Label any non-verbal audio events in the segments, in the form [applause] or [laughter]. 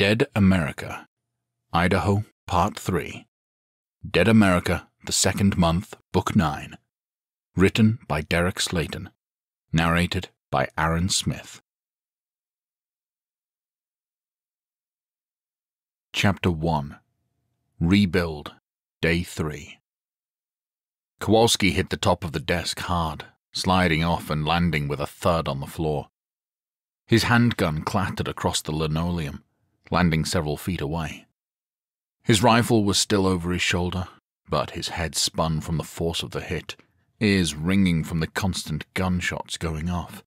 Dead America, Idaho, Part 3. Dead America, the Second Month, Book 9. Written by Derek Slaton. Narrated by Aaron Smith. Chapter 1 Rebuild, Day 3. Kowalski hit the top of the desk hard, sliding off and landing with a thud on the floor. His handgun clattered across the linoleum, landing several feet away. His rifle was still over his shoulder, but his head spun from the force of the hit, ears ringing from the constant gunshots going off.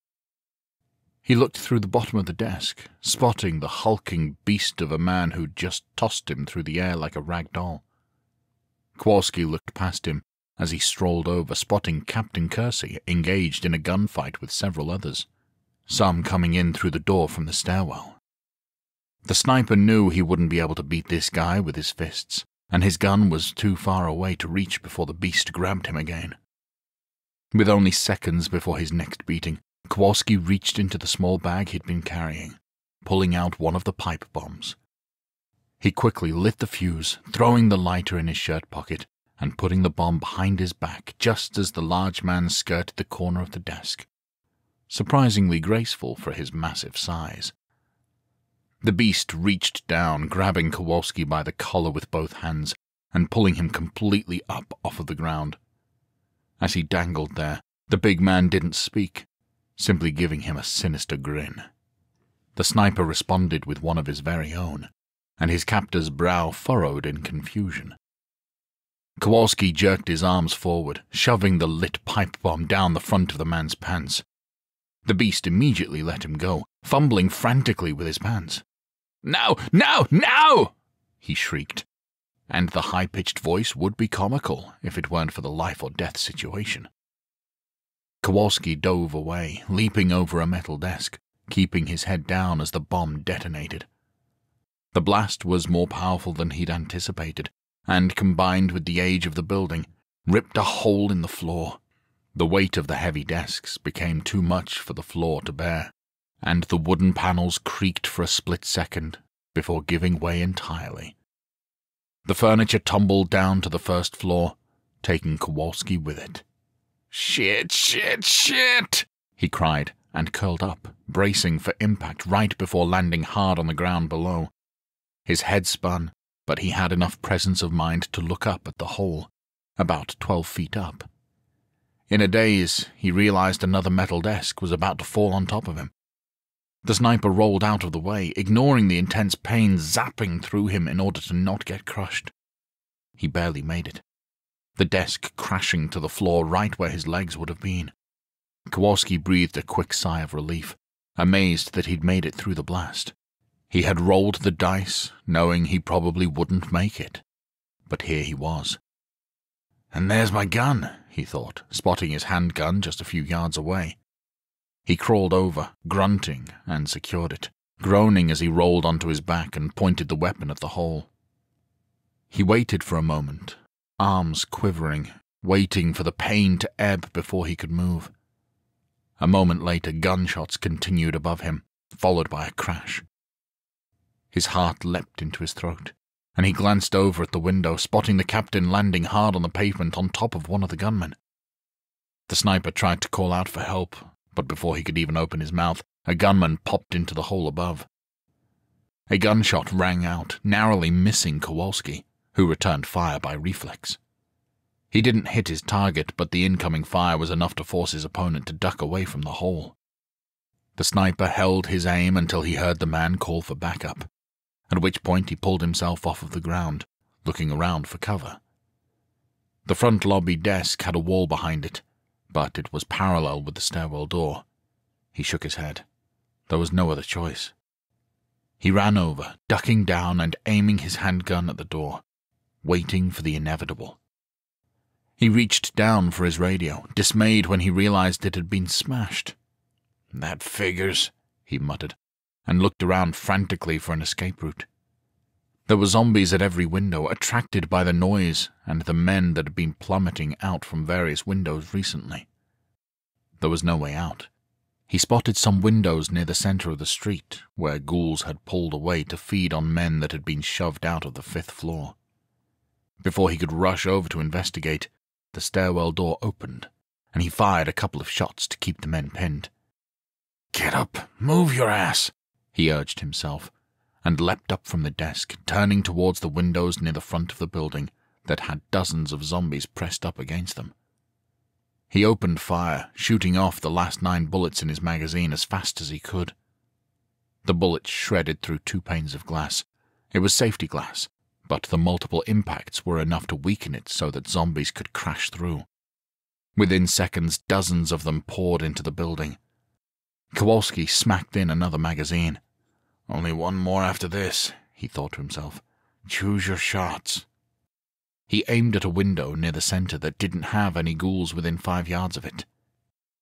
He looked through the bottom of the desk, spotting the hulking beast of a man who'd just tossed him through the air like a rag doll. Kowalski looked past him as he strolled over, spotting Captain Kersey engaged in a gunfight with several others, some coming in through the door from the stairwell. The sniper knew he wouldn't be able to beat this guy with his fists, and his gun was too far away to reach before the beast grabbed him again. With only seconds before his next beating, Kowalski reached into the small bag he'd been carrying, pulling out one of the pipe bombs. He quickly lit the fuse, throwing the lighter in his shirt pocket and putting the bomb behind his back just as the large man skirted the corner of the desk. Surprisingly graceful for his massive size. The beast reached down, grabbing Kowalski by the collar with both hands and pulling him completely up off of the ground. As he dangled there, the big man didn't speak, simply giving him a sinister grin. The sniper responded with one of his very own, and his captor's brow furrowed in confusion. Kowalski jerked his arms forward, shoving the lit pipe bomb down the front of the man's pants. The beast immediately let him go, fumbling frantically with his pants. Now, now, now! he shrieked, and the high pitched voice would be comical if it weren't for the life or death situation. Kowalski dove away, leaping over a metal desk, keeping his head down as the bomb detonated. The blast was more powerful than he'd anticipated, and combined with the age of the building, ripped a hole in the floor. The weight of the heavy desks became too much for the floor to bear, and the wooden panels creaked for a split second before giving way entirely. The furniture tumbled down to the first floor, taking Kowalski with it. Shit, shit, shit! he cried, and curled up, bracing for impact right before landing hard on the ground below. His head spun, but he had enough presence of mind to look up at the hole, about twelve feet up. In a daze, he realized another metal desk was about to fall on top of him. The sniper rolled out of the way, ignoring the intense pain zapping through him in order to not get crushed. He barely made it, the desk crashing to the floor right where his legs would have been. Kowalski breathed a quick sigh of relief, amazed that he'd made it through the blast. He had rolled the dice, knowing he probably wouldn't make it. But here he was. And there's my gun, he thought, spotting his handgun just a few yards away. He crawled over, grunting, and secured it, groaning as he rolled onto his back and pointed the weapon at the hole. He waited for a moment, arms quivering, waiting for the pain to ebb before he could move. A moment later, gunshots continued above him, followed by a crash. His heart leapt into his throat, and he glanced over at the window, spotting the captain landing hard on the pavement on top of one of the gunmen. The sniper tried to call out for help, but before he could even open his mouth, a gunman popped into the hole above. A gunshot rang out, narrowly missing Kowalski, who returned fire by reflex. He didn't hit his target, but the incoming fire was enough to force his opponent to duck away from the hole. The sniper held his aim until he heard the man call for backup at which point he pulled himself off of the ground, looking around for cover. The front lobby desk had a wall behind it, but it was parallel with the stairwell door. He shook his head. There was no other choice. He ran over, ducking down and aiming his handgun at the door, waiting for the inevitable. He reached down for his radio, dismayed when he realized it had been smashed. That figures, he muttered, and looked around frantically for an escape route. There were zombies at every window, attracted by the noise and the men that had been plummeting out from various windows recently. There was no way out. he spotted some windows near the center of the street where ghouls had pulled away to feed on men that had been shoved out of the fifth floor. Before he could rush over to investigate, the stairwell door opened, and he fired a couple of shots to keep the men pinned. Get up, move your ass, he urged himself, and leapt up from the desk, turning towards the windows near the front of the building that had dozens of zombies pressed up against them. He opened fire, shooting off the last nine bullets in his magazine as fast as he could. The bullets shredded through two panes of glass. It was safety glass, but the multiple impacts were enough to weaken it so that zombies could crash through. Within seconds, dozens of them poured into the building. Kowalski smacked in another magazine. Only one more after this, he thought to himself. Choose your shots. He aimed at a window near the center that didn't have any ghouls within five yards of it.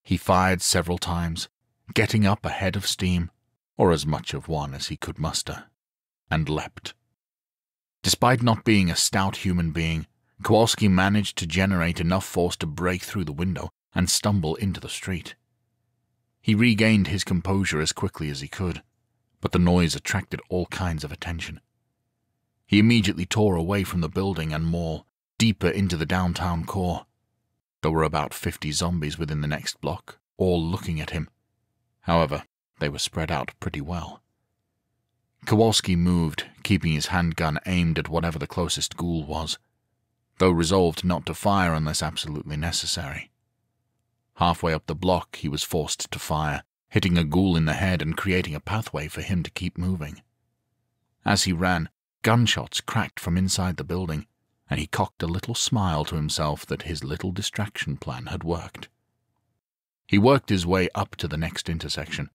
He fired several times, getting up a head of steam, or as much of one as he could muster, and leapt. Despite not being a stout human being, Kowalski managed to generate enough force to break through the window and stumble into the street. He regained his composure as quickly as he could, but the noise attracted all kinds of attention. He immediately tore away from the building and mall, deeper into the downtown core. There were about fifty zombies within the next block, all looking at him. However, they were spread out pretty well. Kowalski moved, keeping his handgun aimed at whatever the closest ghoul was, though resolved not to fire unless absolutely necessary. Halfway up the block, he was forced to fire, hitting a ghoul in the head and creating a pathway for him to keep moving. As he ran, gunshots cracked from inside the building, and he cocked a little smile to himself that his little distraction plan had worked. He worked his way up to the next intersection,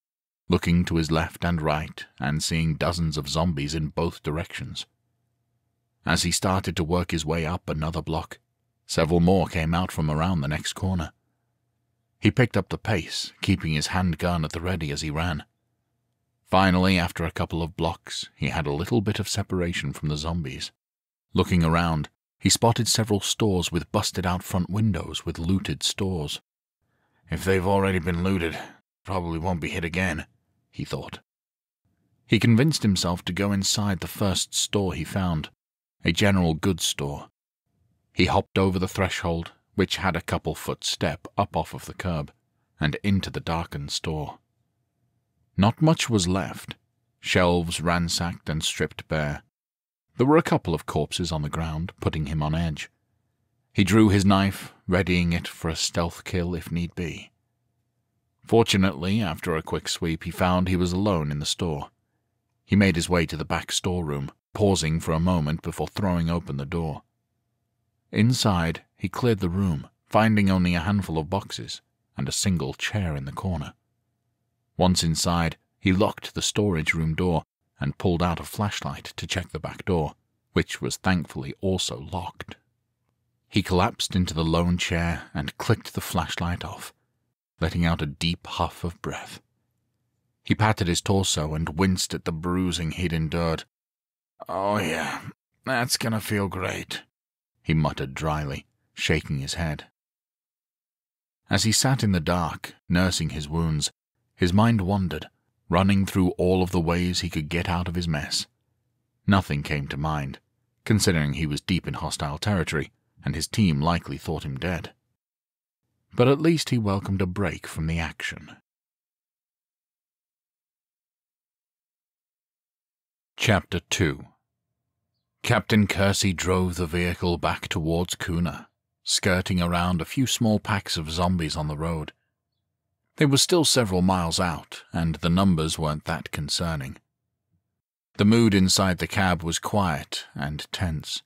looking to his left and right and seeing dozens of zombies in both directions. As he started to work his way up another block, several more came out from around the next corner. He picked up the pace, keeping his handgun at the ready as he ran. Finally, after a couple of blocks, he had a little bit of separation from the zombies. Looking around, he spotted several stores with busted out front windows with looted stores. If they've already been looted, probably won't be hit again, he thought. He convinced himself to go inside the first store he found, a general goods store. He hopped over the threshold which had a couple foot step up off of the curb, and into the darkened store. Not much was left, shelves ransacked and stripped bare. There were a couple of corpses on the ground, putting him on edge. He drew his knife, readying it for a stealth kill if need be. Fortunately, after a quick sweep, he found he was alone in the store. He made his way to the back storeroom, pausing for a moment before throwing open the door. Inside, he cleared the room, finding only a handful of boxes and a single chair in the corner. Once inside, he locked the storage room door and pulled out a flashlight to check the back door, which was thankfully also locked. He collapsed into the lone chair and clicked the flashlight off, letting out a deep huff of breath. He patted his torso and winced at the bruising he'd endured. Oh, yeah, that's gonna feel great he muttered dryly, shaking his head. As he sat in the dark, nursing his wounds, his mind wandered, running through all of the ways he could get out of his mess. Nothing came to mind, considering he was deep in hostile territory and his team likely thought him dead. But at least he welcomed a break from the action. Chapter 2 Captain Kersey drove the vehicle back towards Kuna, skirting around a few small packs of zombies on the road. They were still several miles out, and the numbers weren't that concerning. The mood inside the cab was quiet and tense,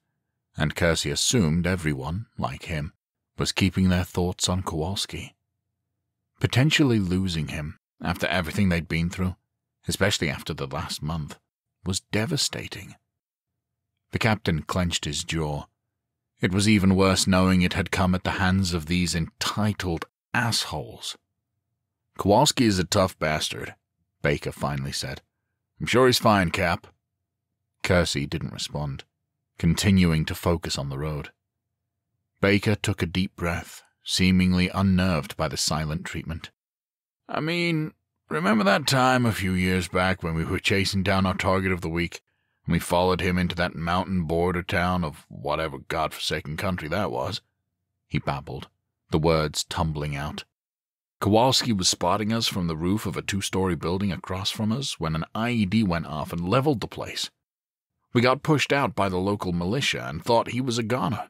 and Kersey assumed everyone, like him, was keeping their thoughts on Kowalski. Potentially losing him, after everything they'd been through, especially after the last month, was devastating. The captain clenched his jaw. It was even worse knowing it had come at the hands of these entitled assholes. Kowalski is a tough bastard, Baker finally said. I'm sure he's fine, Cap. Kersey didn't respond, continuing to focus on the road. Baker took a deep breath, seemingly unnerved by the silent treatment. I mean, Remember that time a few years back when we were chasing down our target of the week, and we followed him into that mountain border town of whatever godforsaken country that was? He babbled, the words tumbling out. Kowalski was spotting us from the roof of a two story building across from us when an IED went off and leveled the place. We got pushed out by the local militia and thought he was a goner.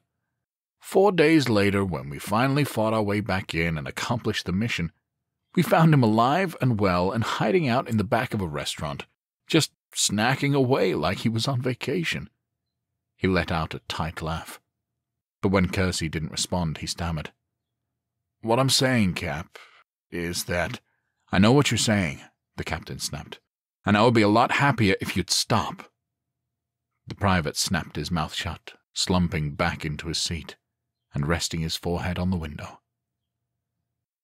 Four days later, when we finally fought our way back in and accomplished the mission, we found him alive and well and hiding out in the back of a restaurant, just snacking away like he was on vacation. He let out a tight laugh. But when Kersey didn't respond, he stammered. What I'm saying, Cap, is that I know what you're saying, the captain snapped, and I would be a lot happier if you'd stop. The private snapped his mouth shut, slumping back into his seat and resting his forehead on the window.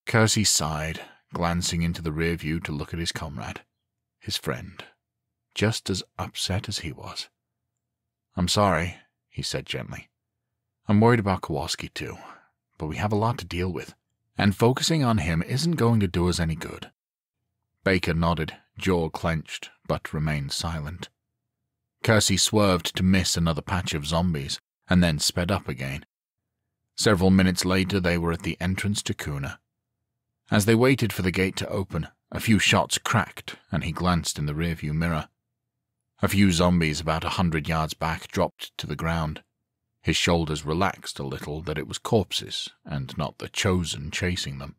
Kersey sighed, glancing into the rear view to look at his comrade, his friend, just as upset as he was. I'm sorry, he said gently. I'm worried about Kowalski, too, but we have a lot to deal with and focusing on him isn't going to do us any good. Baker nodded, jaw clenched, but remained silent. Kersey swerved to miss another patch of zombies, and then sped up again. Several minutes later, they were at the entrance to Kuna. As they waited for the gate to open, a few shots cracked, and he glanced in the rearview mirror. A few zombies about a hundred yards back dropped to the ground. His shoulders relaxed a little that it was corpses and not the chosen chasing them.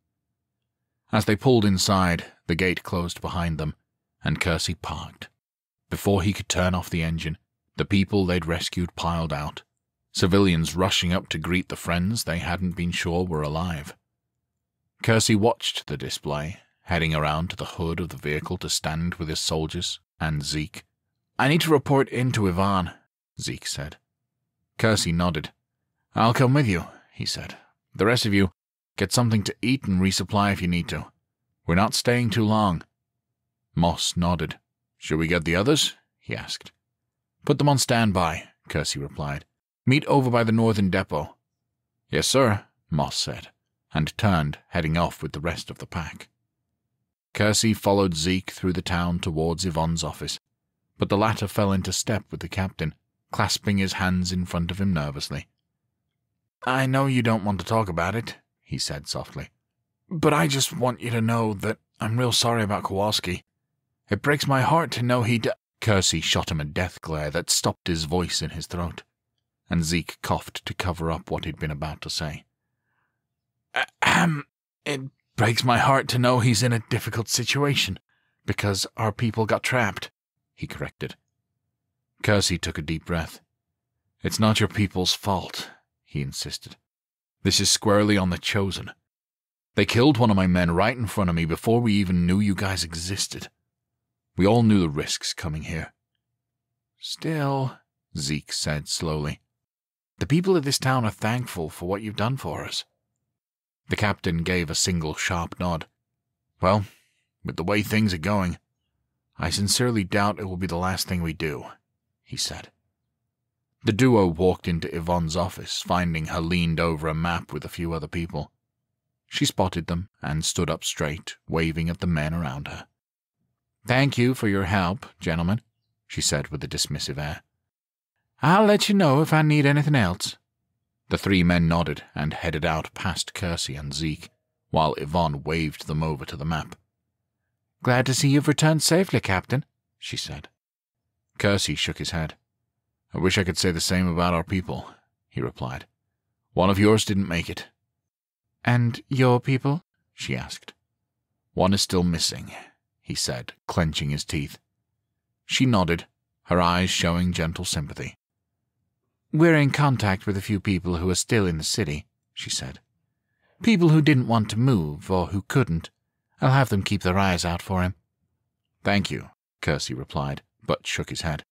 As they pulled inside, the gate closed behind them, and Kersey parked. Before he could turn off the engine, the people they'd rescued piled out, civilians rushing up to greet the friends they hadn't been sure were alive. Kersey watched the display, heading around to the hood of the vehicle to stand with his soldiers and Zeke. I need to report in to Yvonne, Zeke said. Kersey nodded. I'll come with you, he said. The rest of you, get something to eat and resupply if you need to. We're not staying too long. Moss nodded. Should we get the others? he asked. Put them on standby, Kersey replied. Meet over by the northern depot. Yes, sir, Moss said, and turned, heading off with the rest of the pack. Kersey followed Zeke through the town towards Yvonne's office, but the latter fell into step with the captain clasping his hands in front of him nervously. I know you don't want to talk about it, he said softly, but I just want you to know that I'm real sorry about Kowalski. It breaks my heart to know he. D- Kersey shot him a death glare that stopped his voice in his throat, and Zeke coughed to cover up what he'd been about to say. Ahem, it breaks my heart to know he's in a difficult situation, because our people got trapped, he corrected. Kersey took a deep breath. It's not your people's fault, he insisted. This is squarely on the Chosen. They killed one of my men right in front of me before we even knew you guys existed. We all knew the risks coming here. Still, Zeke said slowly, the people of this town are thankful for what you've done for us. The captain gave a single sharp nod. Well, with the way things are going, I sincerely doubt it will be the last thing we do he said. The duo walked into Yvonne's office, finding her leaned over a map with a few other people. She spotted them and stood up straight, waving at the men around her. Thank you for your help, gentlemen, she said with a dismissive air. I'll let you know if I need anything else. The three men nodded and headed out past Kersey and Zeke, while Yvonne waved them over to the map. Glad to see you've returned safely, Captain, she said. Kersey shook his head. I wish I could say the same about our people, he replied. One of yours didn't make it. And your people? she asked. One is still missing, he said, clenching his teeth. She nodded, her eyes showing gentle sympathy. We're in contact with a few people who are still in the city, she said. People who didn't want to move or who couldn't. I'll have them keep their eyes out for him. Thank you, Kersey replied but shook his head.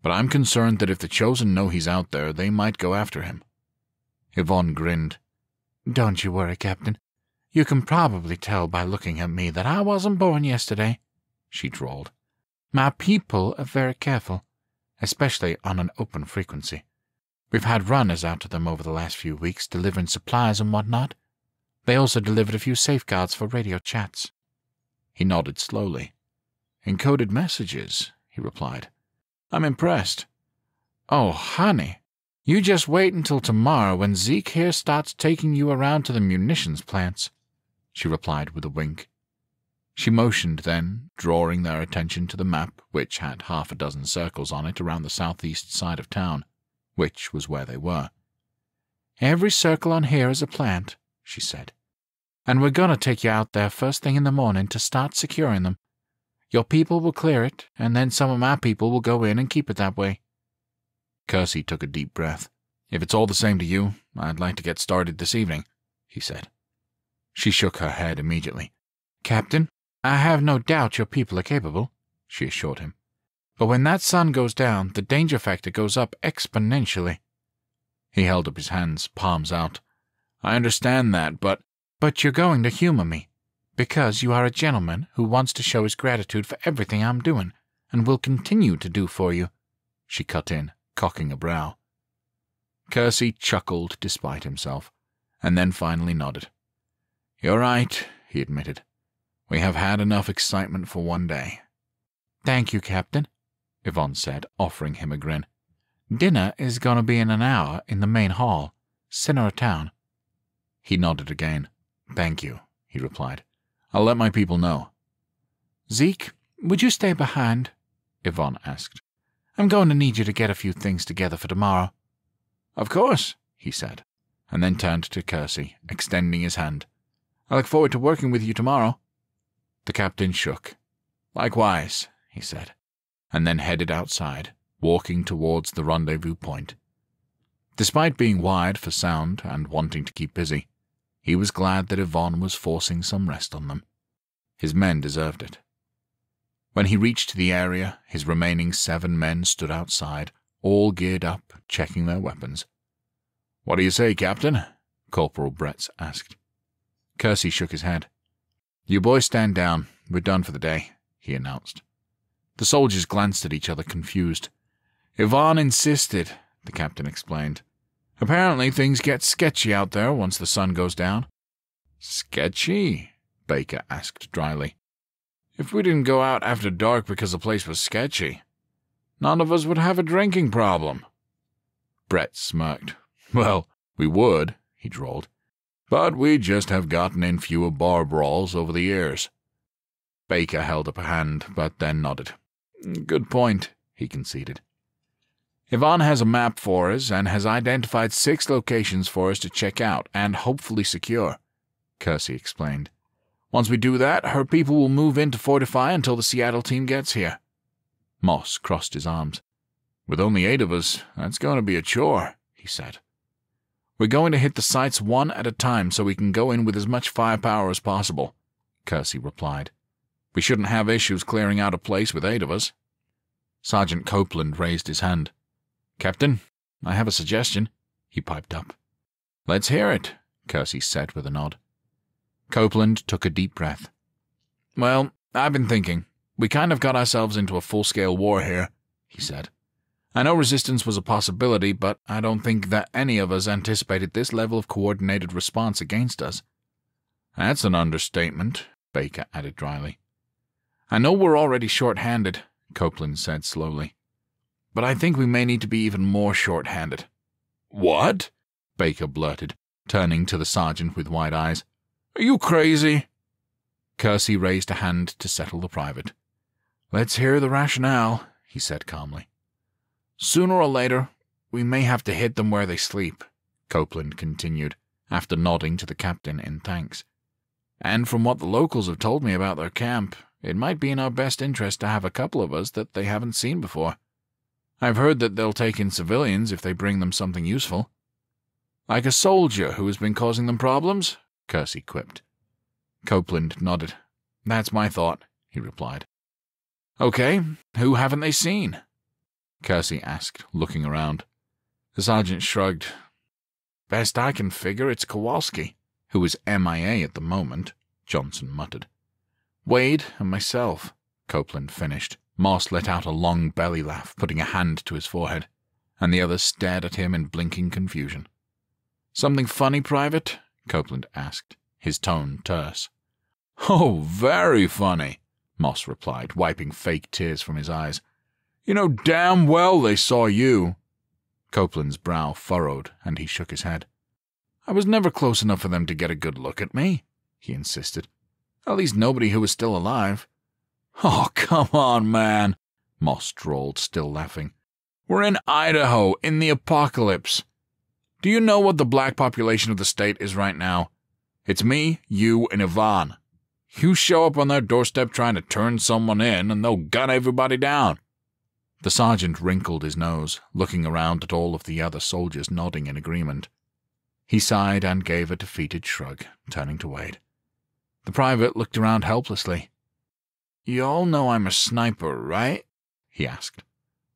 But I'm concerned that if the Chosen know he's out there, they might go after him. Yvonne grinned. Don't you worry, Captain. You can probably tell by looking at me that I wasn't born yesterday, she drawled. My people are very careful, especially on an open frequency. We've had runners out to them over the last few weeks delivering supplies and what not. They also delivered a few safeguards for radio chats. He nodded slowly. Encoded messages, he replied. I'm impressed. Oh, honey, you just wait until tomorrow when Zeke here starts taking you around to the munitions plants, she replied with a wink. She motioned then, drawing their attention to the map, which had half a dozen circles on it around the southeast side of town, which was where they were. Every circle on here is a plant, she said, and we're going to take you out there first thing in the morning to start securing them. Your people will clear it, and then some of my people will go in and keep it that way. Kersey took a deep breath. If it's all the same to you, I'd like to get started this evening, he said. She shook her head immediately. Captain, I have no doubt your people are capable, she assured him. But when that sun goes down, the danger factor goes up exponentially. He held up his hands, palms out. I understand that, but. But you're going to humor me, because you are a gentleman who wants to show his gratitude for everything I'm doing, and will continue to do for you, she cut in, cocking a brow. Kersey chuckled despite himself, and then finally nodded. You're right, he admitted. We have had enough excitement for one day. Thank you, Captain, Yvonne said, offering him a grin. Dinner is going to be in an hour in the main hall, center of town. He nodded again. Thank you, he replied. I'll let my people know. Zeke, would you stay behind? Yvonne asked. I'm going to need you to get a few things together for tomorrow. Of course, he said, and then turned to Kersey, extending his hand. I look forward to working with you tomorrow. The captain shook. Likewise, he said, and then headed outside, walking towards the rendezvous point. Despite being wired for sound and wanting to keep busy, he was glad that Yvonne was forcing some rest on them. His men deserved it. When he reached the area, his remaining seven men stood outside, all geared up, checking their weapons. What do you say, Captain? Corporal Bretz asked. Kersey shook his head. You boys stand down. We're done for the day, he announced. The soldiers glanced at each other, confused. Yvonne insisted, the captain explained. Apparently things get sketchy out there once the sun goes down. Sketchy? Baker asked dryly. If we didn't go out after dark because the place was sketchy, none of us would have a drinking problem. Brett smirked. Well, we would, he drawled but we just have gotten in fewer bar brawls over the years. Baker held up a hand, but then nodded. Good point, he conceded. Yvonne has a map for us and has identified six locations for us to check out and hopefully secure, Kersey explained. Once we do that, her people will move in to fortify until the Seattle team gets here. Moss crossed his arms. With only eight of us, that's going to be a chore, he said. We're going to hit the sites one at a time so we can go in with as much firepower as possible, Kersey replied. We shouldn't have issues clearing out a place with eight of us. Sergeant Copeland raised his hand. Captain, I have a suggestion, he piped up. Let's hear it, Kersey said with a nod. Copeland took a deep breath. Well, I've been thinking. We kind of got ourselves into a full scale war here, he said. I know resistance was a possibility, but I don't think that any of us anticipated this level of coordinated response against us. That's an understatement, Baker added dryly. I know we're already short-handed, Copeland said slowly. But I think we may need to be even more short-handed. What? Baker blurted, turning to the sergeant with wide eyes. Are you crazy? Kersey raised a hand to settle the private. Let's hear the rationale, he said calmly. Sooner or later, we may have to hit them where they sleep, Copeland continued, after nodding to the captain in thanks. And from what the locals have told me about their camp, it might be in our best interest to have a couple of us that they haven't seen before. I've heard that they'll take in civilians if they bring them something useful. Like a soldier who has been causing them problems? Kersey quipped. Copeland nodded. That's my thought, he replied. Okay, who haven't they seen? Kersey asked, looking around. The sergeant shrugged. Best I can figure, it's Kowalski, who is MIA at the moment, Johnson muttered. Wade and myself, Copeland finished. Moss let out a long belly laugh, putting a hand to his forehead, and the others stared at him in blinking confusion. Something funny, Private? Copeland asked, his tone terse. Oh, very funny, Moss replied, wiping fake tears from his eyes. You know damn well they saw you. Copeland's brow furrowed, and he shook his head. I was never close enough for them to get a good look at me, he insisted. At least nobody who was still alive. Oh, come on, man, Moss drawled, still laughing. We're in Idaho, in the apocalypse. Do you know what the black population of the state is right now? It's me, you, and Yvonne. You show up on their doorstep trying to turn someone in, and they'll gun everybody down. The sergeant wrinkled his nose, looking around at all of the other soldiers nodding in agreement. He sighed and gave a defeated shrug, turning to Wade. The private looked around helplessly. You all know I'm a sniper, right? he asked.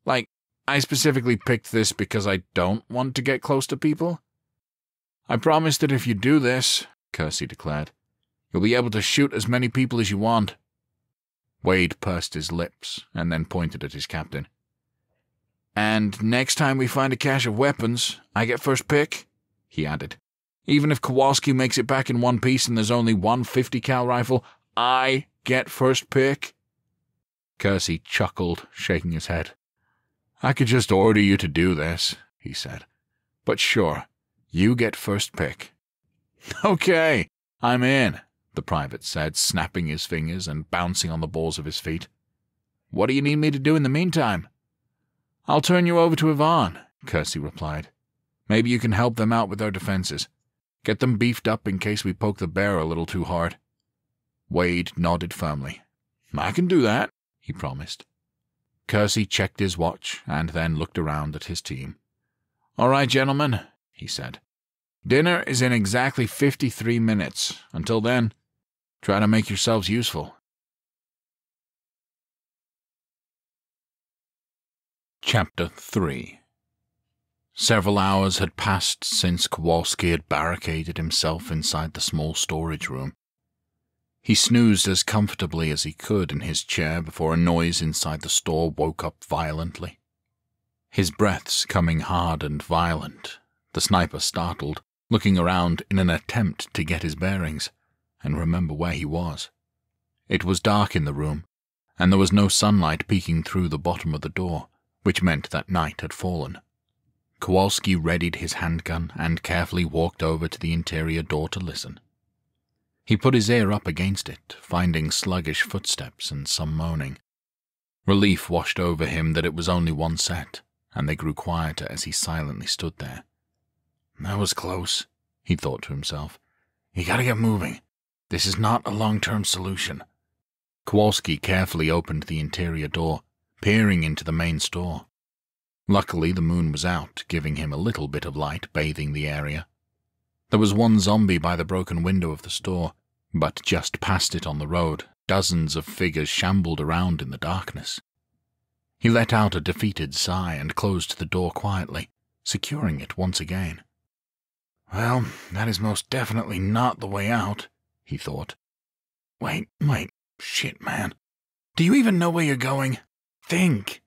Like, I specifically picked this because I don't want to get close to people? I promise that if you do this, Kersey declared, you'll be able to shoot as many people as you want. Wade pursed his lips and then pointed at his captain. And next time we find a cache of weapons, I get first pick, he added. Even if Kowalski makes it back in one piece and there's only one 50 cal rifle, I get first pick. Kersey chuckled, shaking his head. I could just order you to do this, he said. But sure, you get first pick. [laughs] Okay, I'm in, the private said, snapping his fingers and bouncing on the balls of his feet. What do you need me to do in the meantime? I'll turn you over to Yvonne, Kersey replied. Maybe you can help them out with their defenses. Get them beefed up in case we poke the bear a little too hard. Wade nodded firmly. I can do that, he promised. Kersey checked his watch and then looked around at his team. All right, gentlemen, he said. Dinner is in exactly 53 minutes. Until then, try to make yourselves useful. Chapter 3 Several hours had passed since Kowalski had barricaded himself inside the small storage room. He snoozed as comfortably as he could in his chair before a noise inside the store woke up violently. His breaths coming hard and violent, the sniper startled, looking around in an attempt to get his bearings and remember where he was. It was dark in the room, and there was no sunlight peeking through the bottom of the door which meant that night had fallen. Kowalski readied his handgun and carefully walked over to the interior door to listen. He put his ear up against it, finding sluggish footsteps and some moaning. Relief washed over him that it was only one set, and they grew quieter as he silently stood there. That was close, he thought to himself. You gotta get moving. This is not a long term solution. Kowalski carefully opened the interior door peering into the main store. Luckily, the moon was out, giving him a little bit of light bathing the area. There was one zombie by the broken window of the store, but just past it on the road, dozens of figures shambled around in the darkness. He let out a defeated sigh and closed the door quietly, securing it once again. Well, that is most definitely not the way out, he thought. Wait, wait, shit, man. Do you even know where you're going? Think.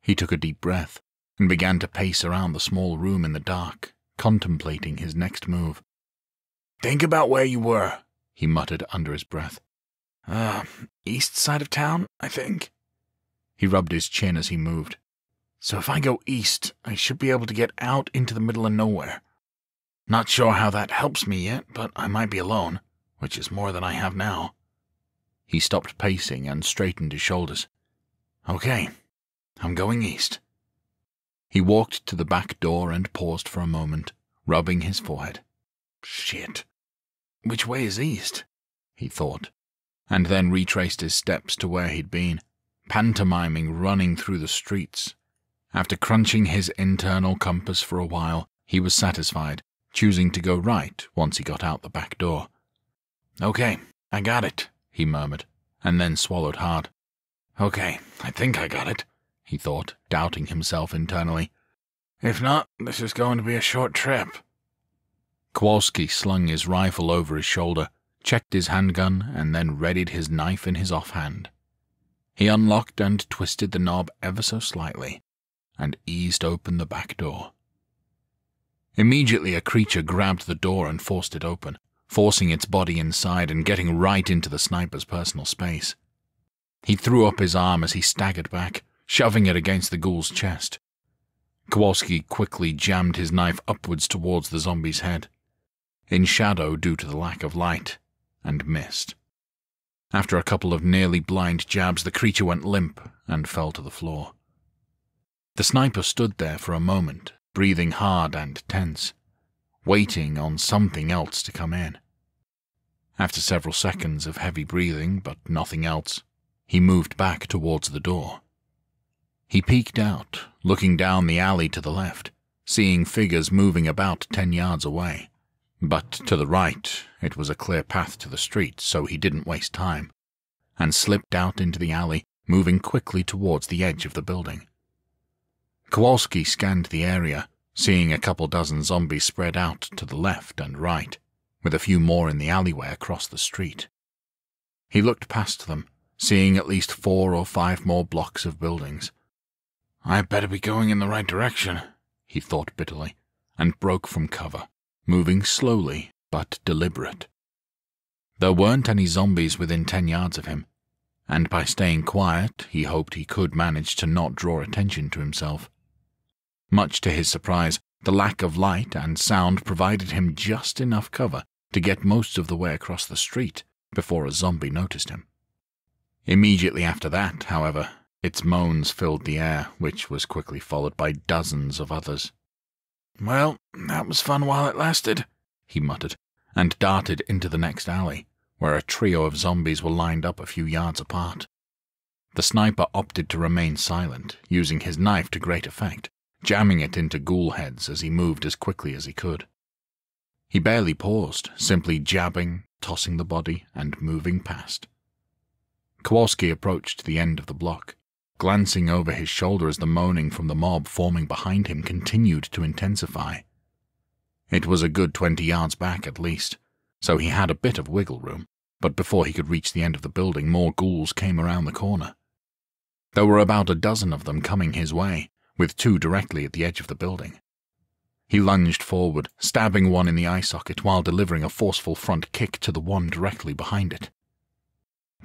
He took a deep breath and began to pace around the small room in the dark, contemplating his next move. Think about where you were, he muttered under his breath. Uh, east side of town, I think. He rubbed his chin as he moved. So if I go east, I should be able to get out into the middle of nowhere. Not sure how that helps me yet, but I might be alone, which is more than I have now. He stopped pacing and straightened his shoulders. Okay, I'm going east. He walked to the back door and paused for a moment, rubbing his forehead. Shit. Which way is east? he thought, and then retraced his steps to where he'd been, pantomiming running through the streets. After crunching his internal compass for a while, he was satisfied, choosing to go right once he got out the back door. Okay, I got it, he murmured, and then swallowed hard. Okay, I think I got it, he thought, doubting himself internally. If not, this is going to be a short trip. Kowalski slung his rifle over his shoulder, checked his handgun, and then readied his knife in his offhand. He unlocked and twisted the knob ever so slightly, and eased open the back door. Immediately, a creature grabbed the door and forced it open, forcing its body inside and getting right into the sniper's personal space. He threw up his arm as he staggered back, shoving it against the ghoul's chest. Kowalski quickly jammed his knife upwards towards the zombie's head, in shadow due to the lack of light, and missed. After a couple of nearly blind jabs, the creature went limp and fell to the floor. The sniper stood there for a moment, breathing hard and tense, waiting on something else to come in. After several seconds of heavy breathing, but nothing else, he moved back towards the door. He peeked out, looking down the alley to the left, seeing figures moving about ten yards away. But to the right, it was a clear path to the street, so he didn't waste time, and slipped out into the alley, moving quickly towards the edge of the building. Kowalski scanned the area, seeing a couple dozen zombies spread out to the left and right, with a few more in the alleyway across the street. He looked past them, seeing at least four or five more blocks of buildings. I better be going in the right direction, he thought bitterly, and broke from cover, moving slowly but deliberate. There weren't any zombies within ten yards of him, and by staying quiet, he hoped he could manage to not draw attention to himself. Much to his surprise, the lack of light and sound provided him just enough cover to get most of the way across the street before a zombie noticed him. Immediately after that, however, its moans filled the air, which was quickly followed by dozens of others. Well, that was fun while it lasted, he muttered, and darted into the next alley, where a trio of zombies were lined up a few yards apart. The sniper opted to remain silent, using his knife to great effect, jamming it into ghoul heads as he moved as quickly as he could. He barely paused, simply jabbing, tossing the body, and moving past. Kowalski approached the end of the block, glancing over his shoulder as the moaning from the mob forming behind him continued to intensify. It was a good twenty yards back at least, so he had a bit of wiggle room, but before he could reach the end of the building, more ghouls came around the corner. There were about a dozen of them coming his way, with two directly at the edge of the building. He lunged forward, stabbing one in the eye socket while delivering a forceful front kick to the one directly behind it.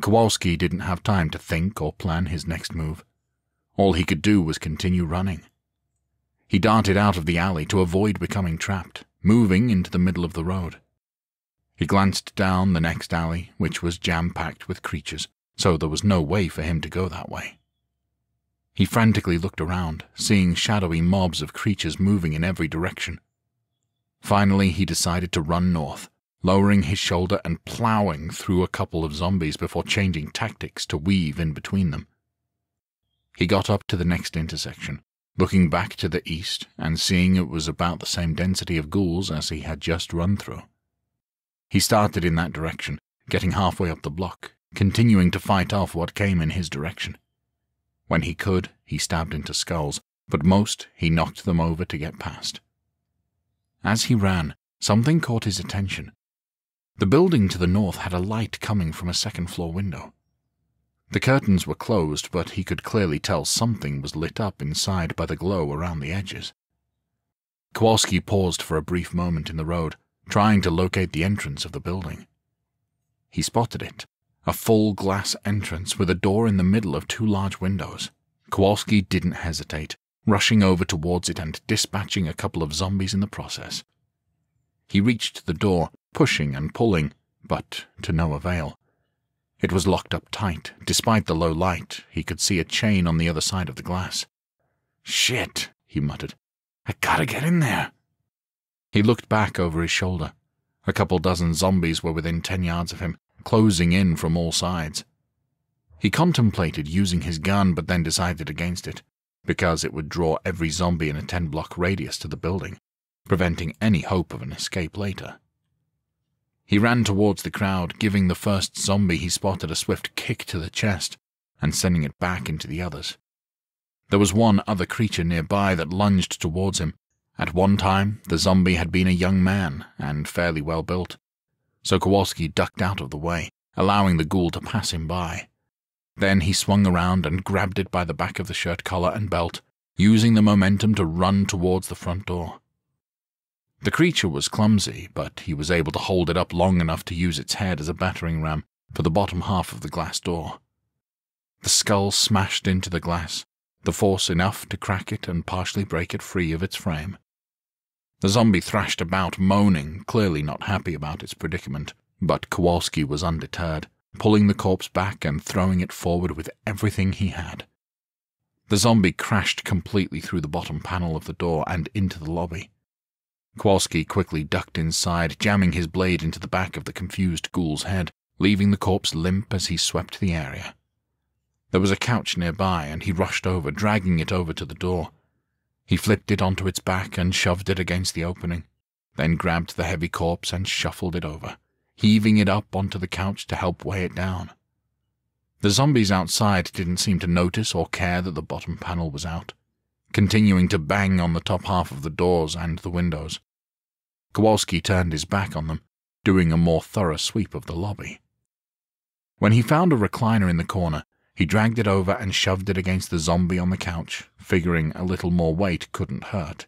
Kowalski didn't have time to think or plan his next move. All he could do was continue running. He darted out of the alley to avoid becoming trapped, moving into the middle of the road. He glanced down the next alley, which was jam packed with creatures, so there was no way for him to go that way. He frantically looked around, seeing shadowy mobs of creatures moving in every direction. Finally, he decided to run north, lowering his shoulder and ploughing through a couple of zombies before changing tactics to weave in between them. He got up to the next intersection, looking back to the east and seeing it was about the same density of ghouls as he had just run through. He started in that direction, getting halfway up the block, continuing to fight off what came in his direction. When he could, he stabbed into skulls, but most he knocked them over to get past. As he ran, something caught his attention. The building to the north had a light coming from a second floor window. The curtains were closed, but he could clearly tell something was lit up inside by the glow around the edges. Kowalski paused for a brief moment in the road, trying to locate the entrance of the building. He spotted it a full glass entrance with a door in the middle of two large windows. Kowalski didn't hesitate, rushing over towards it and dispatching a couple of zombies in the process. He reached the door, pushing and pulling, but to no avail. It was locked up tight. Despite the low light, he could see a chain on the other side of the glass. Shit, he muttered. I gotta get in there. He looked back over his shoulder. A couple dozen zombies were within ten yards of him, closing in from all sides. He contemplated using his gun but then decided against it, because it would draw every zombie in a 10 block radius to the building, preventing any hope of an escape later. He ran towards the crowd, giving the first zombie he spotted a swift kick to the chest and sending it back into the others. There was one other creature nearby that lunged towards him. At one time, the zombie had been a young man and fairly well built so Kowalski ducked out of the way, allowing the ghoul to pass him by. Then he swung around and grabbed it by the back of the shirt collar and belt, using the momentum to run towards the front door. The creature was clumsy, but he was able to hold it up long enough to use its head as a battering ram for the bottom half of the glass door. The skull smashed into the glass, the force enough to crack it and partially break it free of its frame. The zombie thrashed about, moaning, clearly not happy about its predicament, but Kowalski was undeterred, pulling the corpse back and throwing it forward with everything he had. The zombie crashed completely through the bottom panel of the door and into the lobby. Kowalski quickly ducked inside, jamming his blade into the back of the confused ghoul's head, leaving the corpse limp as he swept the area. There was a couch nearby, and he rushed over, dragging it over to the door. He flipped it onto its back and shoved it against the opening, then grabbed the heavy corpse and shuffled it over, heaving it up onto the couch to help weigh it down. The zombies outside didn't seem to notice or care that the bottom panel was out, continuing to bang on the top half of the doors and the windows. Kowalski turned his back on them, doing a more thorough sweep of the lobby. When he found a recliner in the corner, he dragged it over and shoved it against the zombie on the couch, figuring a little more weight couldn't hurt.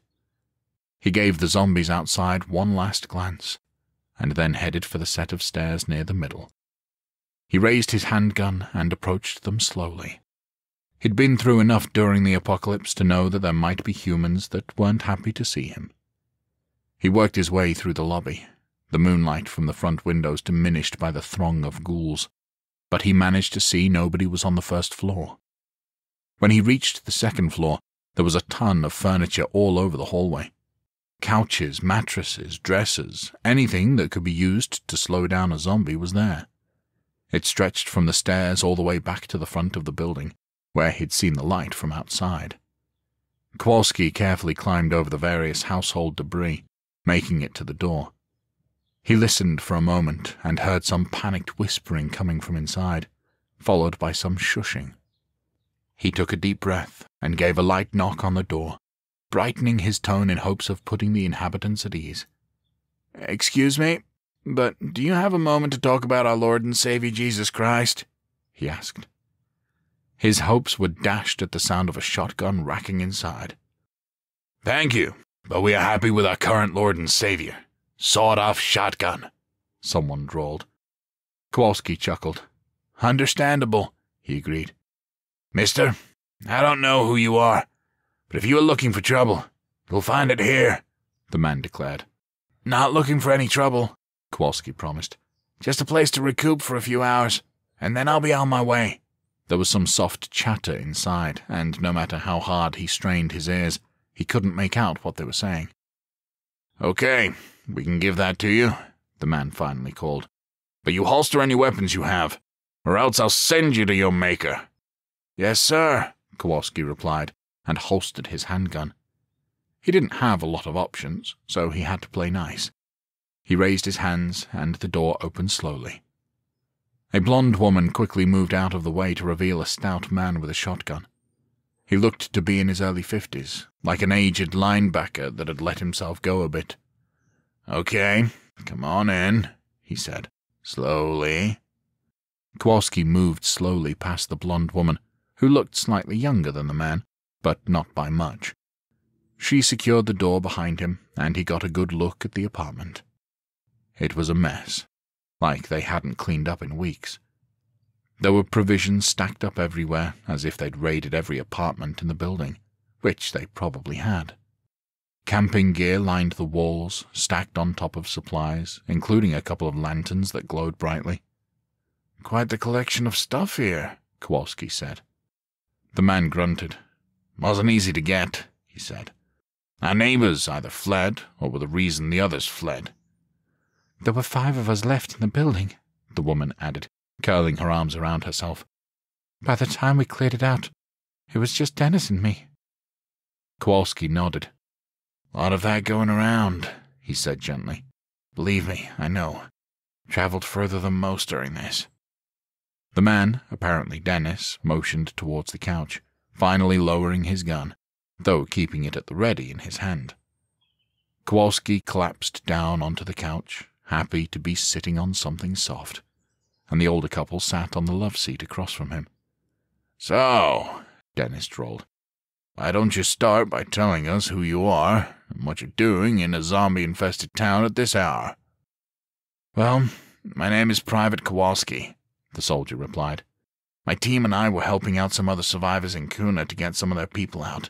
He gave the zombies outside one last glance, and then headed for the set of stairs near the middle. He raised his handgun and approached them slowly. He'd been through enough during the apocalypse to know that there might be humans that weren't happy to see him. He worked his way through the lobby, the moonlight from the front windows diminished by the throng of ghouls, but he managed to see nobody was on the first floor. When he reached the second floor, there was a ton of furniture all over the hallway. Couches, mattresses, dressers, anything that could be used to slow down a zombie was there. It stretched from the stairs all the way back to the front of the building, where he'd seen the light from outside. Kowalski carefully climbed over the various household debris, making it to the door. He listened for a moment and heard some panicked whispering coming from inside, followed by some shushing. He took a deep breath and gave a light knock on the door, brightening his tone in hopes of putting the inhabitants at ease. Excuse me, but do you have a moment to talk about our Lord and Saviour Jesus Christ? he asked. His hopes were dashed at the sound of a shotgun racking inside. Thank you, but we are happy with our current Lord and Saviour. Sawed off shotgun, someone drawled. Kowalski chuckled. Understandable, he agreed. Mister, I don't know who you are, but if you are looking for trouble, you'll find it here, the man declared. Not looking for any trouble, Kowalski promised. Just a place to recoup for a few hours, and then I'll be on my way. There was some soft chatter inside, and no matter how hard he strained his ears, he couldn't make out what they were saying. Okay, we can give that to you, the man finally called. But you holster any weapons you have, or else I'll send you to your maker. Yes, sir, Kowalski replied, and holstered his handgun. He didn't have a lot of options, so he had to play nice. He raised his hands, and the door opened slowly. A blonde woman quickly moved out of the way to reveal a stout man with a shotgun. He looked to be in his early fifties, like an aged linebacker that had let himself go a bit. Okay, come on in, he said, slowly. Kowalski moved slowly past the blonde woman, who looked slightly younger than the man, but not by much. She secured the door behind him, and he got a good look at the apartment. It was a mess, like they hadn't cleaned up in weeks. There were provisions stacked up everywhere, as if they'd raided every apartment in the building, which they probably had. Camping gear lined the walls, stacked on top of supplies, including a couple of lanterns that glowed brightly. Quite the collection of stuff here, Kowalski said. The man grunted. Wasn't easy to get, he said. Our neighbors either fled or were the reason the others fled. There were five of us left in the building, the woman added, curling her arms around herself. By the time we cleared it out, it was just Dennis and me. Kowalski nodded. A lot of that going around, he said gently. Believe me, I know. Traveled further than most during this. The man, apparently Dennis, motioned towards the couch, finally lowering his gun, though keeping it at the ready in his hand. Kowalski collapsed down onto the couch, happy to be sitting on something soft, and the older couple sat on the love seat across from him. So, Dennis drawled, why don't you start by telling us who you are and what you're doing in a zombie infested town at this hour. Well, my name is Private Kowalski, the soldier replied. My team and I were helping out some other survivors in Kuna to get some of their people out.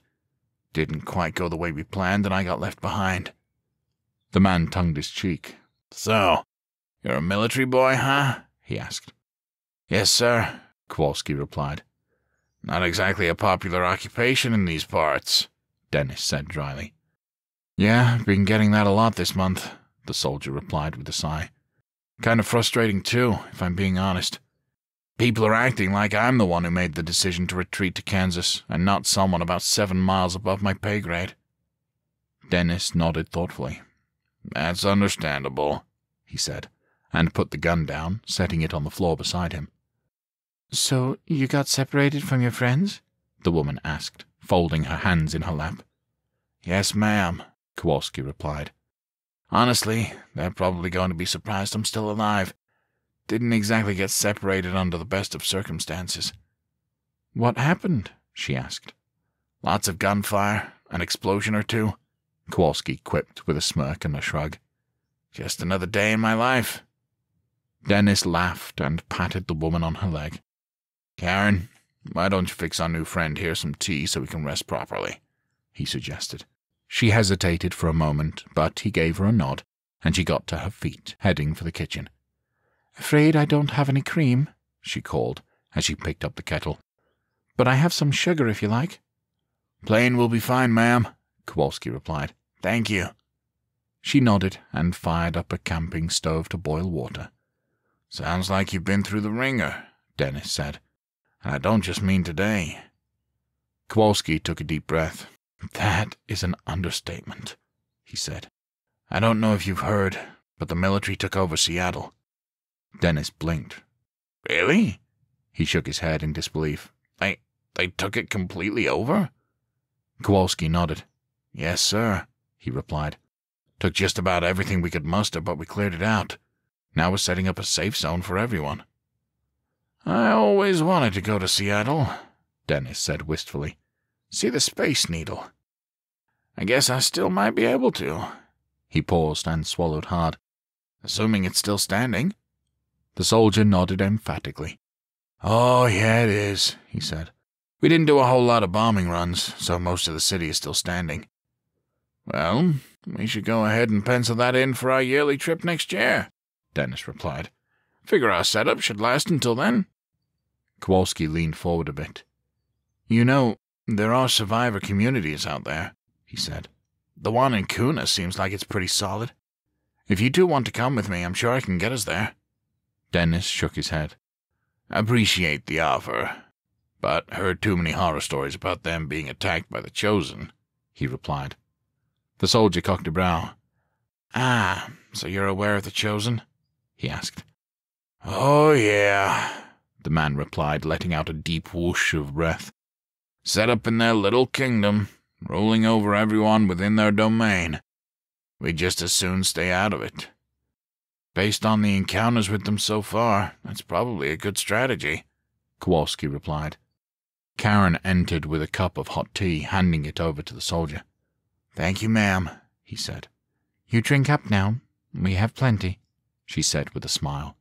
Didn't quite go the way we planned, and I got left behind. The man tongued his cheek. So, you're a military boy, huh? he asked. Yes, sir, Kowalski replied. Not exactly a popular occupation in these parts, Dennis said dryly. Yeah, been getting that a lot this month, the soldier replied with a sigh. Kind of frustrating, too, if I'm being honest. People are acting like I'm the one who made the decision to retreat to Kansas, and not someone about seven miles above my pay grade. Dennis nodded thoughtfully. That's understandable, he said, and put the gun down, setting it on the floor beside him. So you got separated from your friends? the woman asked, folding her hands in her lap. Yes, ma'am, Kowalski replied. Honestly, they're probably going to be surprised I'm still alive. Didn't exactly get separated under the best of circumstances. What happened? she asked. Lots of gunfire, an explosion or two, Kowalski quipped with a smirk and a shrug. Just another day in my life. Dennis laughed and patted the woman on her leg. Karen, why don't you fix our new friend here some tea so we can rest properly? he suggested. She hesitated for a moment, but he gave her a nod, and she got to her feet, heading for the kitchen. Afraid I don't have any cream, she called as she picked up the kettle. But I have some sugar if you like. Plain will be fine, ma'am, Kowalski replied. Thank you. She nodded and fired up a camping stove to boil water. Sounds like you've been through the wringer, Dennis said. And I don't just mean today. Kowalski took a deep breath. That is an understatement, he said. I don't know if you've heard, but the military took over Seattle. Dennis blinked. Really? He shook his head in disbelief. They they took it completely over? Kowalski nodded. Yes, sir, he replied. Took just about everything we could muster, but we cleared it out. Now we're setting up a safe zone for everyone. I always wanted to go to Seattle, Dennis said wistfully. See the Space Needle. I guess I still might be able to. He paused and swallowed hard. Assuming it's still standing. The soldier nodded emphatically. Oh, yeah, it is, he said. We didn't do a whole lot of bombing runs, so most of the city is still standing. Well, we should go ahead and pencil that in for our yearly trip next year, Dennis replied. Figure our setup should last until then. Kowalski leaned forward a bit. You know, there are survivor communities out there, he said. The one in Kuna seems like it's pretty solid. If you two want to come with me, I'm sure I can get us there. Dennis shook his head. Appreciate the offer, but heard too many horror stories about them being attacked by the Chosen, he replied. The soldier cocked a brow. Ah, so you're aware of the Chosen? he asked. Oh, yeah, the man replied, letting out a deep whoosh of breath set up in their little kingdom, ruling over everyone within their domain. We'd just as soon stay out of it. Based on the encounters with them so far, that's probably a good strategy, Kowalski replied. Karen entered with a cup of hot tea, handing it over to the soldier. Thank you, ma'am, he said. You drink up now. We have plenty, she said with a smile.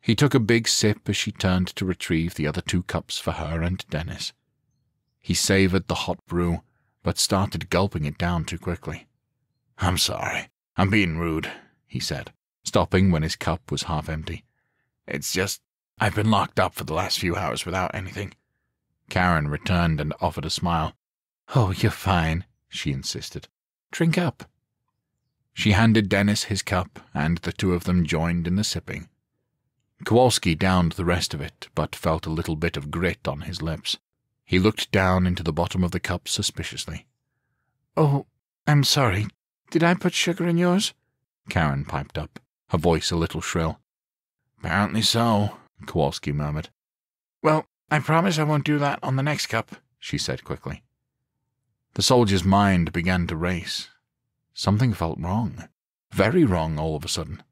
He took a big sip as she turned to retrieve the other two cups for her and Dennis. He savored the hot brew, but started gulping it down too quickly. I'm sorry. I'm being rude, he said, stopping when his cup was half empty. It's just, I've been locked up for the last few hours without anything. Karen returned and offered a smile. Oh, you're fine, she insisted. Drink up. She handed Dennis his cup, and the two of them joined in the sipping. Kowalski downed the rest of it, but felt a little bit of grit on his lips. He looked down into the bottom of the cup suspiciously. Oh, I'm sorry. Did I put sugar in yours? Karen piped up, her voice a little shrill. Apparently so, Kowalski murmured. Well, I promise I won't do that on the next cup, she said quickly. The soldier's mind began to race. Something felt wrong. Very wrong all of a sudden.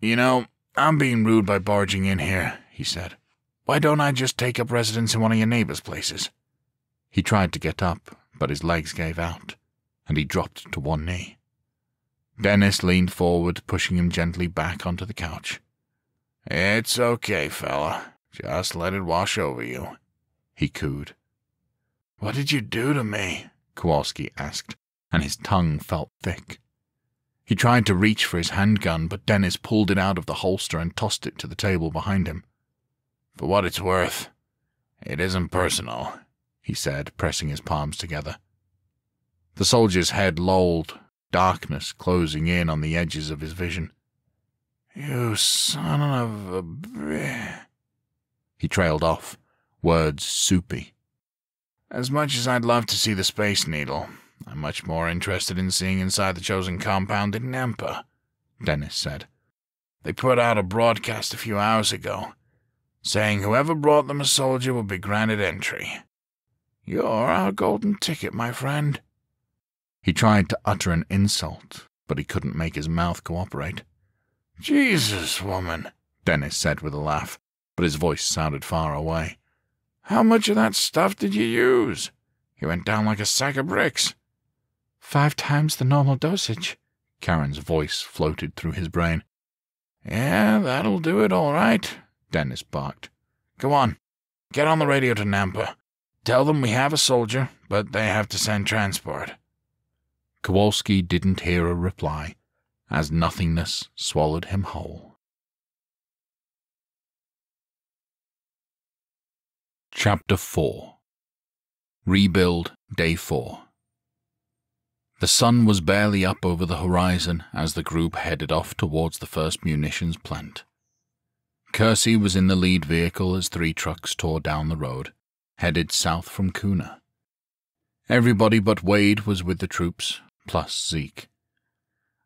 You know, I'm being rude by barging in here, he said. Why don't I just take up residence in one of your neighbor's places? He tried to get up, but his legs gave out. and he dropped to one knee. Dennis leaned forward, pushing him gently back onto the couch. It's okay, fella. Just let it wash over you, he cooed. What did you do to me? Kowalski asked, and his tongue felt thick. He tried to reach for his handgun, but Dennis pulled it out of the holster and tossed it to the table behind him. For what it's worth, it isn't personal, he said, pressing his palms together. The soldier's head lolled, darkness closing in on the edges of his vision. You son of a. He trailed off, words soupy. As much as I'd love to see the Space Needle, I'm much more interested in seeing inside the chosen compound in Nampa, Dennis said. They put out a broadcast a few hours ago, saying whoever brought them a soldier will be granted entry. You're our golden ticket, my friend. He tried to utter an insult, but he couldn't make his mouth cooperate. Jesus, woman, Dennis said with a laugh, but his voice sounded far away. How much of that stuff did you use? You went down like a sack of bricks. Five times the normal dosage. Karen's voice floated through his brain. Yeah, that'll do it all right, Dennis barked. Go on. Get on the radio to Nampa. Tell them we have a soldier, but they have to send transport. Kowalski didn't hear a reply, as nothingness swallowed him whole. Chapter 4 Rebuild Day 4 The sun was barely up over the horizon as the group headed off towards the first munitions plant. Kersey was in the lead vehicle as three trucks tore down the road, headed south from Kuna. Everybody but Wade was with the troops, plus Zeke.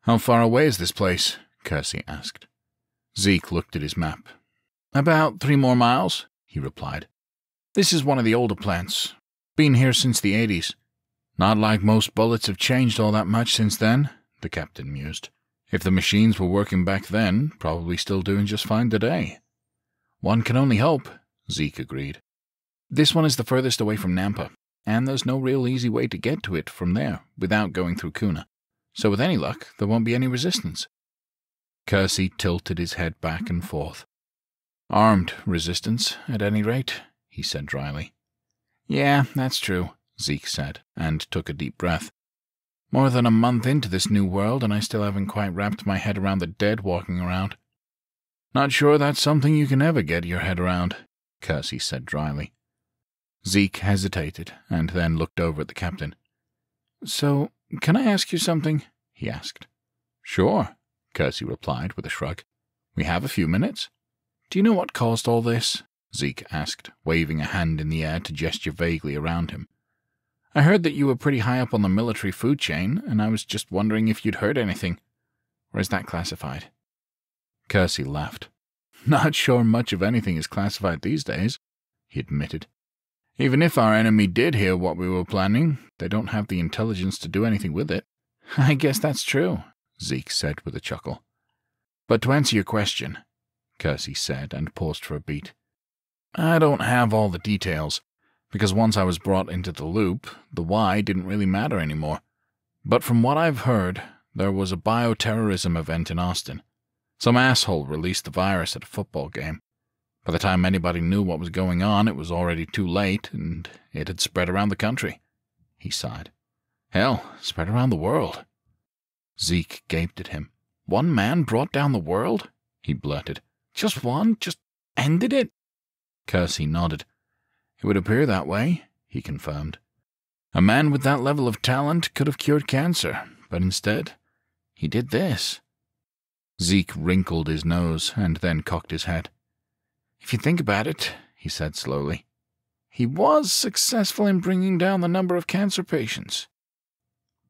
How far away is this place? Kersey asked. Zeke looked at his map. About three more miles, he replied. This is one of the older plants. Been here since the 80s. Not like most bullets have changed all that much since then, the captain mused. If the machines were working back then, probably still doing just fine today. One can only hope, Zeke agreed. This one is the furthest away from Nampa, and there's no real easy way to get to it from there without going through Kuna. So with any luck, there won't be any resistance. Kersey tilted his head back and forth. Armed resistance, at any rate he said dryly. Yeah, that's true, Zeke said, and took a deep breath. More than a month into this new world, and I still haven't quite wrapped my head around the dead walking around. Not sure that's something you can ever get your head around, Kersey said dryly. Zeke hesitated, and then looked over at the captain. So, can I ask you something? he asked. Sure, Kersey replied with a shrug. We have a few minutes. Do you know what caused all this? Zeke asked, waving a hand in the air to gesture vaguely around him. I heard that you were pretty high up on the military food chain, and I was just wondering if you'd heard anything. Or is that classified? Kersey laughed. [laughs] Not sure much of anything is classified these days, he admitted. Even if our enemy did hear what we were planning, they don't have the intelligence to do anything with it. [laughs] I guess that's true, Zeke said with a chuckle. But to answer your question, Kersey said and paused for a beat. I don't have all the details, because once I was brought into the loop, the why didn't really matter anymore. But from what I've heard, there was a bioterrorism event in Austin. Some asshole released the virus at a football game. By the time anybody knew what was going on, it was already too late, and it had spread around the country. He sighed. Hell, spread around the world. Zeke gaped at him. One man brought down the world? He blurted. Just one? Just ended it? Kersey nodded. It would appear that way, he confirmed. A man with that level of talent could have cured cancer, but instead, he did this. Zeke wrinkled his nose and then cocked his head. If you think about it, he said slowly, he was successful in bringing down the number of cancer patients.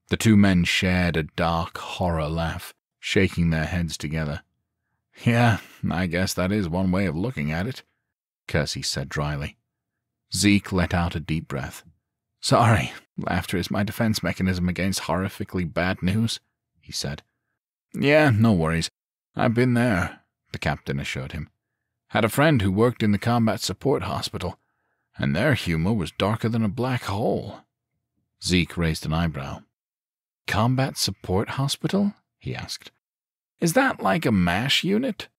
The two men shared a dark horror laugh, shaking their heads together. Yeah, I guess that is one way of looking at it. Kersey said dryly. Zeke let out a deep breath. Sorry, laughter is my defense mechanism against horrifically bad news, he said. Yeah, no worries. I've been there, the captain assured him. Had a friend who worked in the combat support hospital, and their humor was darker than a black hole. Zeke raised an eyebrow. Combat Support Hospital? he asked. Is that like a MASH unit?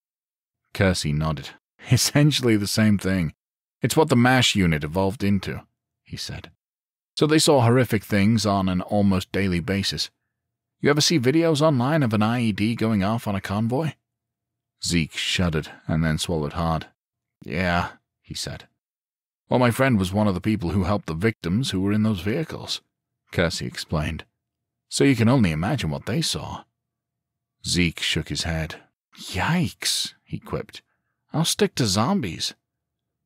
Kersey nodded. [laughs] Essentially the same thing. It's what the MASH unit evolved into, he said. So they saw horrific things on an almost daily basis. You ever see videos online of an IED going off on a convoy? Zeke shuddered and then swallowed hard. Yeah, he said. Well, my friend was one of the people who helped the victims who were in those vehicles, Kersey explained. So you can only imagine what they saw. Zeke shook his head. Yikes, he quipped. I'll stick to zombies.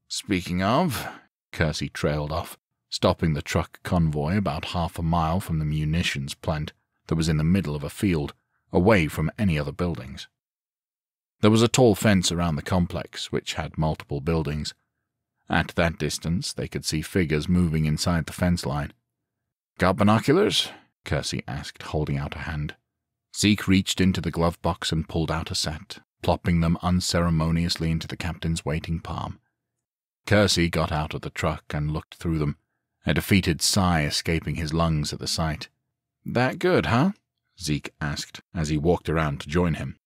Speaking of, Kersey trailed off, stopping the truck convoy about half a mile from the munitions plant that was in the middle of a field, away from any other buildings. There was a tall fence around the complex, which had multiple buildings. At that distance, they could see figures moving inside the fence line. Got binoculars? Kersey asked, holding out a hand. Zeke reached into the glove box and pulled out a set, plopping them unceremoniously into the captain's waiting palm. Kersey got out of the truck and looked through them, a defeated sigh escaping his lungs at the sight. That good, huh? Zeke asked as he walked around to join him.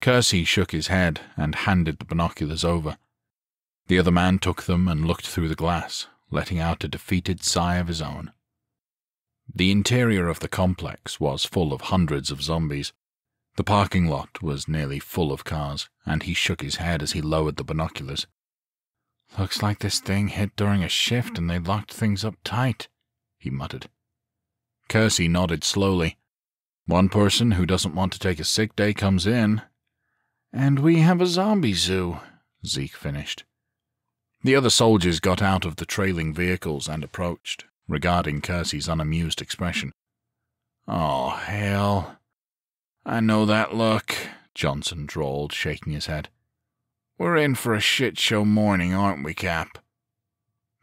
Kersey shook his head and handed the binoculars over. The other man took them and looked through the glass, letting out a defeated sigh of his own. The interior of the complex was full of hundreds of zombies. The parking lot was nearly full of cars, and he shook his head as he lowered the binoculars. Looks like this thing hit during a shift and they locked things up tight, he muttered. Kersey nodded slowly. One person who doesn't want to take a sick day comes in, and we have a zombie zoo, Zeke finished. The other soldiers got out of the trailing vehicles and approached, regarding Kersey's unamused expression. Oh, hell. I know that look, Johnson drawled, shaking his head. We're in for a shit show morning, aren't we, Cap?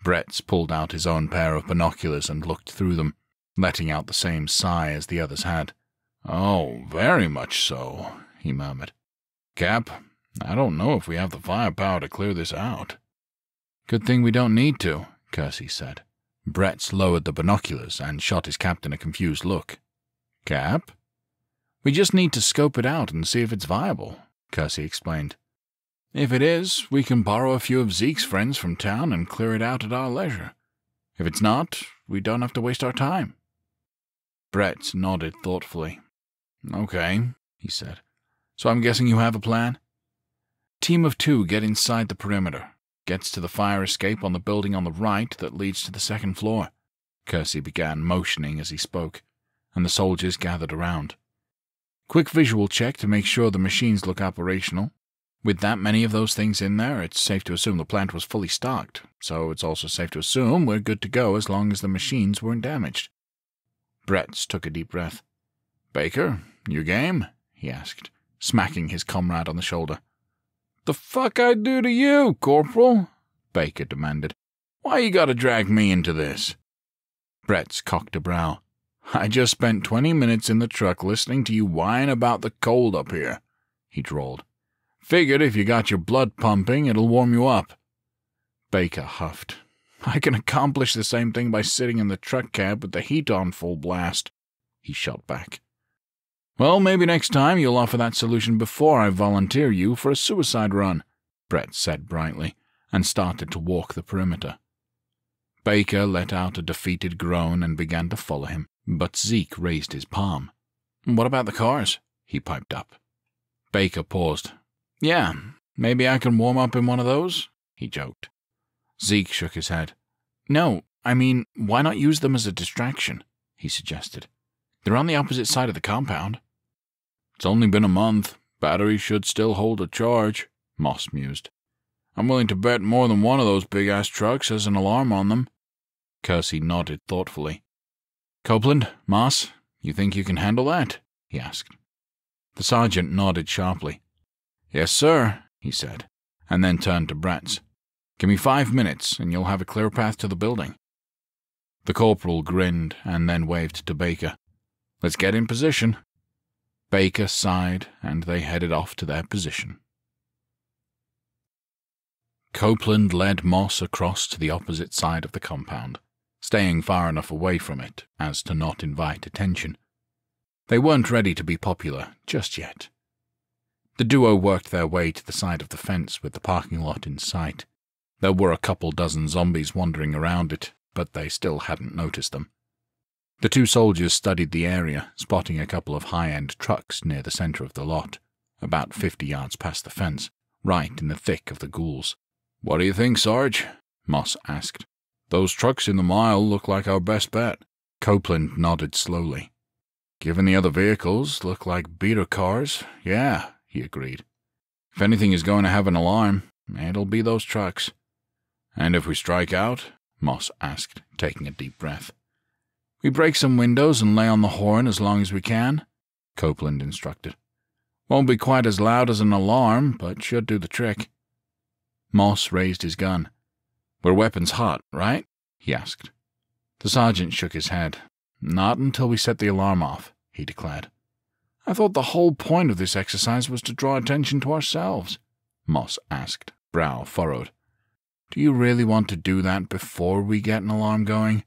Bretts pulled out his own pair of binoculars and looked through them, letting out the same sigh as the others had. Oh, very much so, he murmured. Cap, I don't know if we have the firepower to clear this out. Good thing we don't need to, Kersey said. Bretts lowered the binoculars and shot his captain a confused look. Cap? We just need to scope it out and see if it's viable, Kersey explained. If it is, we can borrow a few of Zeke's friends from town and clear it out at our leisure. If it's not, we don't have to waste our time. Brett nodded thoughtfully. Okay, he said. So I'm guessing you have a plan? Team of two get inside the perimeter. Gets to the fire escape on the building on the right that leads to the second floor. Kersey began motioning as he spoke, and the soldiers gathered around. Quick visual check to make sure the machines look operational. With that many of those things in there, it's safe to assume the plant was fully stocked, so it's also safe to assume we're good to go as long as the machines weren't damaged. Bretts took a deep breath. Baker, you game? he asked smacking his comrade on the shoulder. The fuck I do to you, Corporal? Baker demanded. Why you gotta drag me into this? Bretts cocked a brow. I just spent twenty minutes in the truck listening to you whine about the cold up here, he drawled. Figured if you got your blood pumping, it'll warm you up. Baker huffed. I can accomplish the same thing by sitting in the truck cab with the heat on full blast, he shot back. Well, maybe next time you'll offer that solution before I volunteer you for a suicide run, Brett said brightly, and started to walk the perimeter. Baker let out a defeated groan and began to follow him, but Zeke raised his palm. What about the cars? he piped up. Baker paused. Yeah, maybe I can warm up in one of those, he joked. Zeke shook his head. No, I mean, why not use them as a distraction? he suggested. They're on the opposite side of the compound. It's only been a month. Batteries should still hold a charge, Moss mused. I'm willing to bet more than one of those big ass trucks has an alarm on them. Kersey nodded thoughtfully. Copeland, Moss, you think you can handle that? he asked. The sergeant nodded sharply. Yes, sir, he said, and then turned to Bretts. Give me five minutes, and you'll have a clear path to the building. The corporal grinned and then waved to Baker. Let's get in position. Baker sighed, and they headed off to their position. Copeland led Moss across to the opposite side of the compound, staying far enough away from it as to not invite attention. They weren't ready to be popular just yet. The duo worked their way to the side of the fence with the parking lot in sight. There were a couple dozen zombies wandering around it, but they still hadn't noticed them. The two soldiers studied the area, spotting a couple of high end trucks near the center of the lot, about fifty yards past the fence, right in the thick of the ghouls. What do you think, Sarge? Moss asked. Those trucks in the mile look like our best bet. Copeland nodded slowly. Given the other vehicles look like beater cars, yeah, he agreed. If anything is going to have an alarm, it'll be those trucks. And if we strike out? Moss asked, taking a deep breath. We break some windows and lay on the horn as long as we can, Copeland instructed. Won't be quite as loud as an alarm, but should do the trick. Moss raised his gun. We're weapons hot, right? he asked. The sergeant shook his head. Not until we set the alarm off, he declared. I thought the whole point of this exercise was to draw attention to ourselves, Moss asked, brow furrowed. Do you really want to do that before we get an alarm going?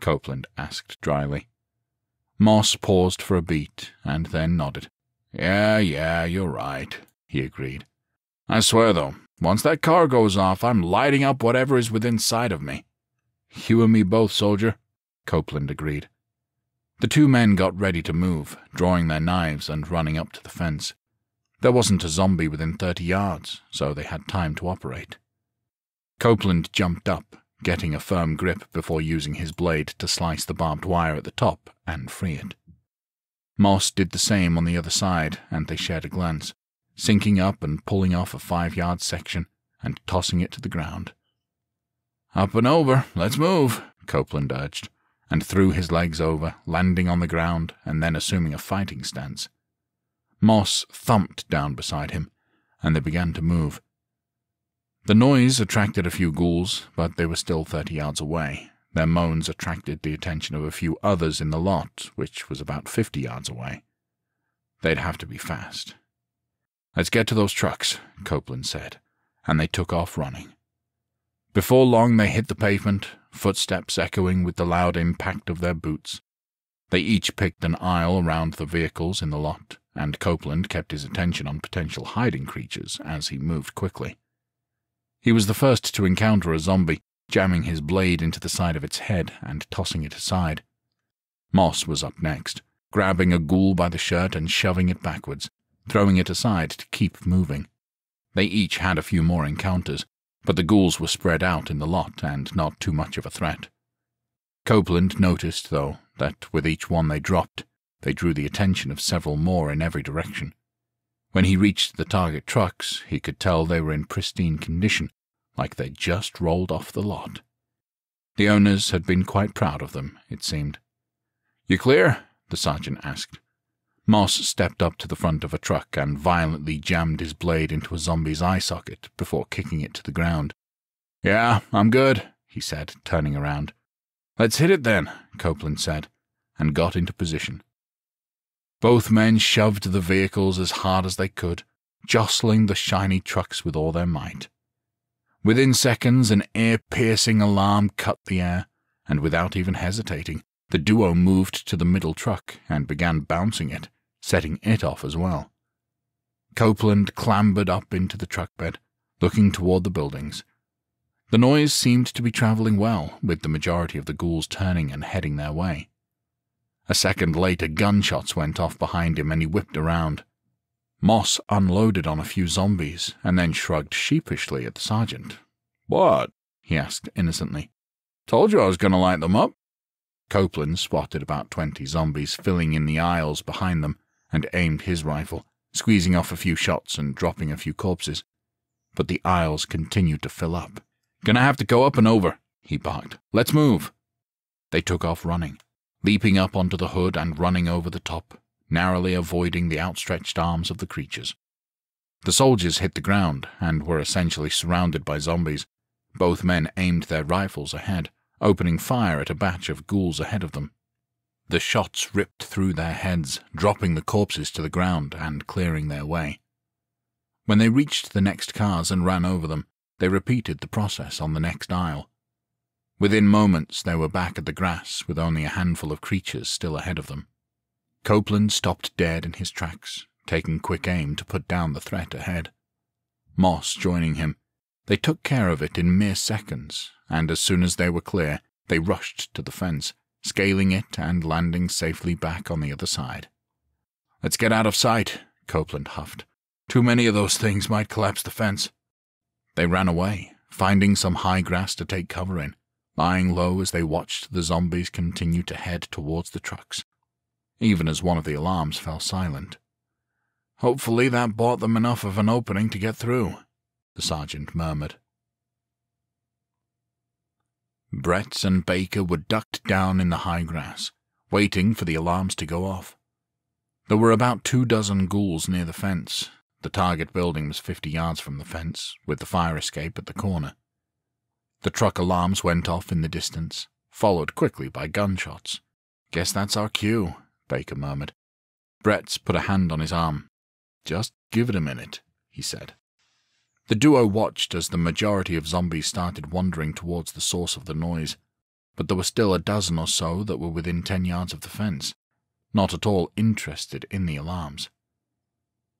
Copeland asked dryly. Moss paused for a beat and then nodded. Yeah, yeah, you're right, he agreed. I swear, though, once that car goes off, I'm lighting up whatever is within sight of me. You and me both, soldier, Copeland agreed. The two men got ready to move, drawing their knives and running up to the fence. There wasn't a zombie within thirty yards, so they had time to operate. Copeland jumped up getting a firm grip before using his blade to slice the barbed wire at the top and free it. Moss did the same on the other side, and they shared a glance, sinking up and pulling off a five yard section and tossing it to the ground. Up and over, let's move, Copeland urged, and threw his legs over, landing on the ground and then assuming a fighting stance. Moss thumped down beside him, and they began to move, the noise attracted a few ghouls, but they were still thirty yards away. Their moans attracted the attention of a few others in the lot, which was about fifty yards away. They'd have to be fast. Let's get to those trucks, Copeland said, and they took off running. Before long they hit the pavement, footsteps echoing with the loud impact of their boots. They each picked an aisle around the vehicles in the lot, and Copeland kept his attention on potential hiding creatures as he moved quickly. He was the first to encounter a zombie, jamming his blade into the side of its head and tossing it aside. Moss was up next, grabbing a ghoul by the shirt and shoving it backwards, throwing it aside to keep moving. They each had a few more encounters, but the ghouls were spread out in the lot and not too much of a threat. Copeland noticed, though, that with each one they dropped, they drew the attention of several more in every direction. When he reached the target trucks, he could tell they were in pristine condition, like they'd just rolled off the lot. The owners had been quite proud of them, it seemed. You clear? the sergeant asked. Moss stepped up to the front of a truck and violently jammed his blade into a zombie's eye socket before kicking it to the ground. Yeah, I'm good, he said, turning around. Let's hit it then, Copeland said, and got into position. Both men shoved the vehicles as hard as they could, jostling the shiny trucks with all their might. Within seconds, an ear piercing alarm cut the air, and without even hesitating, the duo moved to the middle truck and began bouncing it, setting it off as well. Copeland clambered up into the truck bed, looking toward the buildings. The noise seemed to be traveling well, with the majority of the ghouls turning and heading their way. A second later, gunshots went off behind him and he whipped around. Moss unloaded on a few zombies and then shrugged sheepishly at the sergeant. What? he asked innocently. Told you I was going to light them up. Copeland spotted about twenty zombies filling in the aisles behind them and aimed his rifle, squeezing off a few shots and dropping a few corpses. But the aisles continued to fill up. Gonna have to go up and over, he barked. Let's move. They took off running leaping up onto the hood and running over the top, narrowly avoiding the outstretched arms of the creatures. The soldiers hit the ground and were essentially surrounded by zombies. Both men aimed their rifles ahead, opening fire at a batch of ghouls ahead of them. The shots ripped through their heads, dropping the corpses to the ground and clearing their way. When they reached the next cars and ran over them, they repeated the process on the next aisle, Within moments, they were back at the grass with only a handful of creatures still ahead of them. Copeland stopped dead in his tracks, taking quick aim to put down the threat ahead. Moss joining him, they took care of it in mere seconds, and as soon as they were clear, they rushed to the fence, scaling it and landing safely back on the other side. Let's get out of sight, Copeland huffed. Too many of those things might collapse the fence. They ran away, finding some high grass to take cover in, lying low as they watched the zombies continue to head towards the trucks, even as one of the alarms fell silent. Hopefully that bought them enough of an opening to get through, the sergeant murmured. Bretts and Baker were ducked down in the high grass, waiting for the alarms to go off. There were about two dozen ghouls near the fence. The target building was fifty yards from the fence, with the fire escape at the corner. The truck alarms went off in the distance, followed quickly by gunshots. Guess that's our cue, Baker murmured. Bretts put a hand on his arm. Just give it a minute, he said. The duo watched as the majority of zombies started wandering towards the source of the noise, but there were still a dozen or so that were within ten yards of the fence, not at all interested in the alarms.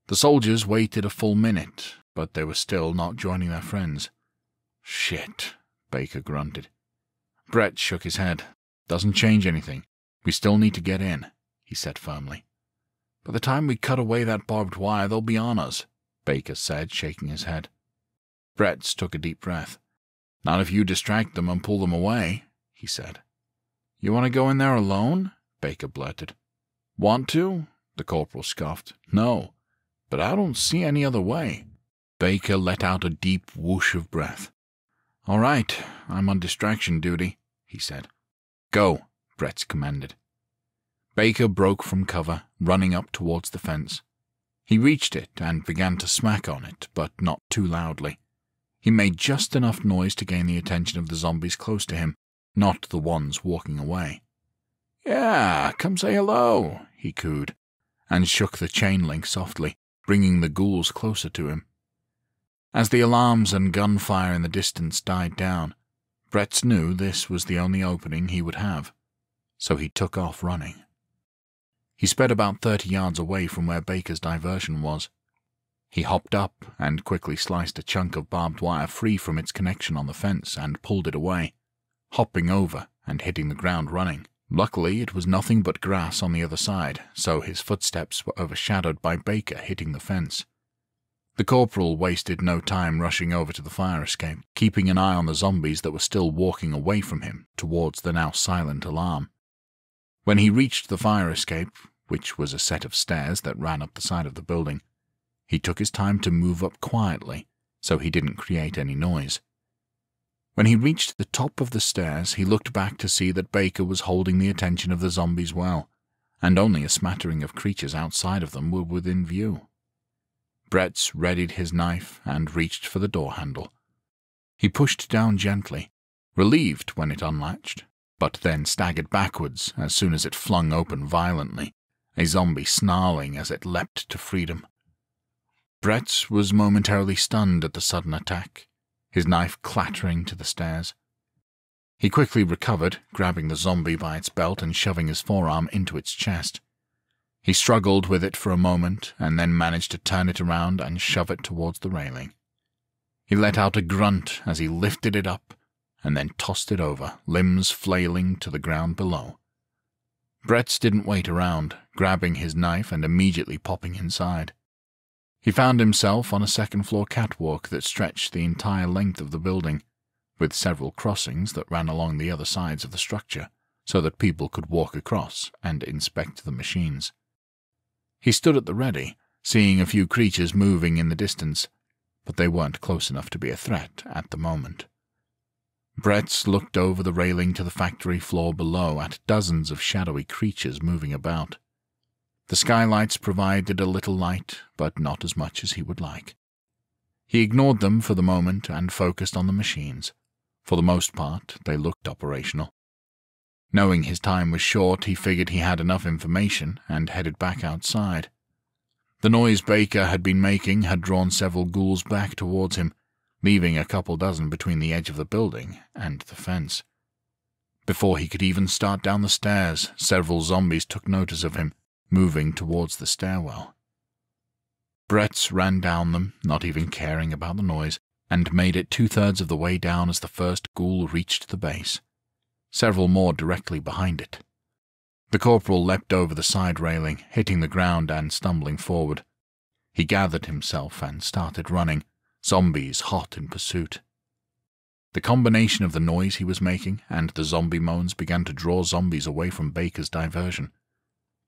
The soldiers waited a full minute, but they were still not joining their friends. Shit, Baker grunted. Brett shook his head. Doesn't change anything. We still need to get in, he said firmly. By the time we cut away that barbed wire, they'll be on us, Baker said, shaking his head. Bretts took a deep breath. Not if you distract them and pull them away, he said. You want to go in there alone? Baker blurted. Want to? The corporal scoffed. No, but I don't see any other way. Baker let out a deep whoosh of breath. All right, I'm on distraction duty, he said. Go, Bretts commanded. Baker broke from cover, running up towards the fence. He reached it and began to smack on it, but not too loudly. He made just enough noise to gain the attention of the zombies close to him, not the ones walking away. Yeah, come say hello, he cooed, and shook the chain link softly, bringing the ghouls closer to him. As the alarms and gunfire in the distance died down, Bretts knew this was the only opening he would have, so he took off running. He sped about thirty yards away from where Baker's diversion was, he hopped up and quickly sliced a chunk of barbed wire free from its connection on the fence and pulled it away, hopping over and hitting the ground running. Luckily, it was nothing but grass on the other side, so his footsteps were overshadowed by Baker hitting the fence. The corporal wasted no time rushing over to the fire escape, keeping an eye on the zombies that were still walking away from him towards the now silent alarm. When he reached the fire escape, which was a set of stairs that ran up the side of the building, he took his time to move up quietly so he didn't create any noise. When he reached the top of the stairs, he looked back to see that Baker was holding the attention of the zombies well, and only a smattering of creatures outside of them were within view. Bretts readied his knife and reached for the door handle. He pushed down gently, relieved when it unlatched, but then staggered backwards as soon as it flung open violently, a zombie snarling as it leapt to freedom. Bretts was momentarily stunned at the sudden attack, his knife clattering to the stairs. He quickly recovered, grabbing the zombie by its belt and shoving his forearm into its chest. He struggled with it for a moment and then managed to turn it around and shove it towards the railing. He let out a grunt as he lifted it up and then tossed it over, limbs flailing to the ground below. Bretts didn't wait around, grabbing his knife and immediately popping inside. He found himself on a second floor catwalk that stretched the entire length of the building, with several crossings that ran along the other sides of the structure so that people could walk across and inspect the machines. He stood at the ready, seeing a few creatures moving in the distance, but they weren't close enough to be a threat at the moment. Bretts looked over the railing to the factory floor below at dozens of shadowy creatures moving about. The skylights provided a little light, but not as much as he would like. He ignored them for the moment and focused on the machines. For the most part, they looked operational. Knowing his time was short, he figured he had enough information and headed back outside. The noise Baker had been making had drawn several ghouls back towards him, leaving a couple dozen between the edge of the building and the fence. Before he could even start down the stairs, several zombies took notice of him moving towards the stairwell. Bretts ran down them, not even caring about the noise, and made it two thirds of the way down as the first ghoul reached the base, several more directly behind it. The corporal leapt over the side railing, hitting the ground and stumbling forward. He gathered himself and started running, zombies hot in pursuit. The combination of the noise he was making and the zombie moans began to draw zombies away from Baker's diversion.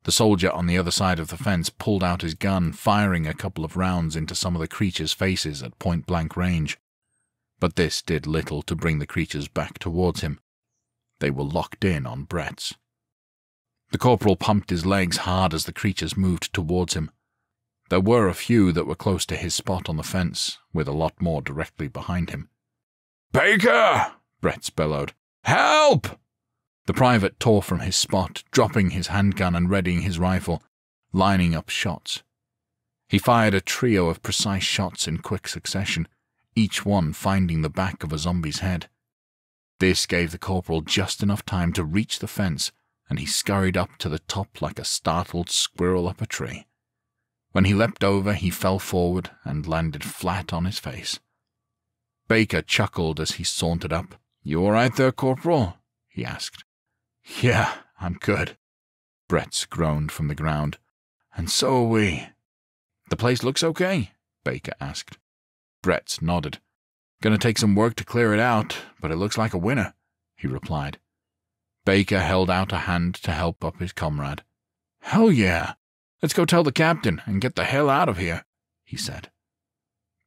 The soldier on the other side of the fence pulled out his gun, firing a couple of rounds into some of the creatures' faces at point blank range. But this did little to bring the creatures back towards him. They were locked in on Bretts. The corporal pumped his legs hard as the creatures moved towards him. There were a few that were close to his spot on the fence, with a lot more directly behind him. Baker! Bretts bellowed. Help! The private tore from his spot, dropping his handgun and readying his rifle, lining up shots. He fired a trio of precise shots in quick succession, each one finding the back of a zombie's head. This gave the corporal just enough time to reach the fence, and he scurried up to the top like a startled squirrel up a tree. When he leapt over, he fell forward and landed flat on his face. Baker chuckled as he sauntered up. You all right there, Corporal? he asked. Yeah, I'm good. Bretts groaned from the ground. And so are we. The place looks okay? Baker asked. Bretts nodded. Gonna take some work to clear it out, but it looks like a winner, he replied. Baker held out a hand to help up his comrade. Hell yeah! Let's go tell the captain and get the hell out of here, he said.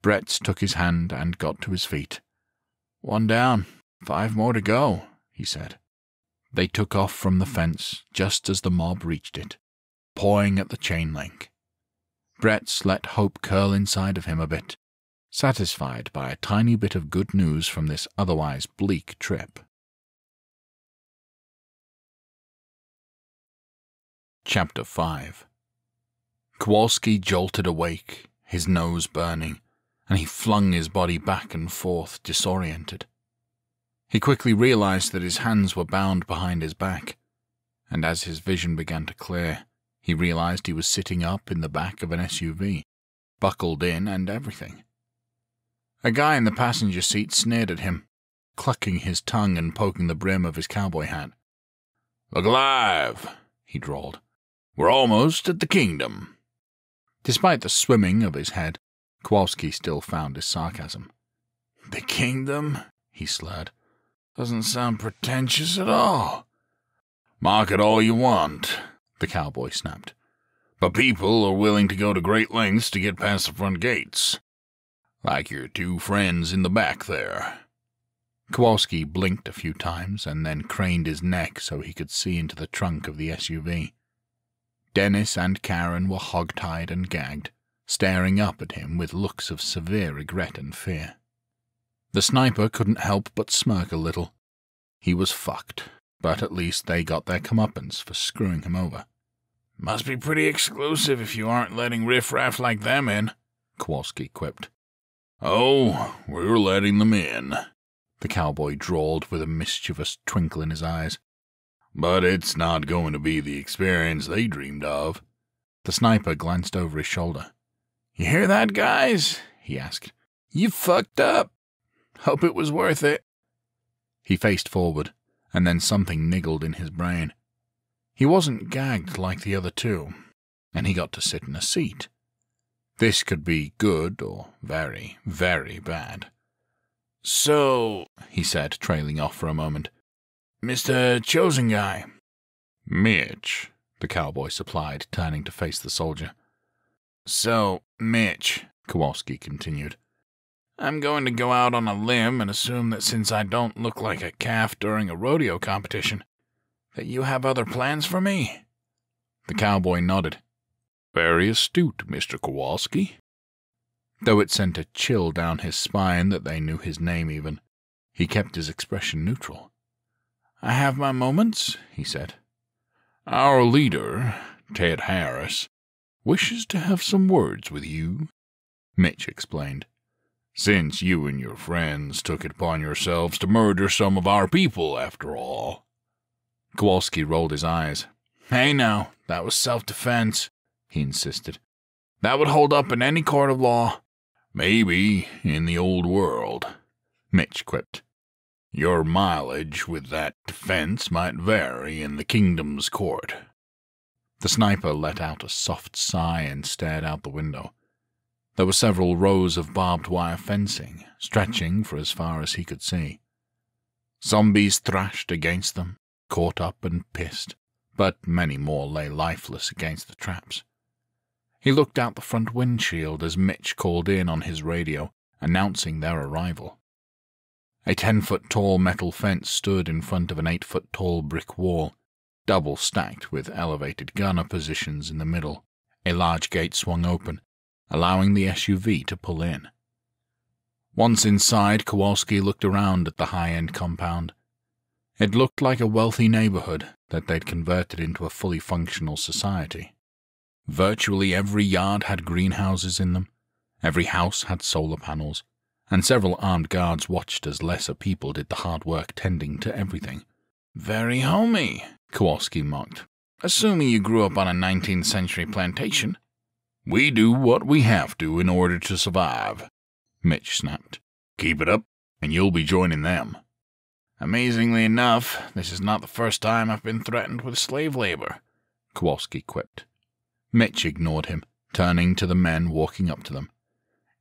Bretts took his hand and got to his feet. One down, five more to go, he said. They took off from the fence just as the mob reached it, pawing at the chain link. Bretts let hope curl inside of him a bit, satisfied by a tiny bit of good news from this otherwise bleak trip. Chapter 5 Kowalski jolted awake, his nose burning, and he flung his body back and forth, disoriented. He quickly realized that his hands were bound behind his back, and as his vision began to clear, he realized he was sitting up in the back of an SUV, buckled in and everything. A guy in the passenger seat sneered at him, clucking his tongue and poking the brim of his cowboy hat. Look alive, he drawled. We're almost at the kingdom. Despite the swimming of his head, Kowalski still found his sarcasm. The kingdom? he slurred. Doesn't sound pretentious at all. Mark it all you want, the cowboy snapped. But people are willing to go to great lengths to get past the front gates. Like your two friends in the back there. Kowalski blinked a few times and then craned his neck so he could see into the trunk of the SUV. Dennis and Karen were hog-tied and gagged, staring up at him with looks of severe regret and fear. The sniper couldn't help but smirk a little. He was fucked, but at least they got their comeuppance for screwing him over. Must be pretty exclusive if you aren't letting riffraff like them in, Kowalski quipped. Oh, we're letting them in, the cowboy drawled with a mischievous twinkle in his eyes. But it's not going to be the experience they dreamed of. The sniper glanced over his shoulder. You hear that, guys? he asked. You fucked up. Hope it was worth it. He faced forward, and then something niggled in his brain. He wasn't gagged like the other two, and he got to sit in a seat. This could be good or very, very bad. So, he said, trailing off for a moment, Mr. Chosen Guy. Mitch, the cowboy supplied, turning to face the soldier. So, Mitch, Kowalski continued, I'm going to go out on a limb and assume that since I don't look like a calf during a rodeo competition, that you have other plans for me. The cowboy nodded. Very astute, Mr. Kowalski. Though it sent a chill down his spine that they knew his name even, he kept his expression neutral. I have my moments, he said. Our leader, Ted Harris, wishes to have some words with you, Mitch explained since you and your friends took it upon yourselves to murder some of our people, after all. Kowalski rolled his eyes. Hey now, that was self defense, he insisted. That would hold up in any court of law. Maybe in the old world, Mitch quipped. Your mileage with that defense might vary in the kingdom's court. The sniper let out a soft sigh and stared out the window. There were several rows of barbed wire fencing, stretching for as far as he could see. Zombies thrashed against them, caught up and pissed, but many more lay lifeless against the traps. He looked out the front windshield as Mitch called in on his radio, announcing their arrival. A ten foot tall metal fence stood in front of an eight foot tall brick wall, double stacked with elevated gunner positions in the middle. A large gate swung open, allowing the SUV to pull in. Once inside, Kowalski looked around at the high end compound. It looked like a wealthy neighborhood that they'd converted into a fully functional society. Virtually every yard had greenhouses in them, every house had solar panels, and several armed guards watched as lesser people did the hard work tending to everything. Very homey, Kowalski mocked. Assuming you grew up on a 19th century plantation. We do what we have to in order to survive, Mitch snapped. Keep it up, and you'll be joining them. Amazingly enough, this is not the first time I've been threatened with slave labor, Kowalski quipped. Mitch ignored him, turning to the men walking up to them.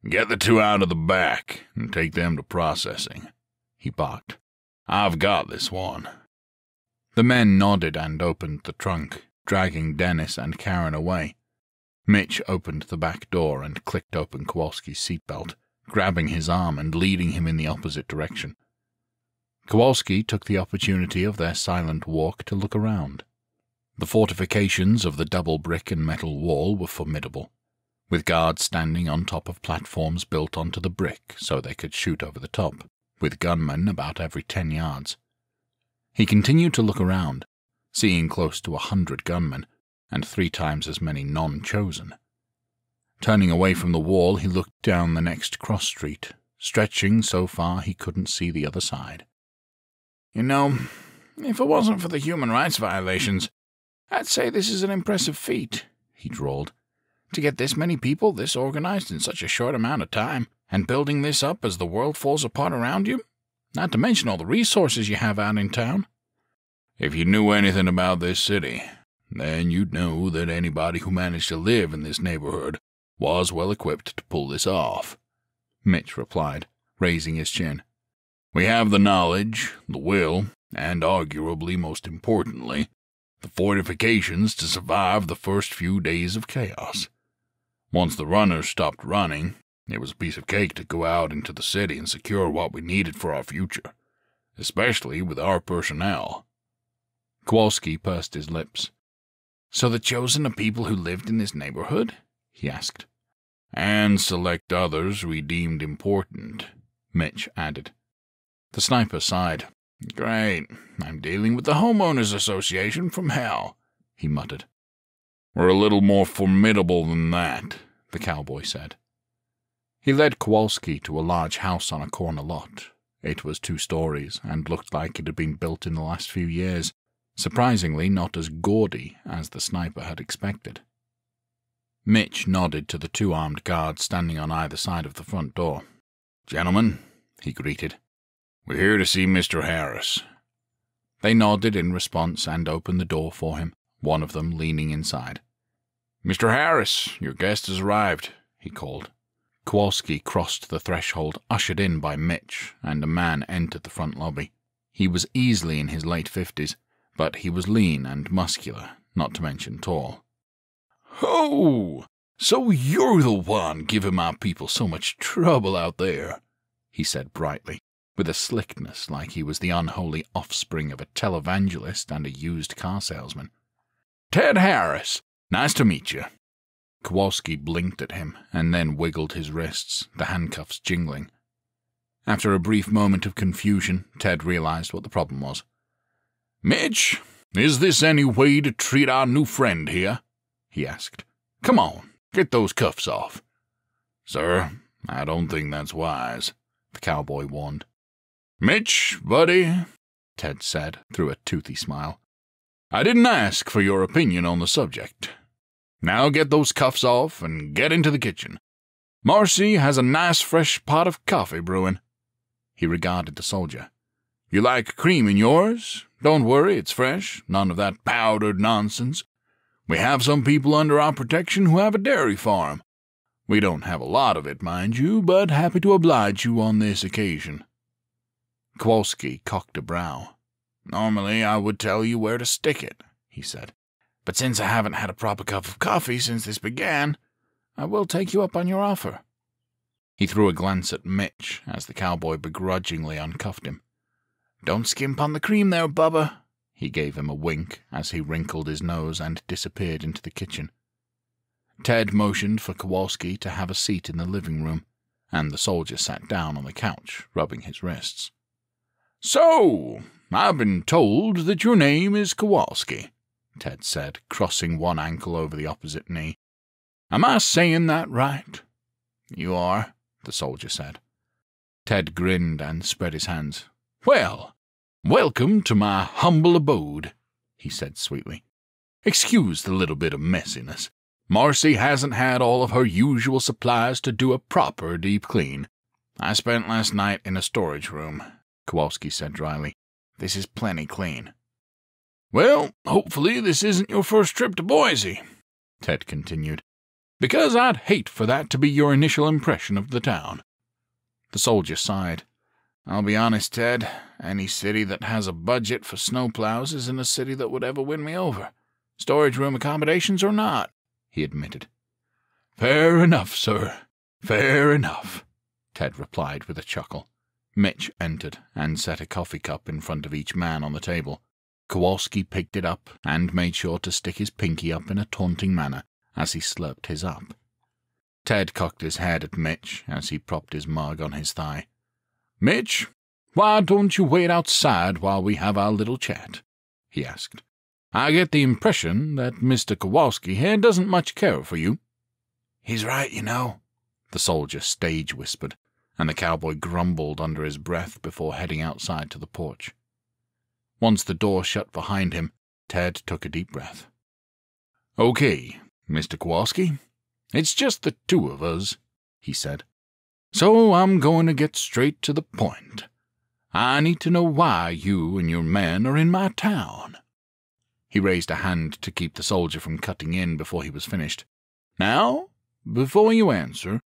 Get the two out of the back and take them to processing, he barked. I've got this one. The men nodded and opened the trunk, dragging Dennis and Karen away. Mitch opened the back door and clicked open Kowalski's seatbelt, grabbing his arm and leading him in the opposite direction. Kowalski took the opportunity of their silent walk to look around. The fortifications of the double brick and metal wall were formidable with guards standing on top of platforms built onto the brick so they could shoot over the top, with gunmen about every ten yards. He continued to look around, seeing close to a hundred gunmen and three times as many non chosen. Turning away from the wall, he looked down the next cross street, stretching so far he couldn't see the other side. You know, if it wasn't for the human rights violations, I'd say this is an impressive feat, he drawled to get this many people this organized in such a short amount of time, and building this up as the world falls apart around you? Not to mention all the resources you have out in town. If you knew anything about this city, then you'd know that anybody who managed to live in this neighborhood was well equipped to pull this off, Mitch replied, raising his chin. We have the knowledge, the will, and arguably most importantly, the fortifications to survive the first few days of chaos. Once the runners stopped running, it was a piece of cake to go out into the city and secure what we needed for our future, especially with our personnel. Kowalski pursed his lips. So the chosen are people who lived in this neighborhood? he asked. And select others we deemed important, Mitch added. The sniper sighed. Great. I'm dealing with the Homeowners Association from hell, he muttered. We're a little more formidable than that, the cowboy said. He led Kowalski to a large house on a corner lot. It was two stories and looked like it had been built in the last few years, surprisingly not as gaudy as the sniper had expected. Mitch nodded to the two armed guards standing on either side of the front door. Gentlemen, he greeted, we're here to see Mr. Harris. They nodded in response and opened the door for him one of them leaning inside. Mr. Harris, your guest has arrived, he called. Kowalski crossed the threshold, ushered in by Mitch, and a man entered the front lobby. He was easily in his late fifties, but he was lean and muscular, not to mention tall. Oh, so you're the one giving my people so much trouble out there, he said brightly, with a slickness like he was the unholy offspring of a televangelist and a used car salesman. Ted Harris. Nice to meet you. Kowalski blinked at him and then wiggled his wrists, the handcuffs jingling. After a brief moment of confusion, Ted realized what the problem was. Mitch, is this any way to treat our new friend here? he asked. Come on, get those cuffs off. Sir, I don't think that's wise, the cowboy warned. Mitch, buddy, Ted said through a toothy smile. I didn't ask for your opinion on the subject. Now get those cuffs off and get into the kitchen. Marcy has a nice fresh pot of coffee brewing. He regarded the soldier. You like cream in yours? Don't worry, it's fresh. None of that powdered nonsense. We have some people under our protection who have a dairy farm. We don't have a lot of it, mind you, but happy to oblige you on this occasion. Kowalski cocked a brow. Normally I would tell you where to stick it, he said. But since I haven't had a proper cup of coffee since this began, I will take you up on your offer. He threw a glance at Mitch as the cowboy begrudgingly uncuffed him. Don't skimp on the cream there, Bubba. He gave him a wink as he wrinkled his nose and disappeared into the kitchen. Ted motioned for Kowalski to have a seat in the living room, and the soldier sat down on the couch, rubbing his wrists. So, I've been told that your name is Kowalski, Ted said, crossing one ankle over the opposite knee. Am I saying that right? You are, the soldier said. Ted grinned and spread his hands. Well, welcome to my humble abode, he said sweetly. Excuse the little bit of messiness. Marcy hasn't had all of her usual supplies to do a proper deep clean. I spent last night in a storage room, Kowalski said dryly. This is plenty clean. Well, hopefully this isn't your first trip to Boise, Ted continued, because I'd hate for that to be your initial impression of the town. The soldier sighed. I'll be honest, Ted. Any city that has a budget for snowplows isn't a city that would ever win me over. Storage room accommodations or not, he admitted. Fair enough, sir. Fair enough, Ted replied with a chuckle. Mitch entered and set a coffee cup in front of each man on the table. Kowalski picked it up and made sure to stick his pinky up in a taunting manner as he slurped his up. Ted cocked his head at Mitch as he propped his mug on his thigh. Mitch, why don't you wait outside while we have our little chat? he asked. I get the impression that Mr. Kowalski here doesn't much care for you. He's right, you know, the soldier stage whispered, and the cowboy grumbled under his breath before heading outside to the porch. Once the door shut behind him, Ted took a deep breath. Okay, Mr. Kowalski, it's just the two of us, he said. So I'm going to get straight to the point. I need to know why you and your men are in my town. He raised a hand to keep the soldier from cutting in before he was finished. Now, before you answer,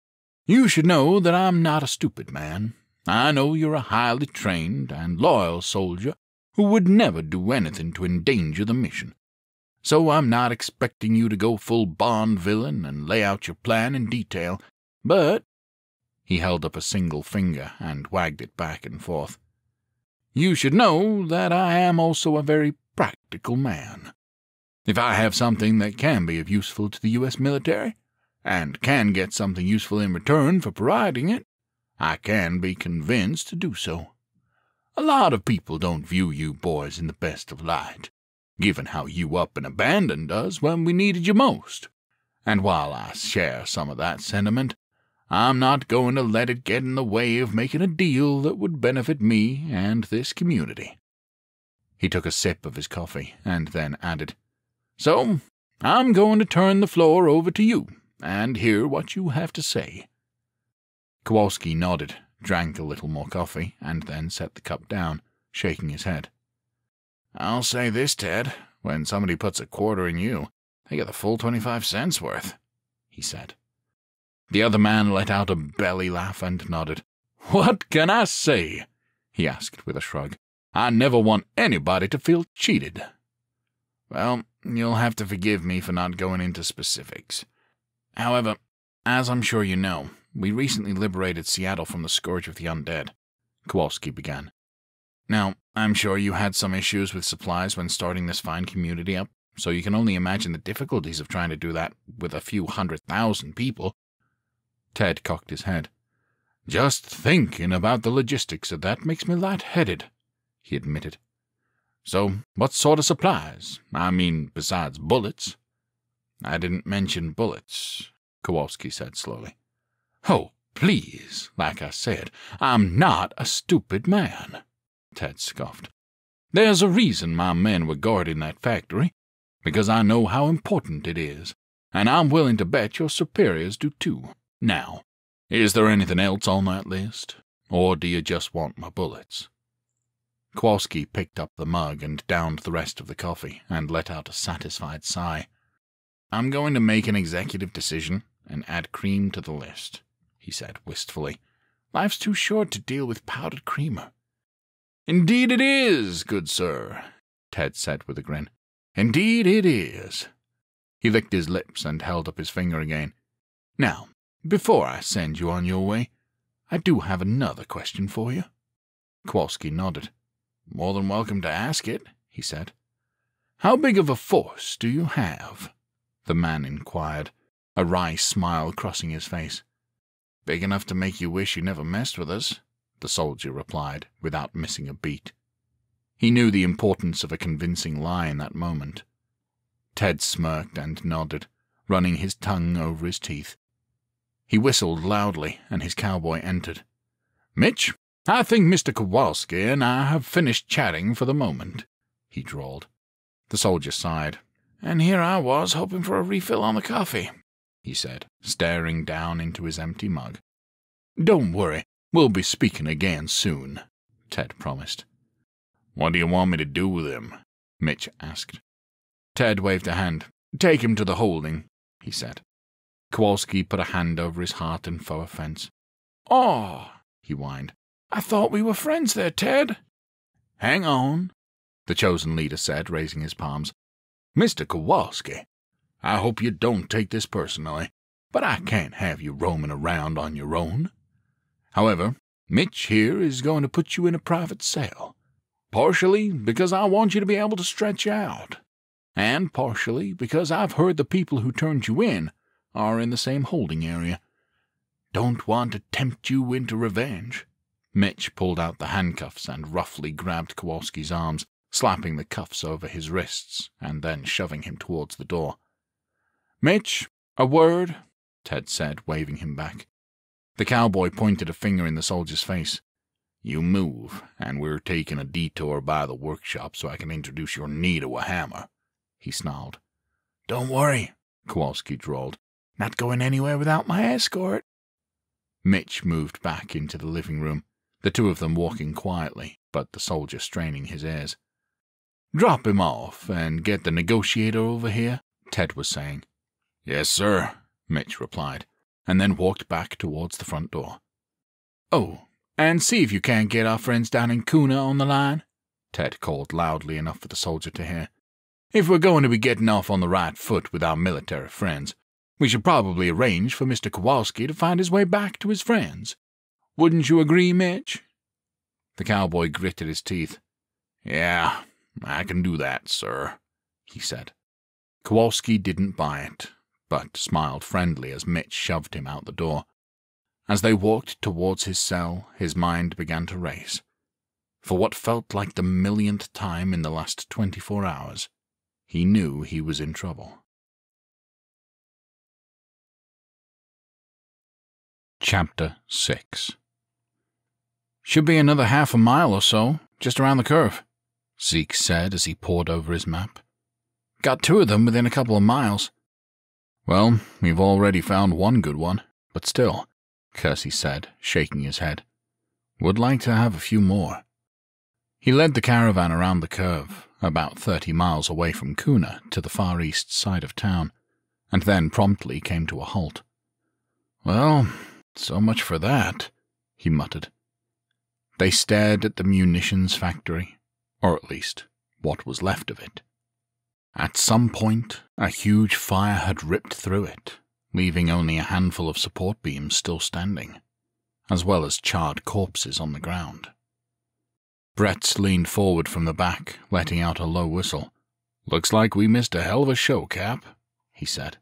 you should know that I'm not a stupid man. I know you're a highly trained and loyal soldier who would never do anything to endanger the mission. So I'm not expecting you to go full Bond villain and lay out your plan in detail, but he held up a single finger and wagged it back and forth. You should know that I am also a very practical man. If I have something that can be of useful to the U.S. military, and can get something useful in return for providing it, I can be convinced to do so. A lot of people don't view you boys in the best of light, given how you up and abandoned us when we needed you most. And while I share some of that sentiment, I'm not going to let it get in the way of making a deal that would benefit me and this community. He took a sip of his coffee and then added, So, I'm going to turn the floor over to you and hear what you have to say. Kowalski nodded, drank a little more coffee, and then set the cup down, shaking his head. I'll say this, Ted. When somebody puts a quarter in you, they get the full twenty-five cents worth, he said. The other man let out a belly laugh and nodded. What can I say? he asked with a shrug. I never want anybody to feel cheated. Well, you'll have to forgive me for not going into specifics. However, as I'm sure you know, we recently liberated Seattle from the scourge of the undead, Kowalski began. Now, I'm sure you had some issues with supplies when starting this fine community up, so you can only imagine the difficulties of trying to do that with a few hundred thousand people Ted cocked his head. Just thinking about the logistics of that makes me light-headed, he admitted. So, what sort of supplies? I mean, besides bullets. I didn't mention bullets, Kowalski said slowly. Oh, please, like I said, I'm not a stupid man, Ted scoffed. There's a reason my men were guarding that factory, because I know how important it is, and I'm willing to bet your superiors do too. Now, is there anything else on that list, or do you just want my bullets? Kowalski picked up the mug and downed the rest of the coffee and let out a satisfied sigh. I'm going to make an executive decision and add cream to the list, he said wistfully. Life's too short to deal with powdered creamer. Indeed it is, good sir, Ted said with a grin. Indeed it is. He licked his lips and held up his finger again. Now, before I send you on your way, I do have another question for you. Kowalski nodded. More than welcome to ask it, he said. How big of a force do you have? The man inquired, a wry smile crossing his face. Big enough to make you wish you never messed with us, the soldier replied, without missing a beat. He knew the importance of a convincing lie in that moment. Ted smirked and nodded, running his tongue over his teeth. He whistled loudly, and his cowboy entered. Mitch, I think Mr. Kowalski and I have finished chatting for the moment, he drawled. The soldier sighed. And here I was hoping for a refill on the coffee, he said, staring down into his empty mug. Don't worry, we'll be speaking again soon, Ted promised. What do you want me to do with him? Mitch asked. Ted waved a hand. Take him to the holding, he said. Kowalski put a hand over his heart in faux offense. Oh, he whined. I thought we were friends there, Ted. Hang on, the chosen leader said, raising his palms. Mr. Kowalski, I hope you don't take this personally, but I can't have you roaming around on your own. However, Mitch here is going to put you in a private cell, partially because I want you to be able to stretch out, and partially because I've heard the people who turned you in are in the same holding area. Don't want to tempt you into revenge. Mitch pulled out the handcuffs and roughly grabbed Kowalski's arms, slapping the cuffs over his wrists and then shoving him towards the door. Mitch, a word, Ted said, waving him back. The cowboy pointed a finger in the soldier's face. You move, and we're taking a detour by the workshop so I can introduce your knee to a hammer, he snarled. Don't worry, Kowalski drawled. Not going anywhere without my escort. Mitch moved back into the living room the two of them walking quietly, but the soldier straining his ears. Drop him off and get the negotiator over here, Ted was saying. Yes, sir, Mitch replied, and then walked back towards the front door. Oh, and see if you can't get our friends down in Kuna on the line, Ted called loudly enough for the soldier to hear. If we're going to be getting off on the right foot with our military friends, we should probably arrange for Mr. Kowalski to find his way back to his friends. Wouldn't you agree, Mitch? The cowboy gritted his teeth. Yeah, I can do that, sir, he said. Kowalski didn't buy it, but smiled friendly as Mitch shoved him out the door. As they walked towards his cell, his mind began to race. For what felt like the millionth time in the last twenty-four hours, he knew he was in trouble. Chapter 6 should be another half a mile or so, just around the curve, Zeke said as he pored over his map. Got two of them within a couple of miles. Well, we've already found one good one, but still, Kersey said, shaking his head. Would like to have a few more. He led the caravan around the curve, about thirty miles away from Kuna to the far east side of town, and then promptly came to a halt. Well, so much for that, he muttered. They stared at the munitions factory, or at least what was left of it. At some point, a huge fire had ripped through it, leaving only a handful of support beams still standing, as well as charred corpses on the ground. Bretts leaned forward from the back, letting out a low whistle. Looks like we missed a hell of a show, Cap, he said.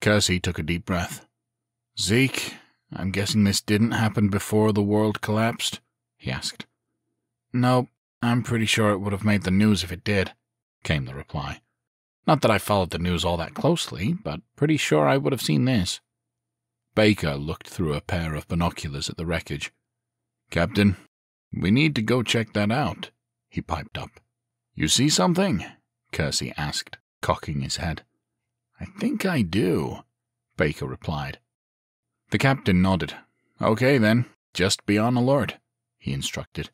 Kersey took a deep breath. Zeke, I'm guessing this didn't happen before the world collapsed? he asked. No, I'm pretty sure it would have made the news if it did, came the reply. Not that I followed the news all that closely, but pretty sure I would have seen this. Baker looked through a pair of binoculars at the wreckage. Captain, we need to go check that out, he piped up. You see something? Kersey asked, cocking his head. I think I do, Baker replied. The captain nodded. Okay, then, just be on alert, he instructed,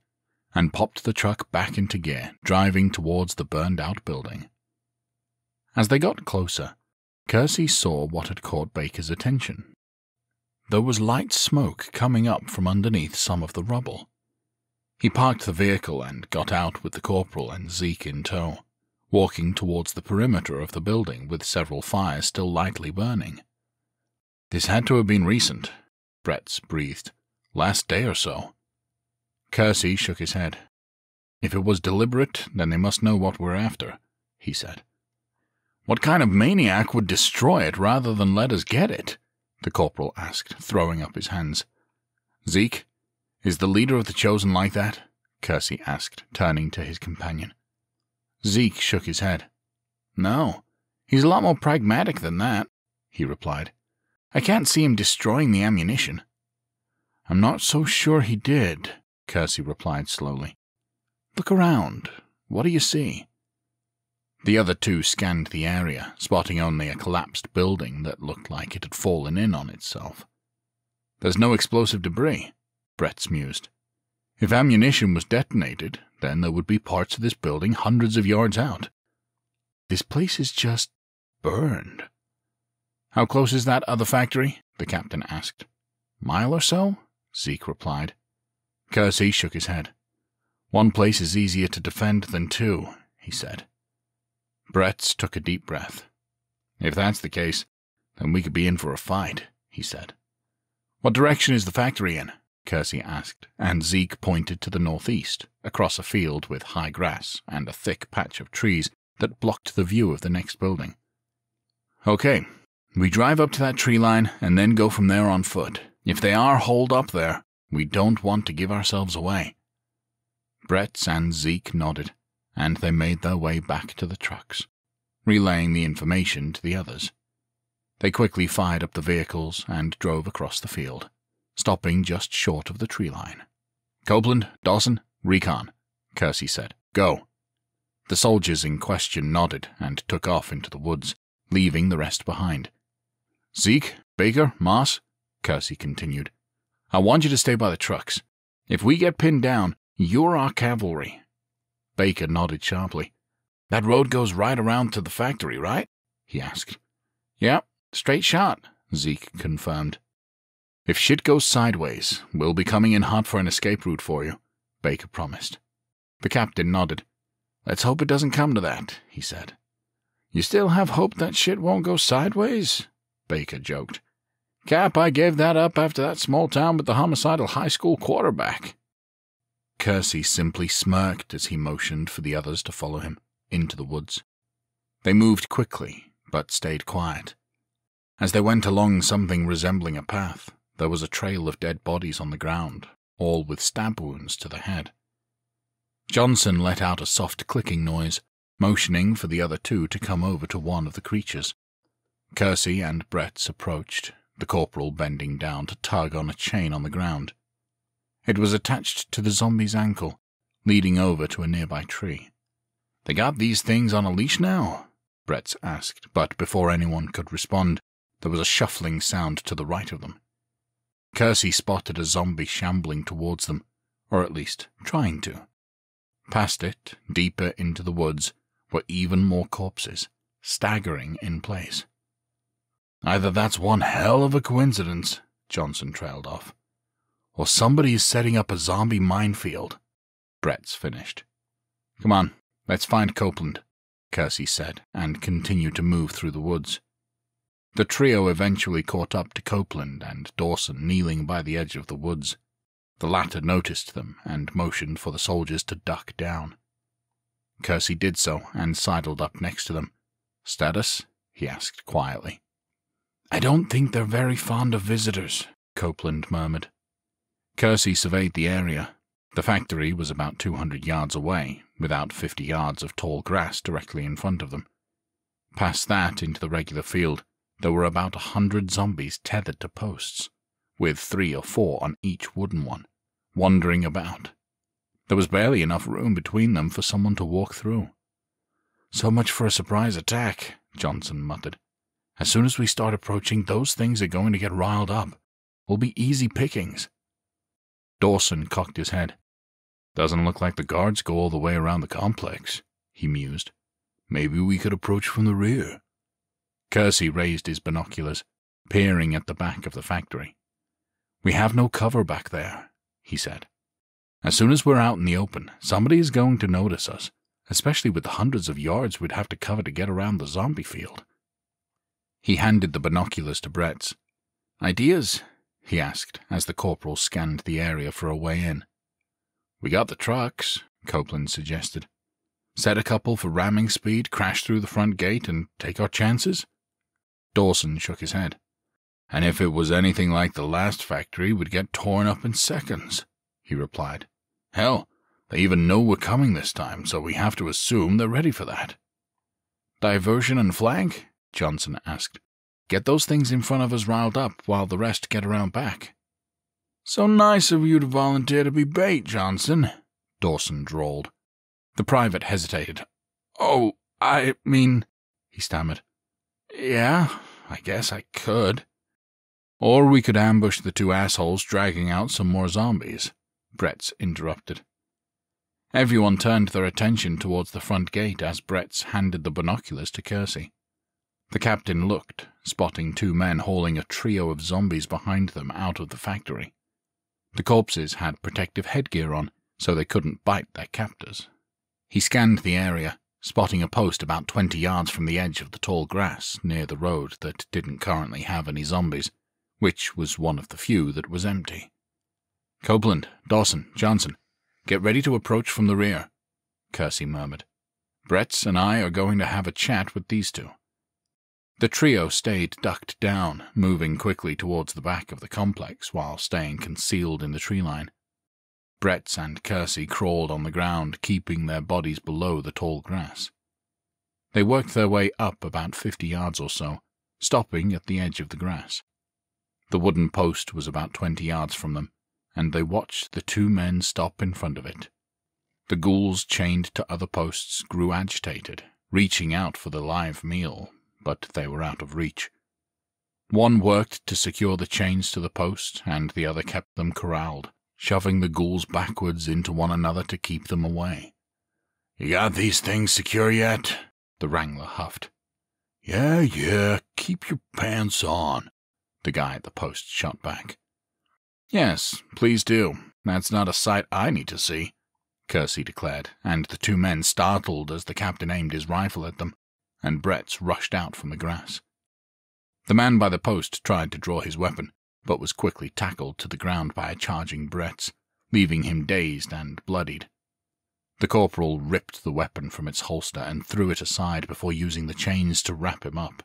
and popped the truck back into gear, driving towards the burned out building. As they got closer, Kersey saw what had caught Baker's attention. There was light smoke coming up from underneath some of the rubble. He parked the vehicle and got out with the corporal and Zeke in tow, walking towards the perimeter of the building with several fires still lightly burning. This had to have been recent, Bretts breathed. Last day or so. Kersey shook his head. If it was deliberate, then they must know what we're after, he said. What kind of maniac would destroy it rather than let us get it? the corporal asked, throwing up his hands. Zeke, is the leader of the Chosen like that? Kersey asked, turning to his companion. Zeke shook his head. No, he's a lot more pragmatic than that, he replied. I can't see him destroying the ammunition. I'm not so sure he did, Kersey replied slowly. Look around. What do you see? The other two scanned the area, spotting only a collapsed building that looked like it had fallen in on itself. There's no explosive debris, Bretts mused. If ammunition was detonated, then there would be parts of this building hundreds of yards out. This place is just burned. How close is that other factory? the captain asked. Mile or so? Zeke replied. Kersey shook his head. One place is easier to defend than two, he said. Bretts took a deep breath. If that's the case, then we could be in for a fight, he said. What direction is the factory in? Kersey asked, and Zeke pointed to the northeast, across a field with high grass and a thick patch of trees that blocked the view of the next building. Okay, we drive up to that tree line and then go from there on foot. If they are holed up there, we don't want to give ourselves away. Brett and Zeke nodded, and they made their way back to the trucks, relaying the information to the others. They quickly fired up the vehicles and drove across the field, stopping just short of the tree line. Copeland, Dawson, recon, Kersey said. Go. The soldiers in question nodded and took off into the woods, leaving the rest behind. Zeke, Baker, Moss, Kersey continued. I want you to stay by the trucks. If we get pinned down, you're our cavalry, Baker nodded sharply. That road goes right around to the factory, right? he asked. Yep, straight shot, Zeke confirmed. If shit goes sideways, we'll be coming in hot for an escape route for you, Baker promised. The captain nodded. Let's hope it doesn't come to that, he said. You still have hope that shit won't go sideways? Baker joked. Cap, I gave that up after that small town with the homicidal high school quarterback. Kersey simply smirked as he motioned for the others to follow him into the woods. They moved quickly, but stayed quiet. As they went along something resembling a path, there was a trail of dead bodies on the ground, all with stab wounds to the head. Johnson let out a soft clicking noise, motioning for the other two to come over to one of the creatures. Kersey and Bretts approached, the corporal bending down to tug on a chain on the ground. It was attached to the zombie's ankle, leading over to a nearby tree. They got these things on a leash now? Bretts asked, but before anyone could respond, there was a shuffling sound to the right of them. Kersey spotted a zombie shambling towards them, or at least trying to. Past it, deeper into the woods, were even more corpses, staggering in place. Either that's one hell of a coincidence, Johnson trailed off, or somebody is setting up a zombie minefield. Bretts finished. Come on, let's find Copeland, Kersey said, and continued to move through the woods. The trio eventually caught up to Copeland and Dawson kneeling by the edge of the woods. The latter noticed them and motioned for the soldiers to duck down. Kersey did so and sidled up next to them. Status? he asked quietly. I don't think they're very fond of visitors, Copeland murmured. Kersey surveyed the area. The factory was about 200 yards away, without 50 yards of tall grass directly in front of them. Past that, into the regular field, there were about a hundred zombies tethered to posts, with three or four on each wooden one, wandering about. There was barely enough room between them for someone to walk through. So much for a surprise attack, Johnson muttered. As soon as we start approaching, those things are going to get riled up. We'll be easy pickings. Dawson cocked his head. Doesn't look like the guards go all the way around the complex, he mused. Maybe we could approach from the rear. Kersey raised his binoculars, peering at the back of the factory. We have no cover back there, he said. As soon as we're out in the open, somebody is going to notice us, especially with the hundreds of yards we'd have to cover to get around the zombie field. He handed the binoculars to Bretts. Ideas? he asked as the corporal scanned the area for a way in. We got the trucks, Copeland suggested. Set a couple for ramming speed, crash through the front gate, and take our chances? Dawson shook his head. And if it was anything like the last factory, we'd get torn up in seconds, he replied. Hell, they even know we're coming this time, so we have to assume they're ready for that. Diversion and flank? Johnson asked. Get those things in front of us riled up while the rest get around back. So nice of you to volunteer to be bait, Johnson, Dawson drawled. The private hesitated. Oh, I mean, he stammered. Yeah, I guess I could. Or we could ambush the two assholes dragging out some more zombies, Bretts interrupted. Everyone turned their attention towards the front gate as Bretts handed the binoculars to Kersey. The captain looked, spotting two men hauling a trio of zombies behind them out of the factory. The corpses had protective headgear on, so they couldn't bite their captors. He scanned the area, spotting a post about twenty yards from the edge of the tall grass near the road that didn't currently have any zombies, which was one of the few that was empty. Copeland, Dawson, Johnson, get ready to approach from the rear, Kersey murmured. Bretts and I are going to have a chat with these two. The trio stayed ducked down, moving quickly towards the back of the complex while staying concealed in the tree line. Bretts and Kersey crawled on the ground, keeping their bodies below the tall grass. They worked their way up about fifty yards or so, stopping at the edge of the grass. The wooden post was about twenty yards from them, and they watched the two men stop in front of it. The ghouls chained to other posts grew agitated, reaching out for the live meal, but they were out of reach. One worked to secure the chains to the post, and the other kept them corralled, shoving the ghouls backwards into one another to keep them away. You got these things secure yet? The wrangler huffed. Yeah, yeah, keep your pants on, the guy at the post shot back. Yes, please do. That's not a sight I need to see, Kersey declared, and the two men startled as the captain aimed his rifle at them and Bretts rushed out from the grass. The man by the post tried to draw his weapon, but was quickly tackled to the ground by a charging Bretts, leaving him dazed and bloodied. The corporal ripped the weapon from its holster and threw it aside before using the chains to wrap him up.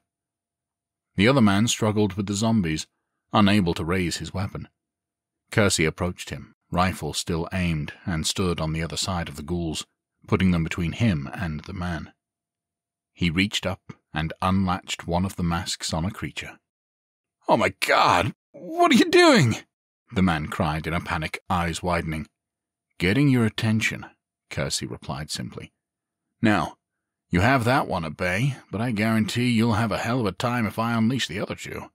The other man struggled with the zombies, unable to raise his weapon. Kersey approached him, rifle still aimed, and stood on the other side of the ghouls, putting them between him and the man. He reached up and unlatched one of the masks on a creature. Oh my god! What are you doing? The man cried in a panic, eyes widening. Getting your attention, Kersey replied simply. Now, you have that one at bay, but I guarantee you'll have a hell of a time if I unleash the other two.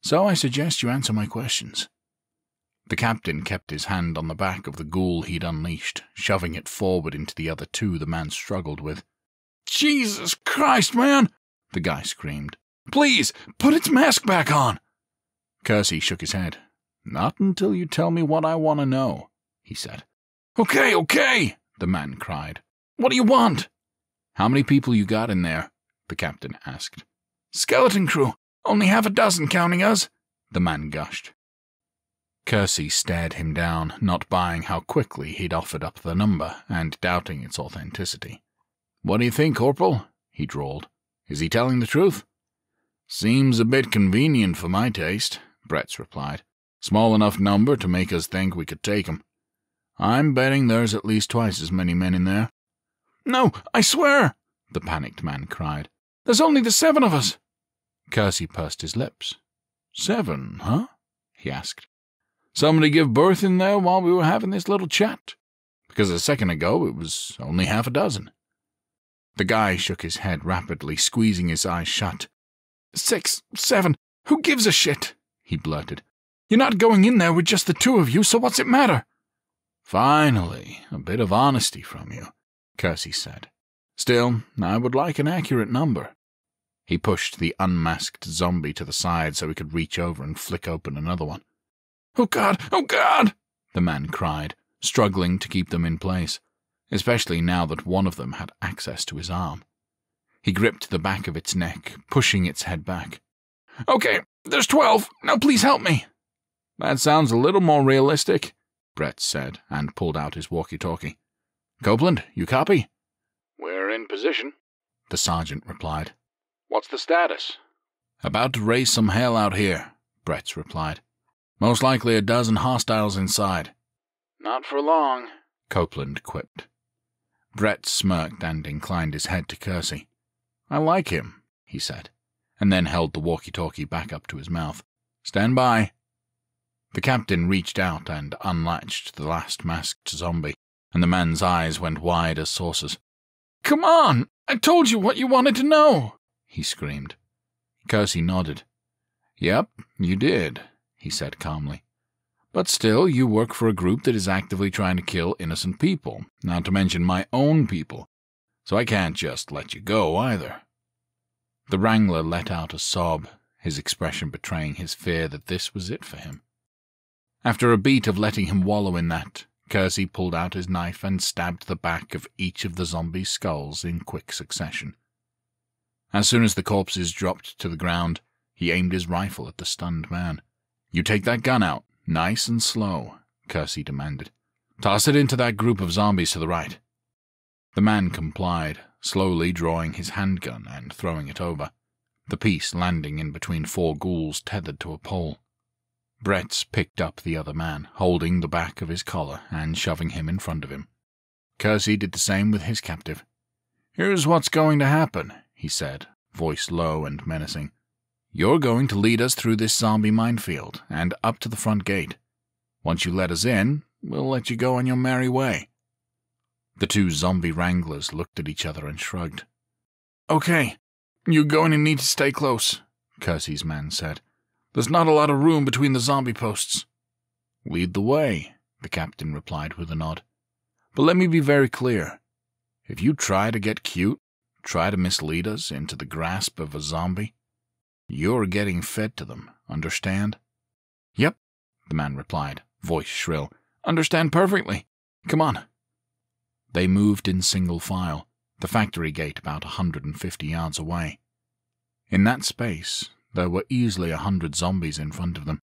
So I suggest you answer my questions. The captain kept his hand on the back of the ghoul he'd unleashed, shoving it forward into the other two the man struggled with. Jesus Christ, man! The guy screamed. Please, put its mask back on! Kersey shook his head. Not until you tell me what I want to know, he said. Okay, okay, the man cried. What do you want? How many people you got in there? the captain asked. Skeleton crew. Only half a dozen counting us, the man gushed. Kersey stared him down, not buying how quickly he'd offered up the number and doubting its authenticity. What do you think, Corporal? he drawled. Is he telling the truth? Seems a bit convenient for my taste, Bretts replied. Small enough number to make us think we could take 'em. I'm betting there's at least twice as many men in there. No, I swear, the panicked man cried. There's only the seven of us. Kersey pursed his lips. Seven, huh? he asked. Somebody give birth in there while we were having this little chat? because a second ago it was only half a dozen. The guy shook his head rapidly, squeezing his eyes shut. Six, seven, who gives a shit? he blurted. You're not going in there with just the two of you, so what's it matter? Finally, a bit of honesty from you, Kersey said. Still, I would like an accurate number. He pushed the unmasked zombie to the side so he could reach over and flick open another one. Oh God! Oh God! the man cried, struggling to keep them in place, especially now that one of them had access to his arm. He gripped the back of its neck, pushing its head back. Okay, there's twelve. Now please help me. That sounds a little more realistic, Brett said, and pulled out his walkie talkie. Copeland, you copy? We're in position, the sergeant replied. What's the status? About to raise some hell out here, Brett replied. Most likely a dozen hostiles inside. Not for long, Copeland quipped. Brett smirked and inclined his head to Kersey. I like him, he said, and then held the walkie talkie back up to his mouth. Stand by. The captain reached out and unlatched the last masked zombie, and the man's eyes went wide as saucers. Come on! I told you what you wanted to know! he screamed. Kersey nodded. Yep, you did, he said calmly. But still, you work for a group that is actively trying to kill innocent people, not to mention my own people, so I can't just let you go either. The Wrangler let out a sob, his expression betraying his fear that this was it for him. After a beat of letting him wallow in that, Kersey pulled out his knife and stabbed the back of each of the zombies' skulls in quick succession. As soon as the corpses dropped to the ground, he aimed his rifle at the stunned man. You take that gun out, nice and slow, Kersey demanded. Toss it into that group of zombies to the right. The man complied, slowly drawing his handgun and throwing it over, the piece landing in between four ghouls tethered to a pole. Bretts picked up the other man, holding the back of his collar and shoving him in front of him. Kersey did the same with his captive. Here's what's going to happen, he said, voice low and menacing. You're going to lead us through this zombie minefield and up to the front gate. Once you let us in, we'll let you go on your merry way. The two zombie wranglers looked at each other and shrugged. Okay, you're going to need to stay close, Kersey's man said. There's not a lot of room between the zombie posts. Lead the way, the captain replied with a nod. But let me be very clear. If you try to get cute, try to mislead us into the grasp of a zombie, you're getting fed to them, understand? Yep, the man replied, voice shrill. Understand perfectly. Come on. They moved in single file, the factory gate about a 150 yards away. In that space, there were easily a hundred zombies in front of them,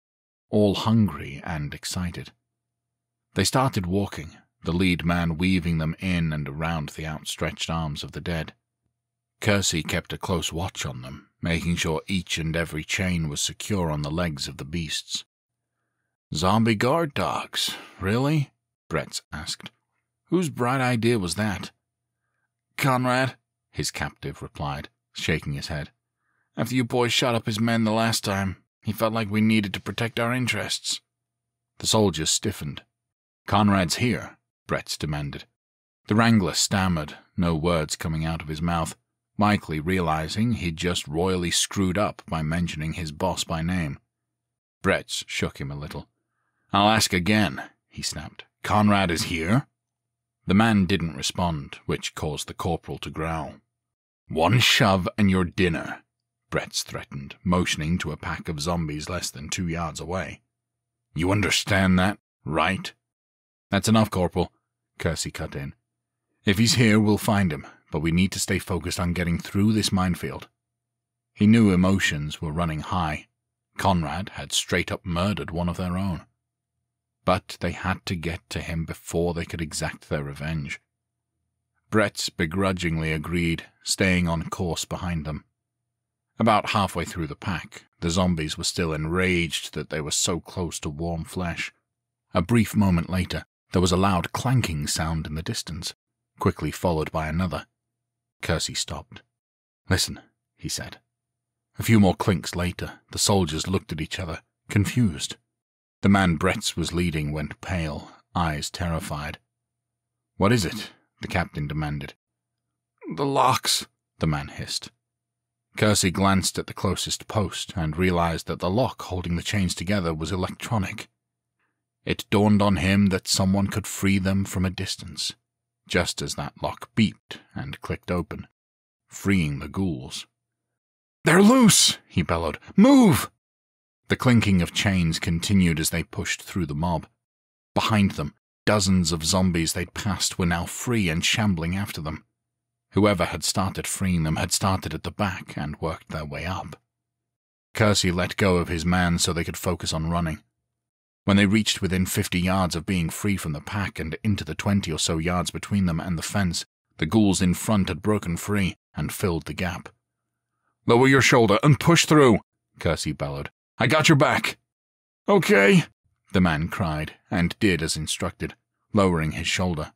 all hungry and excited. They started walking, the lead man weaving them in and around the outstretched arms of the dead. Kersey kept a close watch on them, making sure each and every chain was secure on the legs of the beasts. Zombie guard dogs, really? Bretts asked. Whose bright idea was that? Conrad, his captive replied, shaking his head. After you boys shot up his men the last time, he felt like we needed to protect our interests. The soldiers stiffened. Conrad's here, Bretts demanded. The Wrangler stammered, no words coming out of his mouth, likely realizing he'd just royally screwed up by mentioning his boss by name. Bretts shook him a little. I'll ask again, he snapped. Conrad is here? The man didn't respond, which caused the corporal to growl. One shove and your dinner, Bretts threatened, motioning to a pack of zombies less than two yards away. You understand that, right? That's enough, Corporal, Kersey cut in. If he's here, we'll find him, but we need to stay focused on getting through this minefield. He knew emotions were running high. Conrad had straight up murdered one of their own. But they had to get to him before they could exact their revenge. Bretts begrudgingly agreed, staying on course behind them. About halfway through the pack, the zombies were still enraged that they were so close to warm flesh. A brief moment later, there was a loud clanking sound in the distance, quickly followed by another. Kersey stopped. Listen, he said. A few more clinks later, the soldiers looked at each other, confused. The man Bretts was leading went pale, eyes terrified. What is it? the captain demanded. The locks, the man hissed. Kersey glanced at the closest post and realized that the lock holding the chains together was electronic. It dawned on him that someone could free them from a distance, just as that lock beeped and clicked open, freeing the ghouls. They're loose, he bellowed. Move! The clinking of chains continued as they pushed through the mob. Behind them, dozens of zombies they'd passed were now free and shambling after them. Whoever had started freeing them had started at the back and worked their way up. Kersey let go of his man so they could focus on running. When they reached within fifty yards of being free from the pack and into the twenty or so yards between them and the fence, the ghouls in front had broken free and filled the gap. Lower your shoulder and push through, Kersey bellowed. I got your back. Okay, the man cried, and did as instructed, lowering his shoulder.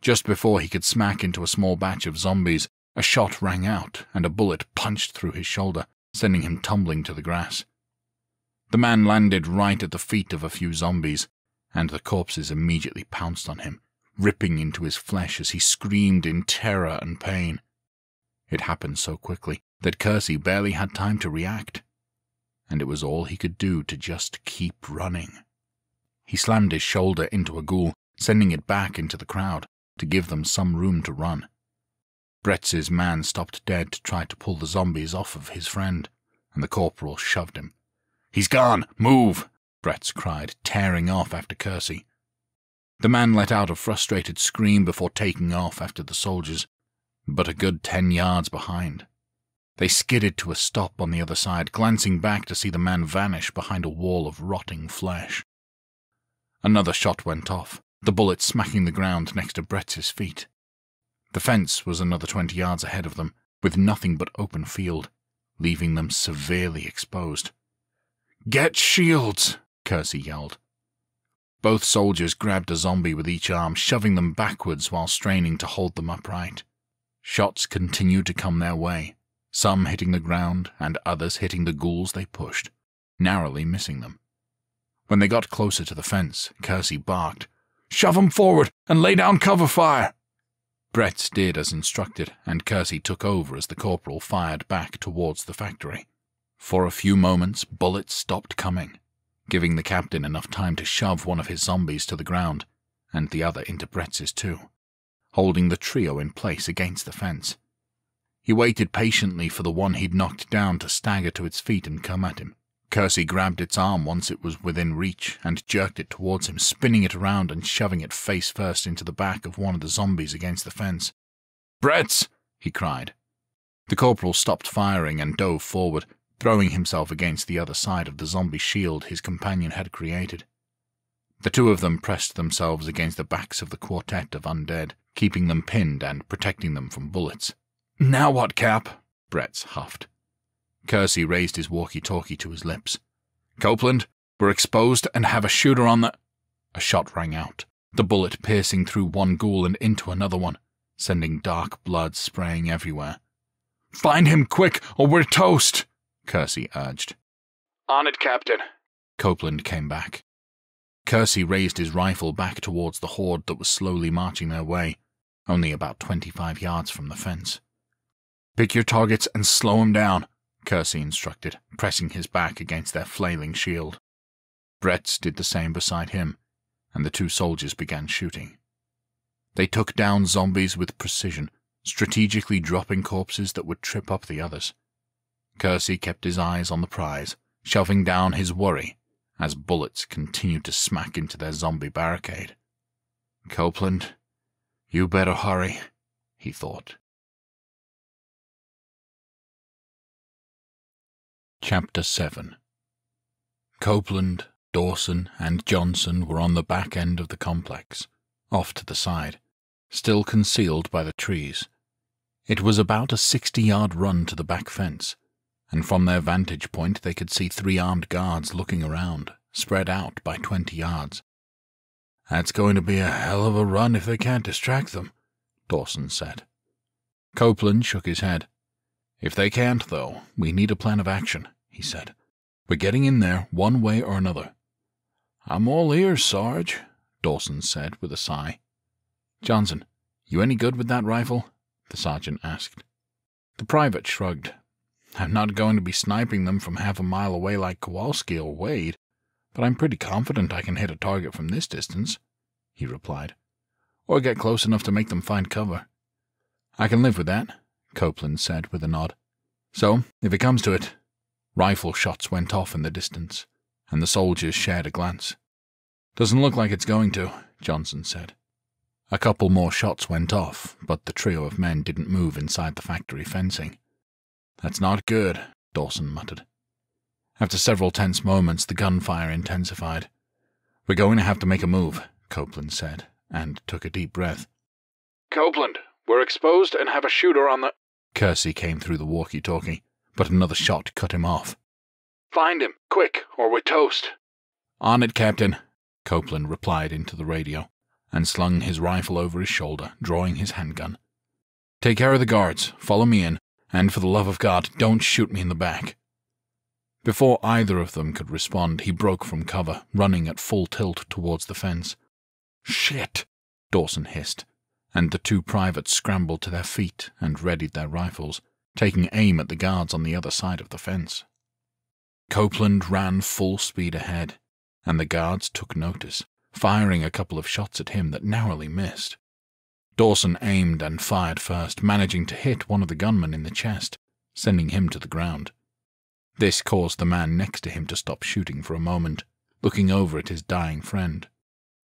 Just before he could smack into a small batch of zombies, a shot rang out and a bullet punched through his shoulder, sending him tumbling to the grass. The man landed right at the feet of a few zombies, and the corpses immediately pounced on him, ripping into his flesh as he screamed in terror and pain. It happened so quickly that Kersey barely had time to react, and it was all he could do to just keep running. He slammed his shoulder into a ghoul, sending it back into the crowd to give them some room to run. Bretts's man stopped dead to try to pull the zombies off of his friend, and the corporal shoved him. He's gone! Move! Bretts cried, tearing off after Kersey. The man let out a frustrated scream before taking off after the soldiers, but a good ten yards behind. They skidded to a stop on the other side, glancing back to see the man vanish behind a wall of rotting flesh. Another shot went off, the bullet smacking the ground next to Bretts's feet. The fence was another twenty yards ahead of them, with nothing but open field, leaving them severely exposed. Get shields, Kersey yelled. Both soldiers grabbed a zombie with each arm, shoving them backwards while straining to hold them upright. Shots continued to come their way, some hitting the ground and others hitting the ghouls they pushed, narrowly missing them. When they got closer to the fence, Kersey barked, "Shove Shove 'em forward and lay down cover fire! Bretts did as instructed, and Kersey took over as the corporal fired back towards the factory. For a few moments, bullets stopped coming, giving the captain enough time to shove one of his zombies to the ground, and the other into Bretts's too, holding the trio in place against the fence. He waited patiently for the one he'd knocked down to stagger to its feet and come at him. Kersey grabbed its arm once it was within reach and jerked it towards him, spinning it around and shoving it face first into the back of one of the zombies against the fence. Bretts! he cried. The corporal stopped firing and dove forward, throwing himself against the other side of the zombie shield his companion had created. The two of them pressed themselves against the backs of the quartet of undead, keeping them pinned and protecting them from bullets. Now what, Cap? Bretts huffed. Kersey raised his walkie-talkie to his lips. Copeland, we're exposed and have a shooter on the... A shot rang out, the bullet piercing through one ghoul and into another one, sending dark blood spraying everywhere. Find him quick, or we're toast! Kersey urged. On it, Captain. Copeland came back. Kersey raised his rifle back towards the horde that was slowly marching their way, only about twenty-five yards from the fence. Pick your targets and slow 'em down, Kersey instructed, pressing his back against their flailing shield. Bretts did the same beside him, and the two soldiers began shooting. They took down zombies with precision, strategically dropping corpses that would trip up the others. Kersey kept his eyes on the prize, shoving down his worry as bullets continued to smack into their zombie barricade. Copeland, you better hurry, he thought. Chapter 7 Copeland, Dawson, and Johnson were on the back end of the complex, off to the side, still concealed by the trees. It was about a sixty yard run to the back fence and from their vantage point they could see three armed guards looking around, spread out by twenty yards. That's going to be a hell of a run if they can't distract them, Dawson said. Copeland shook his head. If they can't, though, we need a plan of action, he said. We're getting in there one way or another. I'm all ears, Sarge, Dawson said with a sigh. Johnson, you any good with that rifle? the sergeant asked. The private shrugged. I'm not going to be sniping them from half a mile away like Kowalski or Wade, but I'm pretty confident I can hit a target from this distance, he replied, or get close enough to make them find cover. I can live with that, Copeland said with a nod. So, if it comes to it, rifle shots went off in the distance, and the soldiers shared a glance. Doesn't look like it's going to, Johnson said. A couple more shots went off, but the trio of men didn't move inside the factory fencing. That's not good, Dawson muttered. After several tense moments, the gunfire intensified. We're going to have to make a move, Copeland said, and took a deep breath. Copeland, we're exposed and have a shooter on the. Kersey came through the walkie talkie, but another shot cut him off. Find him, quick, or we're toast. On it, Captain, Copeland replied into the radio and slung his rifle over his shoulder, drawing his handgun. Take care of the guards, follow me in, and for the love of God, don't shoot me in the back. Before either of them could respond, he broke from cover, running at full tilt towards the fence. Shit! Dawson hissed, and the two privates scrambled to their feet and readied their rifles, taking aim at the guards on the other side of the fence. Copeland ran full speed ahead, and the guards took notice, firing a couple of shots at him that narrowly missed. Dawson aimed and fired first, managing to hit one of the gunmen in the chest, sending him to the ground. This caused the man next to him to stop shooting for a moment, looking over at his dying friend.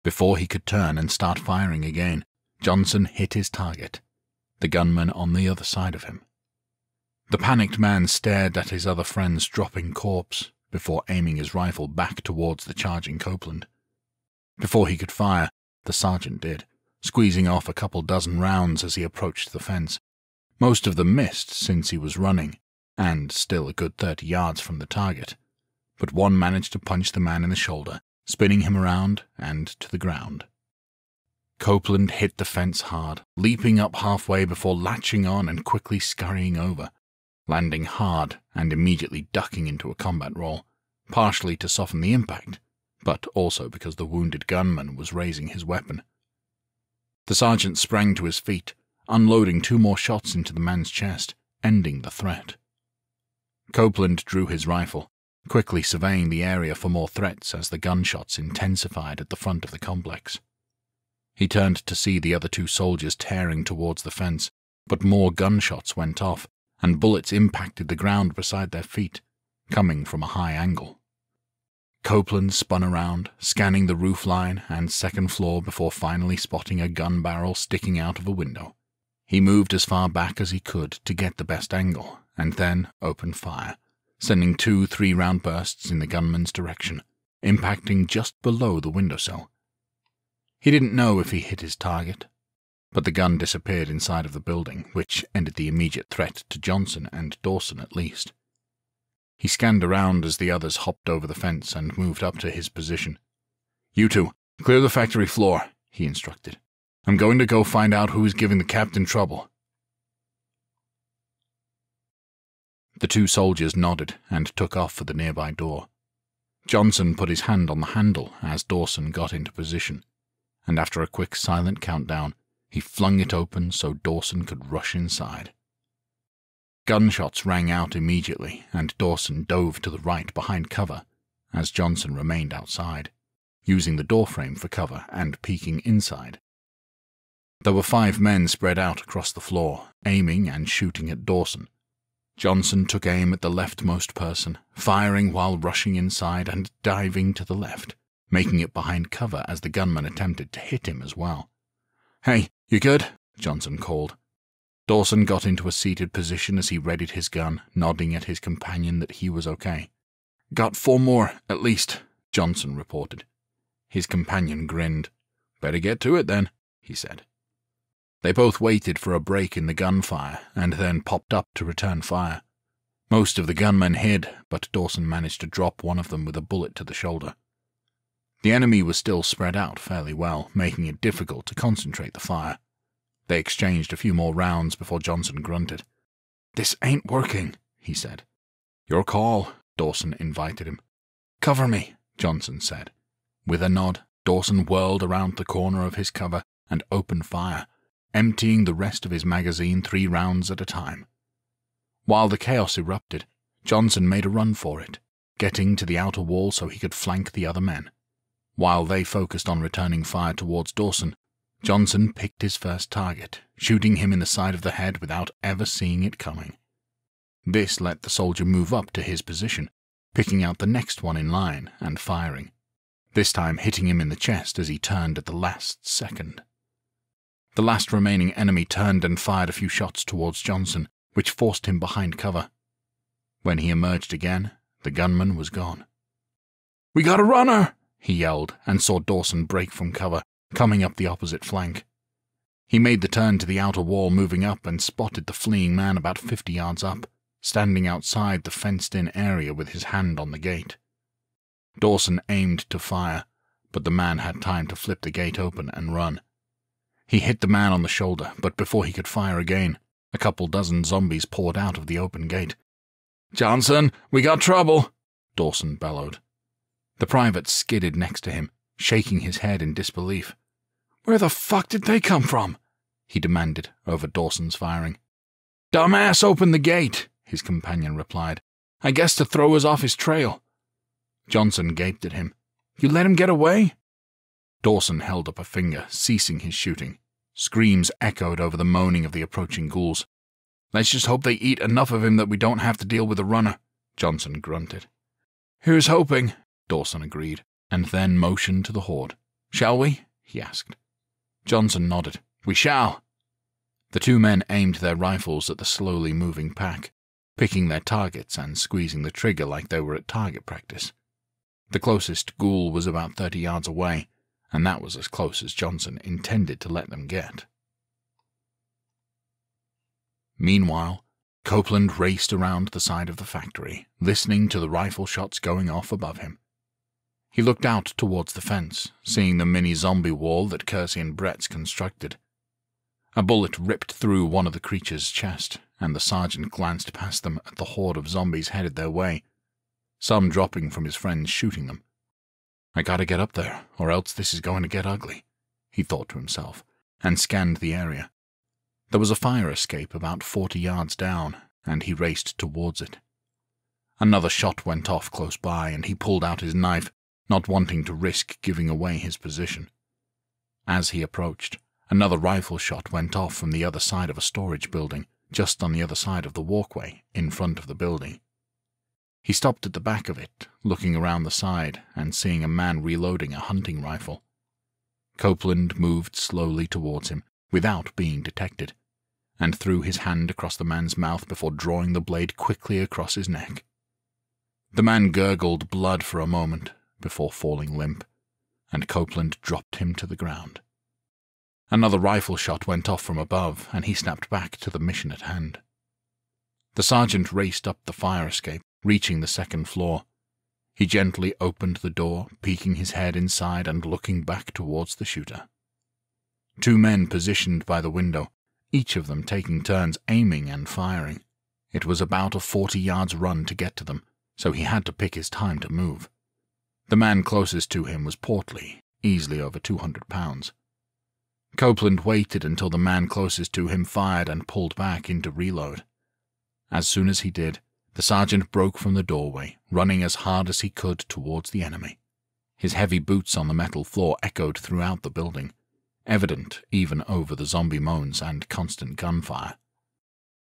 Before he could turn and start firing again, Johnson hit his target, the gunman on the other side of him. The panicked man stared at his other friend's dropping corpse before aiming his rifle back towards the charging Copeland. Before he could fire, the sergeant did, squeezing off a couple dozen rounds as he approached the fence. Most of them missed since he was running, and still a good thirty yards from the target. But one managed to punch the man in the shoulder, spinning him around and to the ground. Copeland hit the fence hard, leaping up halfway before latching on and quickly scurrying over, landing hard and immediately ducking into a combat roll, partially to soften the impact but also because the wounded gunman was raising his weapon. The sergeant sprang to his feet, unloading two more shots into the man's chest, ending the threat. Copeland drew his rifle, quickly surveying the area for more threats as the gunshots intensified at the front of the complex. He turned to see the other two soldiers tearing towards the fence, but more gunshots went off, and bullets impacted the ground beside their feet, coming from a high angle. Copeland spun around, scanning the roof line and second floor before finally spotting a gun barrel sticking out of a window. He moved as far back as he could to get the best angle, and then opened fire, sending two three round bursts in the gunman's direction, impacting just below the windowsill. He didn't know if he hit his target, but the gun disappeared inside of the building, which ended the immediate threat to Johnson and Dawson at least. He scanned around as the others hopped over the fence and moved up to his position. You two, clear the factory floor, he instructed. I'm going to go find out who is giving the captain trouble. The two soldiers nodded and took off for the nearby door. Johnson put his hand on the handle as Dawson got into position, and after a quick silent countdown, he flung it open so Dawson could rush inside. Gunshots rang out immediately, and Dawson dove to the right behind cover, as Johnson remained outside, using the doorframe for cover and peeking inside. There were five men spread out across the floor, aiming and shooting at Dawson. Johnson took aim at the leftmost person, firing while rushing inside and diving to the left, making it behind cover as the gunman attempted to hit him as well. Hey, you good? Johnson called, Dawson got into a seated position as he readied his gun, nodding at his companion that he was okay. Got four more, at least, Johnson reported. His companion grinned. Better get to it then, he said. They both waited for a break in the gunfire and then popped up to return fire. Most of the gunmen hid, but Dawson managed to drop one of them with a bullet to the shoulder. The enemy was still spread out fairly well, making it difficult to concentrate the fire. They exchanged a few more rounds before Johnson grunted. This ain't working, he said. Your call, Dawson invited him. Cover me, Johnson said. With a nod, Dawson whirled around the corner of his cover and opened fire, emptying the rest of his magazine three rounds at a time. While the chaos erupted, Johnson made a run for it, getting to the outer wall so he could flank the other men. While they focused on returning fire towards Dawson, Johnson picked his first target, shooting him in the side of the head without ever seeing it coming. This let the soldier move up to his position, picking out the next one in line and firing, this time hitting him in the chest as he turned at the last second. The last remaining enemy turned and fired a few shots towards Johnson, which forced him behind cover. When he emerged again, the gunman was gone. We got a runner! he yelled, and saw Dawson break from cover, coming up the opposite flank. He made the turn to the outer wall, moving up, and spotted the fleeing man about fifty yards up, standing outside the fenced in area with his hand on the gate. Dawson aimed to fire, but the man had time to flip the gate open and run. He hit the man on the shoulder, but before he could fire again, a couple dozen zombies poured out of the open gate. Johnson, we got trouble, Dawson bellowed. The private skidded next to him, shaking his head in disbelief. Where the fuck did they come from? he demanded over Dawson's firing. Dumbass opened the gate, his companion replied. I guess to throw us off his trail. Johnson gaped at him. You let him get away? Dawson held up a finger, ceasing his shooting. Screams echoed over the moaning of the approaching ghouls. Let's just hope they eat enough of him that we don't have to deal with the runner, Johnson grunted. Here's hoping, Dawson agreed, and then motioned to the horde. Shall we? he asked. Johnson nodded. We shall. The two men aimed their rifles at the slowly moving pack, picking their targets and squeezing the trigger like they were at target practice. The closest ghoul was about thirty yards away, and that was as close as Johnson intended to let them get. Meanwhile, Copeland raced around the side of the factory, listening to the rifle shots going off above him. He looked out towards the fence, seeing the mini zombie wall that Kersey and Bretts constructed. A bullet ripped through one of the creature's chest, and the sergeant glanced past them at the horde of zombies headed their way, some dropping from his friends shooting them. I gotta get up there, or else this is going to get ugly, he thought to himself, and scanned the area. There was a fire escape about forty yards down, and he raced towards it. Another shot went off close by, and he pulled out his knife, not wanting to risk giving away his position. As he approached, another rifle shot went off from the other side of a storage building, just on the other side of the walkway, in front of the building. He stopped at the back of it, looking around the side and seeing a man reloading a hunting rifle. Copeland moved slowly towards him, without being detected, and threw his hand across the man's mouth before drawing the blade quickly across his neck. The man gurgled blood for a moment before falling limp, and Copeland dropped him to the ground. Another rifle shot went off from above, and he snapped back to the mission at hand. The sergeant raced up the fire escape, reaching the second floor. He gently opened the door, peeking his head inside and looking back towards the shooter. Two men positioned by the window, each of them taking turns aiming and firing. It was about a forty yards run to get to them, so he had to pick his time to move. The man closest to him was portly, easily over two hundred pounds. Copeland waited until the man closest to him fired and pulled back into reload. As soon as he did, the sergeant broke from the doorway, running as hard as he could towards the enemy. His heavy boots on the metal floor echoed throughout the building, evident even over the zombie moans and constant gunfire.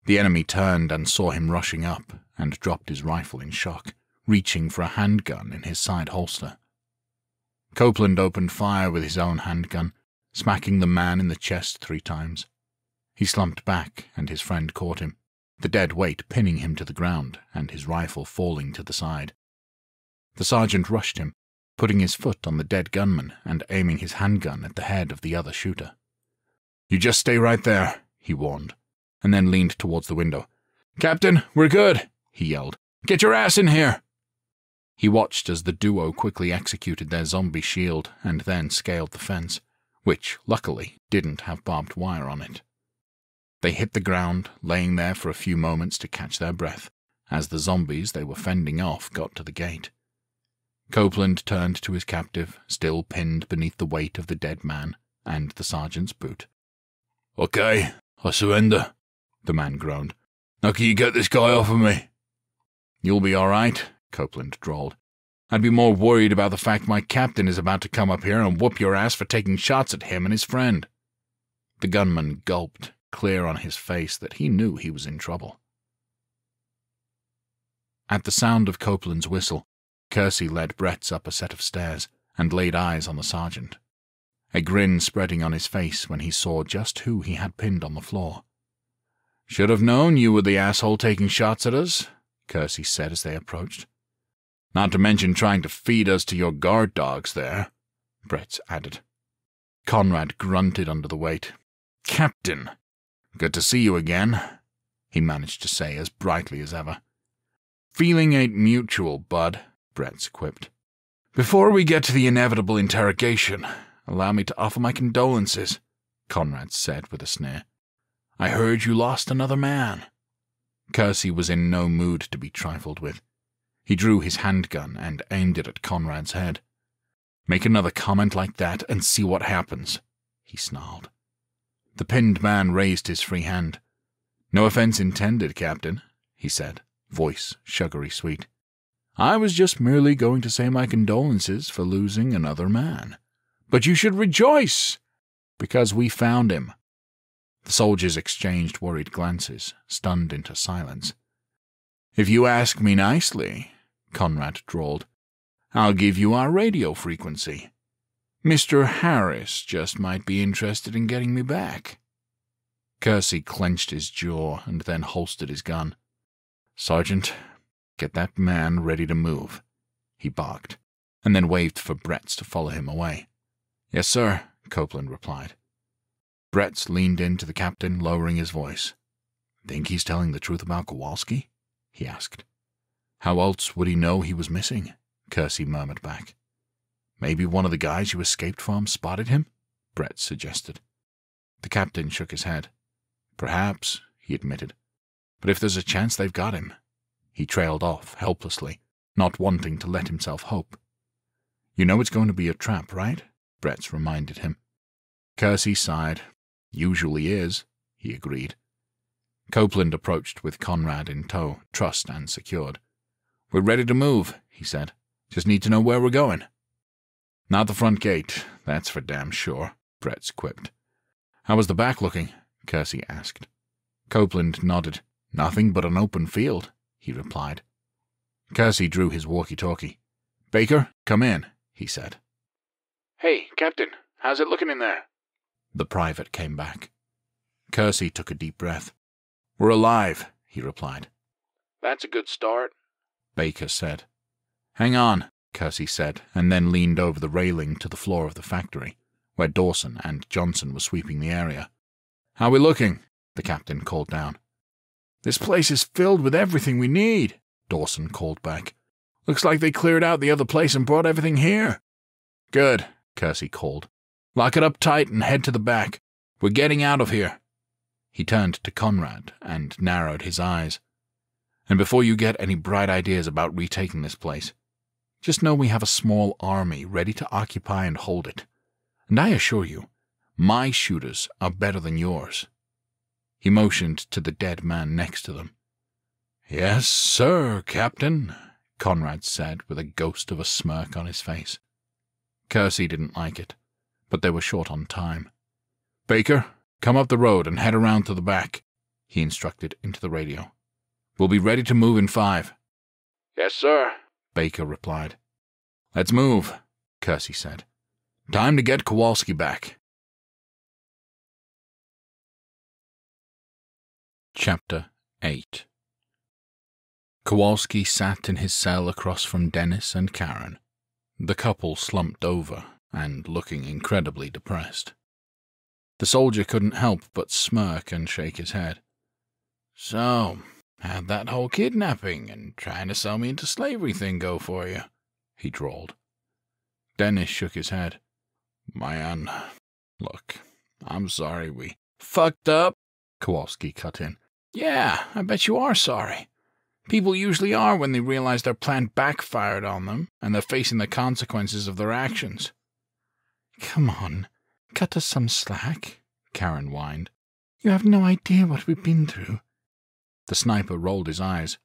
The enemy turned and saw him rushing up and dropped his rifle in shock, reaching for a handgun in his side holster. Copeland opened fire with his own handgun, smacking the man in the chest three times. He slumped back, and his friend caught him, the dead weight pinning him to the ground and his rifle falling to the side. The sergeant rushed him, putting his foot on the dead gunman and aiming his handgun at the head of the other shooter. You just stay right there, he warned, and then leaned towards the window. Captain, we're good, he yelled. Get your ass in here! He watched as the duo quickly executed their zombie shield and then scaled the fence, which, luckily, didn't have barbed wire on it. They hit the ground, laying there for a few moments to catch their breath, as the zombies they were fending off got to the gate. Copeland turned to his captive, still pinned beneath the weight of the dead man, and the sergeant's boot. Okay, I surrender, the man groaned. Now can you get this guy off of me? You'll be all right, Copeland drawled. I'd be more worried about the fact my captain is about to come up here and whoop your ass for taking shots at him and his friend. The gunman gulped, clear on his face that he knew he was in trouble. At the sound of Copeland's whistle, Kersey led Bretts up a set of stairs and laid eyes on the sergeant, a grin spreading on his face when he saw just who he had pinned on the floor. Should have known you were the asshole taking shots at us, Kersey said as they approached. Not to mention trying to feed us to your guard dogs there, Bretts added. Conrad grunted under the weight. Captain, good to see you again, he managed to say as brightly as ever. Feeling ain't mutual, bud, Bretts quipped. Before we get to the inevitable interrogation, allow me to offer my condolences, Conrad said with a sneer. I heard you lost another man. Kersey was in no mood to be trifled with. He drew his handgun and aimed it at Conrad's head. Make another comment like that and see what happens, he snarled. The pinned man raised his free hand. No offense intended, Captain, he said, voice sugary sweet. I was just merely going to say my condolences for losing another man. But you should rejoice, because we found him. The soldiers exchanged worried glances, stunned into silence. If you ask me nicely, Conrad drawled, I'll give you our radio frequency. Mr. Harris just might be interested in getting me back. Kersey clenched his jaw and then holstered his gun. Sergeant, get that man ready to move, he barked, and then waved for Bretts to follow him away. Yes, sir, Copeland replied. Bretts leaned in to the captain, lowering his voice. Think he's telling the truth about Kowalski? he asked. How else would he know he was missing? Kersey murmured back. Maybe one of the guys you escaped from spotted him? Brett suggested. The captain shook his head. Perhaps, he admitted. But if there's a chance they've got him. He trailed off, helplessly, not wanting to let himself hope. You know it's going to be a trap, right? Bretts reminded him. Kersey sighed. Usually is, he agreed. Copeland approached with Conrad in tow, trussed and secured. We're ready to move, he said. Just need to know where we're going. Not the front gate, that's for damn sure, Bretts quipped. How was the back looking? Kersey asked. Copeland nodded. Nothing but an open field, he replied. Kersey drew his walkie-talkie. Baker, come in, he said. Hey, Captain, how's it looking in there? The private came back. Kersey took a deep breath. We're alive, he replied. That's a good start, Baker said. Hang on, Kersey said, and then leaned over the railing to the floor of the factory, where Dawson and Johnson were sweeping the area. How are we looking? the captain called down. This place is filled with everything we need, Dawson called back. Looks like they cleared out the other place and brought everything here. Good, Kersey called. Lock it up tight and head to the back. We're getting out of here. He turned to Conrad and narrowed his eyes. And before you get any bright ideas about retaking this place, just know we have a small army ready to occupy and hold it. And I assure you, my shooters are better than yours. He motioned to the dead man next to them. Yes, sir, Captain, Conrad said with a ghost of a smirk on his face. Kersey didn't like it, but they were short on time. Baker, come up the road and head around to the back, he instructed into the radio. We'll be ready to move in five. Yes, sir, Baker replied. Let's move, Kersey said. Time to get Kowalski back. Chapter 8 Kowalski sat in his cell across from Dennis and Karen. The couple slumped over and looking incredibly depressed. The soldier couldn't help but smirk and shake his head. So, how'd that whole kidnapping and trying to sell me into slavery thing go for you? he drawled. Dennis shook his head. Man, look, I'm sorry we fucked up, Kowalski cut in. Yeah, I bet you are sorry. People usually are when they realize their plan backfired on them and they're facing the consequences of their actions. Come on, cut us some slack, Karen whined. You have no idea what we've been through. The sniper rolled his eyes.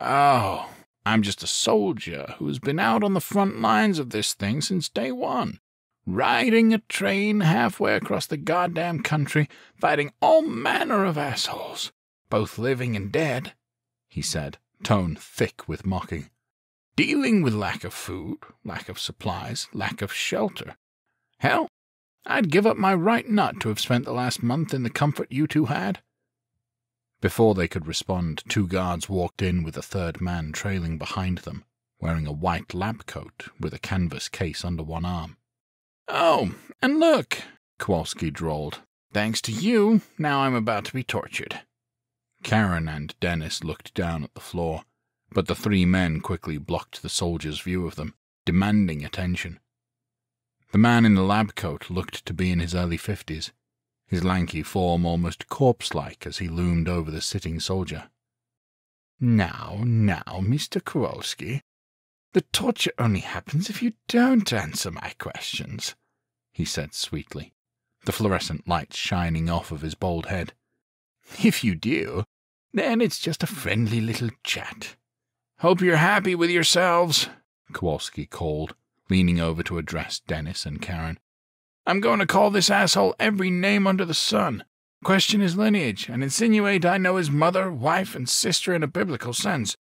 Oh, I'm just a soldier who's been out on the front lines of this thing since day one, riding a train halfway across the goddamn country, fighting all manner of assholes, both living and dead, he said, tone thick with mocking. Dealing with lack of food, lack of supplies, lack of shelter. Hell, I'd give up my right nut to have spent the last month in the comfort you two had. Before they could respond, two guards walked in with a third man trailing behind them, wearing a white lab coat with a canvas case under one arm. Oh, and look, Kowalski drawled. Thanks to you, now I'm about to be tortured. Karen and Dennis looked down at the floor, but the three men quickly blocked the soldier's view of them, demanding attention. The man in the lab coat looked to be in his early fifties, his lanky form almost corpse like as he loomed over the sitting soldier. Now, now, Mr. Kowalski, the torture only happens if you don't answer my questions, he said sweetly, the fluorescent light shining off of his bald head. If you do, then it's just a friendly little chat. Hope you're happy with yourselves, Kowalski called, leaning over to address Dennis and Karen. I'm going to call this asshole every name under the sun, question his lineage, and insinuate I know his mother, wife, and sister in a biblical sense.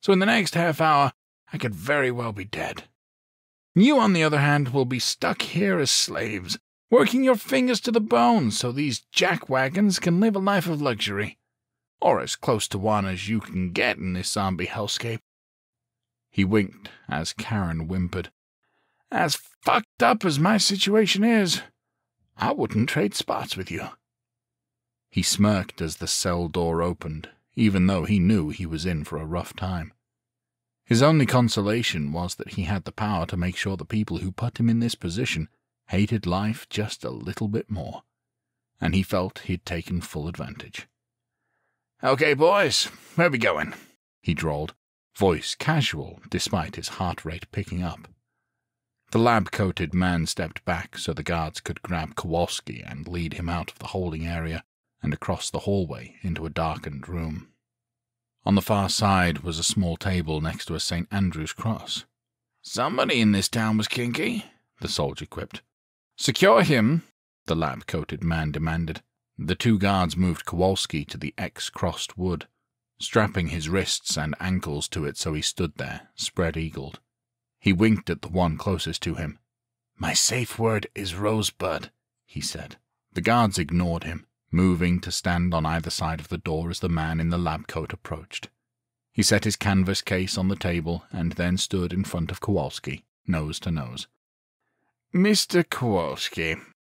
So in the next half hour, I could very well be dead. You, on the other hand, will be stuck here as slaves, working your fingers to the bone so these jackwagons can live a life of luxury, or as close to one as you can get in this zombie hellscape. He winked as Karen whimpered. As fucked up as my situation is, I wouldn't trade spots with you. He smirked as the cell door opened, even though he knew he was in for a rough time. His only consolation was that he had the power to make sure the people who put him in this position hated life just a little bit more, and he felt he'd taken full advantage. Okay, boys, where we going? he drawled, voice casual despite his heart rate picking up. The lab coated man stepped back so the guards could grab Kowalski and lead him out of the holding area and across the hallway into a darkened room. On the far side was a small table next to a St. Andrew's cross. Somebody in this town was kinky, the soldier quipped. Secure him, the lab coated man demanded. The two guards moved Kowalski to the X crossed wood, strapping his wrists and ankles to it so he stood there, spread eagled. He winked at the one closest to him. My safe word is Rosebud, he said. The guards ignored him, moving to stand on either side of the door as the man in the lab coat approached. He set his canvas case on the table and then stood in front of Kowalski, nose to nose. Mr. Kowalski,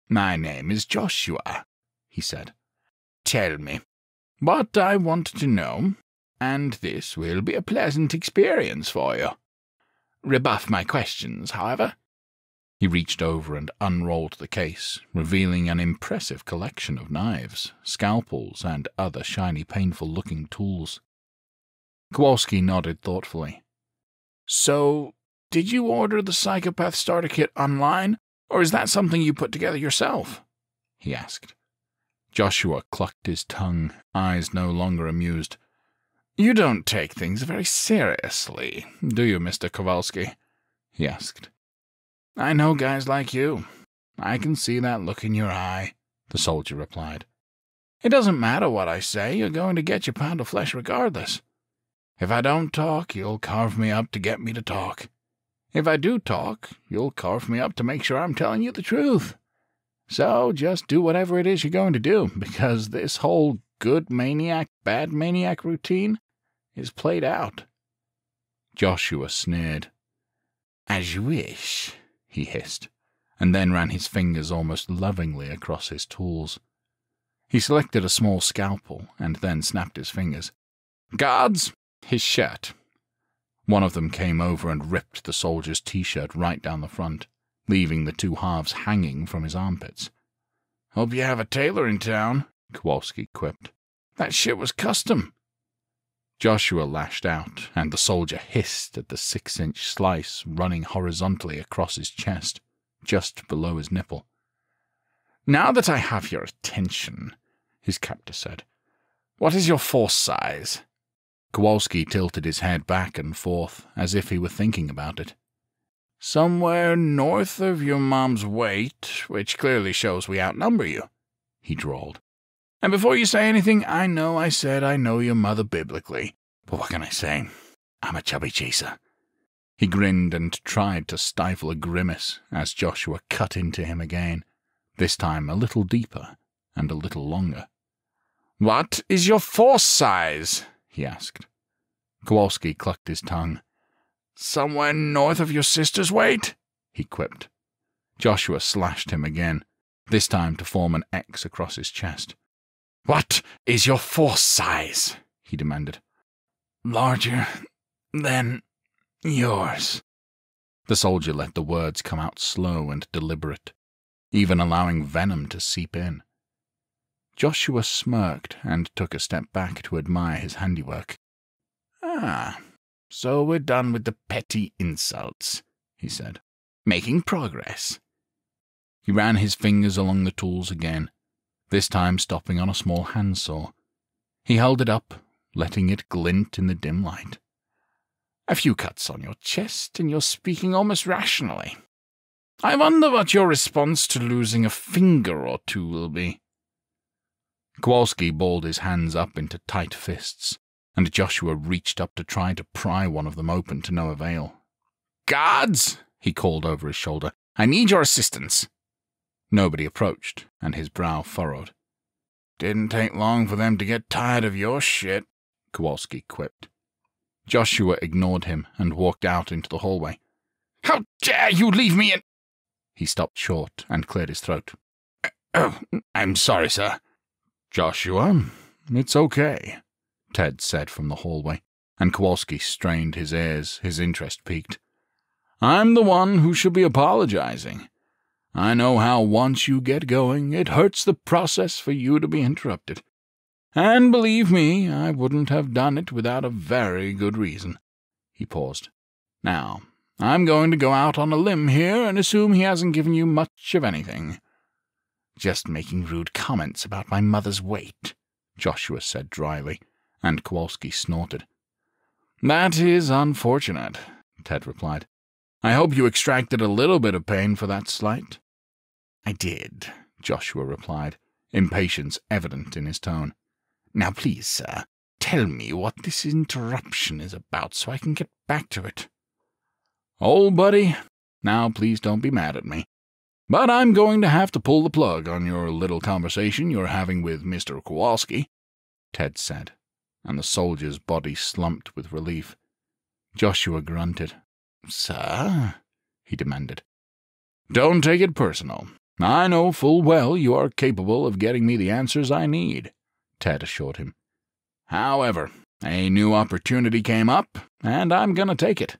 my name is Joshua, he said. Tell me what I want to know, and this will be a pleasant experience for you. Rebuff my questions, however. He reached over and unrolled the case, revealing an impressive collection of knives, scalpels, and other shiny, painful looking tools. Kowalski nodded thoughtfully. So, did you order the psychopath starter kit online, or is that something you put together yourself? he asked. Joshua clucked his tongue, eyes no longer amused. You don't take things very seriously, do you, Mr. Kowalski? he asked. I know guys like you. I can see that look in your eye, the soldier replied. It doesn't matter what I say, you're going to get your pound of flesh regardless. If I don't talk, you'll carve me up to get me to talk. If I do talk, you'll carve me up to make sure I'm telling you the truth. So just do whatever it is you're going to do, because this whole good maniac, bad maniac routine is played out. Joshua sneered. As you wish, he hissed, and then ran his fingers almost lovingly across his tools. He selected a small scalpel and then snapped his fingers. Guards, his shirt. One of them came over and ripped the soldier's t shirt right down the front, leaving the two halves hanging from his armpits. Hope you have a tailor in town, Kowalski quipped. That shit was custom. Joshua lashed out, and the soldier hissed at the six inch slice running horizontally across his chest, just below his nipple. Now that I have your attention, his captor said, what is your force size? Kowalski tilted his head back and forth, as if he were thinking about it. Somewhere north of your mom's weight, which clearly shows we outnumber you, he drawled. And before you say anything, I know I said I know your mother biblically, but what can I say? I'm a chubby chaser. He grinned and tried to stifle a grimace as Joshua cut into him again, this time a little deeper and a little longer. What is your force size? he asked. Kowalski clucked his tongue. Somewhere north of your sister's weight, he quipped. Joshua slashed him again, this time to form an X across his chest. What is your force size? he demanded. Larger than yours. The soldier let the words come out slow and deliberate, even allowing venom to seep in. Joshua smirked and took a step back to admire his handiwork. Ah, so we're done with the petty insults, he said. Making progress. He ran his fingers along the tools again, this time stopping on a small handsaw. He held it up, letting it glint in the dim light. A few cuts on your chest, and you're speaking almost rationally. I wonder what your response to losing a finger or two will be. Kowalski balled his hands up into tight fists, and Joshua reached up to try to pry one of them open to no avail. Guards, he called over his shoulder, I need your assistance. Nobody approached, and his brow furrowed. Didn't take long for them to get tired of your shit, Kowalski quipped. Joshua ignored him and walked out into the hallway. How dare you leave me in... He stopped short and cleared his throat. Oh, I'm sorry, sir. Joshua, it's okay, Ted said from the hallway, and Kowalski strained his ears, his interest piqued. I'm the one who should be apologizing. I know how once you get going, it hurts the process for you to be interrupted. And believe me, I wouldn't have done it without a very good reason. He paused. Now, I'm going to go out on a limb here and assume he hasn't given you much of anything. Just making rude comments about my mother's weight, Joshua said dryly, and Kowalski snorted. That is unfortunate, Ted replied. I hope you extracted a little bit of pain for that slight. I did, Joshua replied, impatience evident in his tone. Now, please, sir, tell me what this interruption is about so I can get back to it. Old buddy, now please don't be mad at me. But I'm going to have to pull the plug on your little conversation you're having with Mr. Kowalski, Ted said, and the soldier's body slumped with relief. Joshua grunted. Sir? he demanded. Don't take it personal. I know full well you are capable of getting me the answers I need, Ted assured him. However, a new opportunity came up, and I'm going to take it.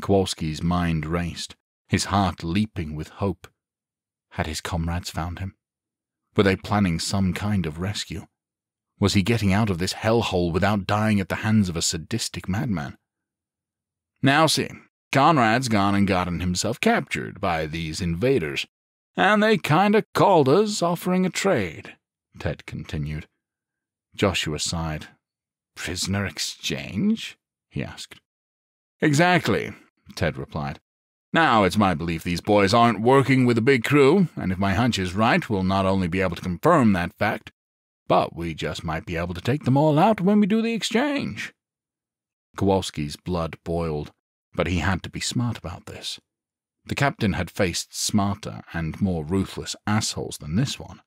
Kowalski's mind raced his heart leaping with hope. Had his comrades found him? Were they planning some kind of rescue? Was he getting out of this hellhole without dying at the hands of a sadistic madman? Now see, Conrad's gone and gotten himself captured by these invaders, and they kinda called us offering a trade, Ted continued. Joshua sighed. Prisoner exchange? he asked. Exactly, Ted replied. Now, it's my belief these boys aren't working with a big crew, and if my hunch is right, we'll not only be able to confirm that fact, but we just might be able to take them all out when we do the exchange. Kowalski's blood boiled, but he had to be smart about this. The captain had faced smarter and more ruthless assholes than this one.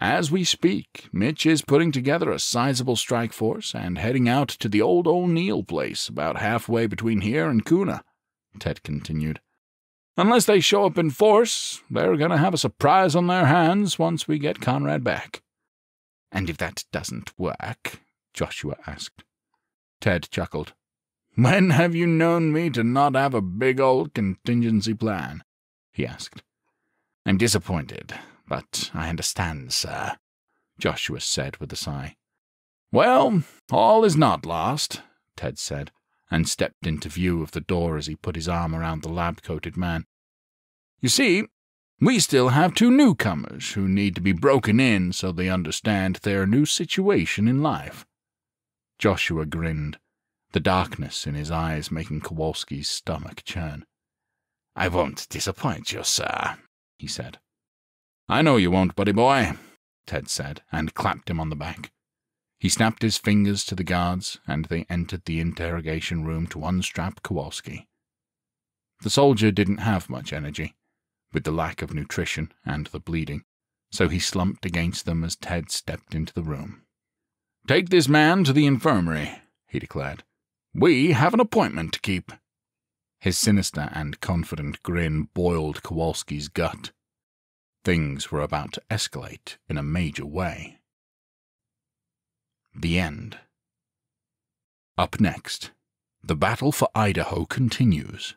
As we speak, Mitch is putting together a sizable strike force and heading out to the old O'Neill place about halfway between here and Kuna. Ted continued. Unless they show up in force, they're going to have a surprise on their hands once we get Conrad back. And if that doesn't work? Joshua asked. Ted chuckled. When have you known me to not have a big old contingency plan? he asked. I'm disappointed, but I understand, sir, Joshua said with a sigh. Well, all is not lost, Ted said and stepped into view of the door as he put his arm around the lab coated man. You see, We still have two newcomers who need to be broken in so they understand their new situation in life. Joshua grinned, the darkness in his eyes making Kowalski's stomach churn. I won't disappoint you, sir, he said. I know you won't, buddy boy, Ted said, and clapped him on the back. He snapped his fingers to the guards, and they entered the interrogation room to unstrap Kowalski. The soldier didn't have much energy, with the lack of nutrition and the bleeding, so he slumped against them as Ted stepped into the room. Take this man to the infirmary, he declared. We have an appointment to keep. His sinister and confident grin boiled Kowalski's gut. Things were about to escalate in a major way. The end. Up next, the battle for Idaho continues.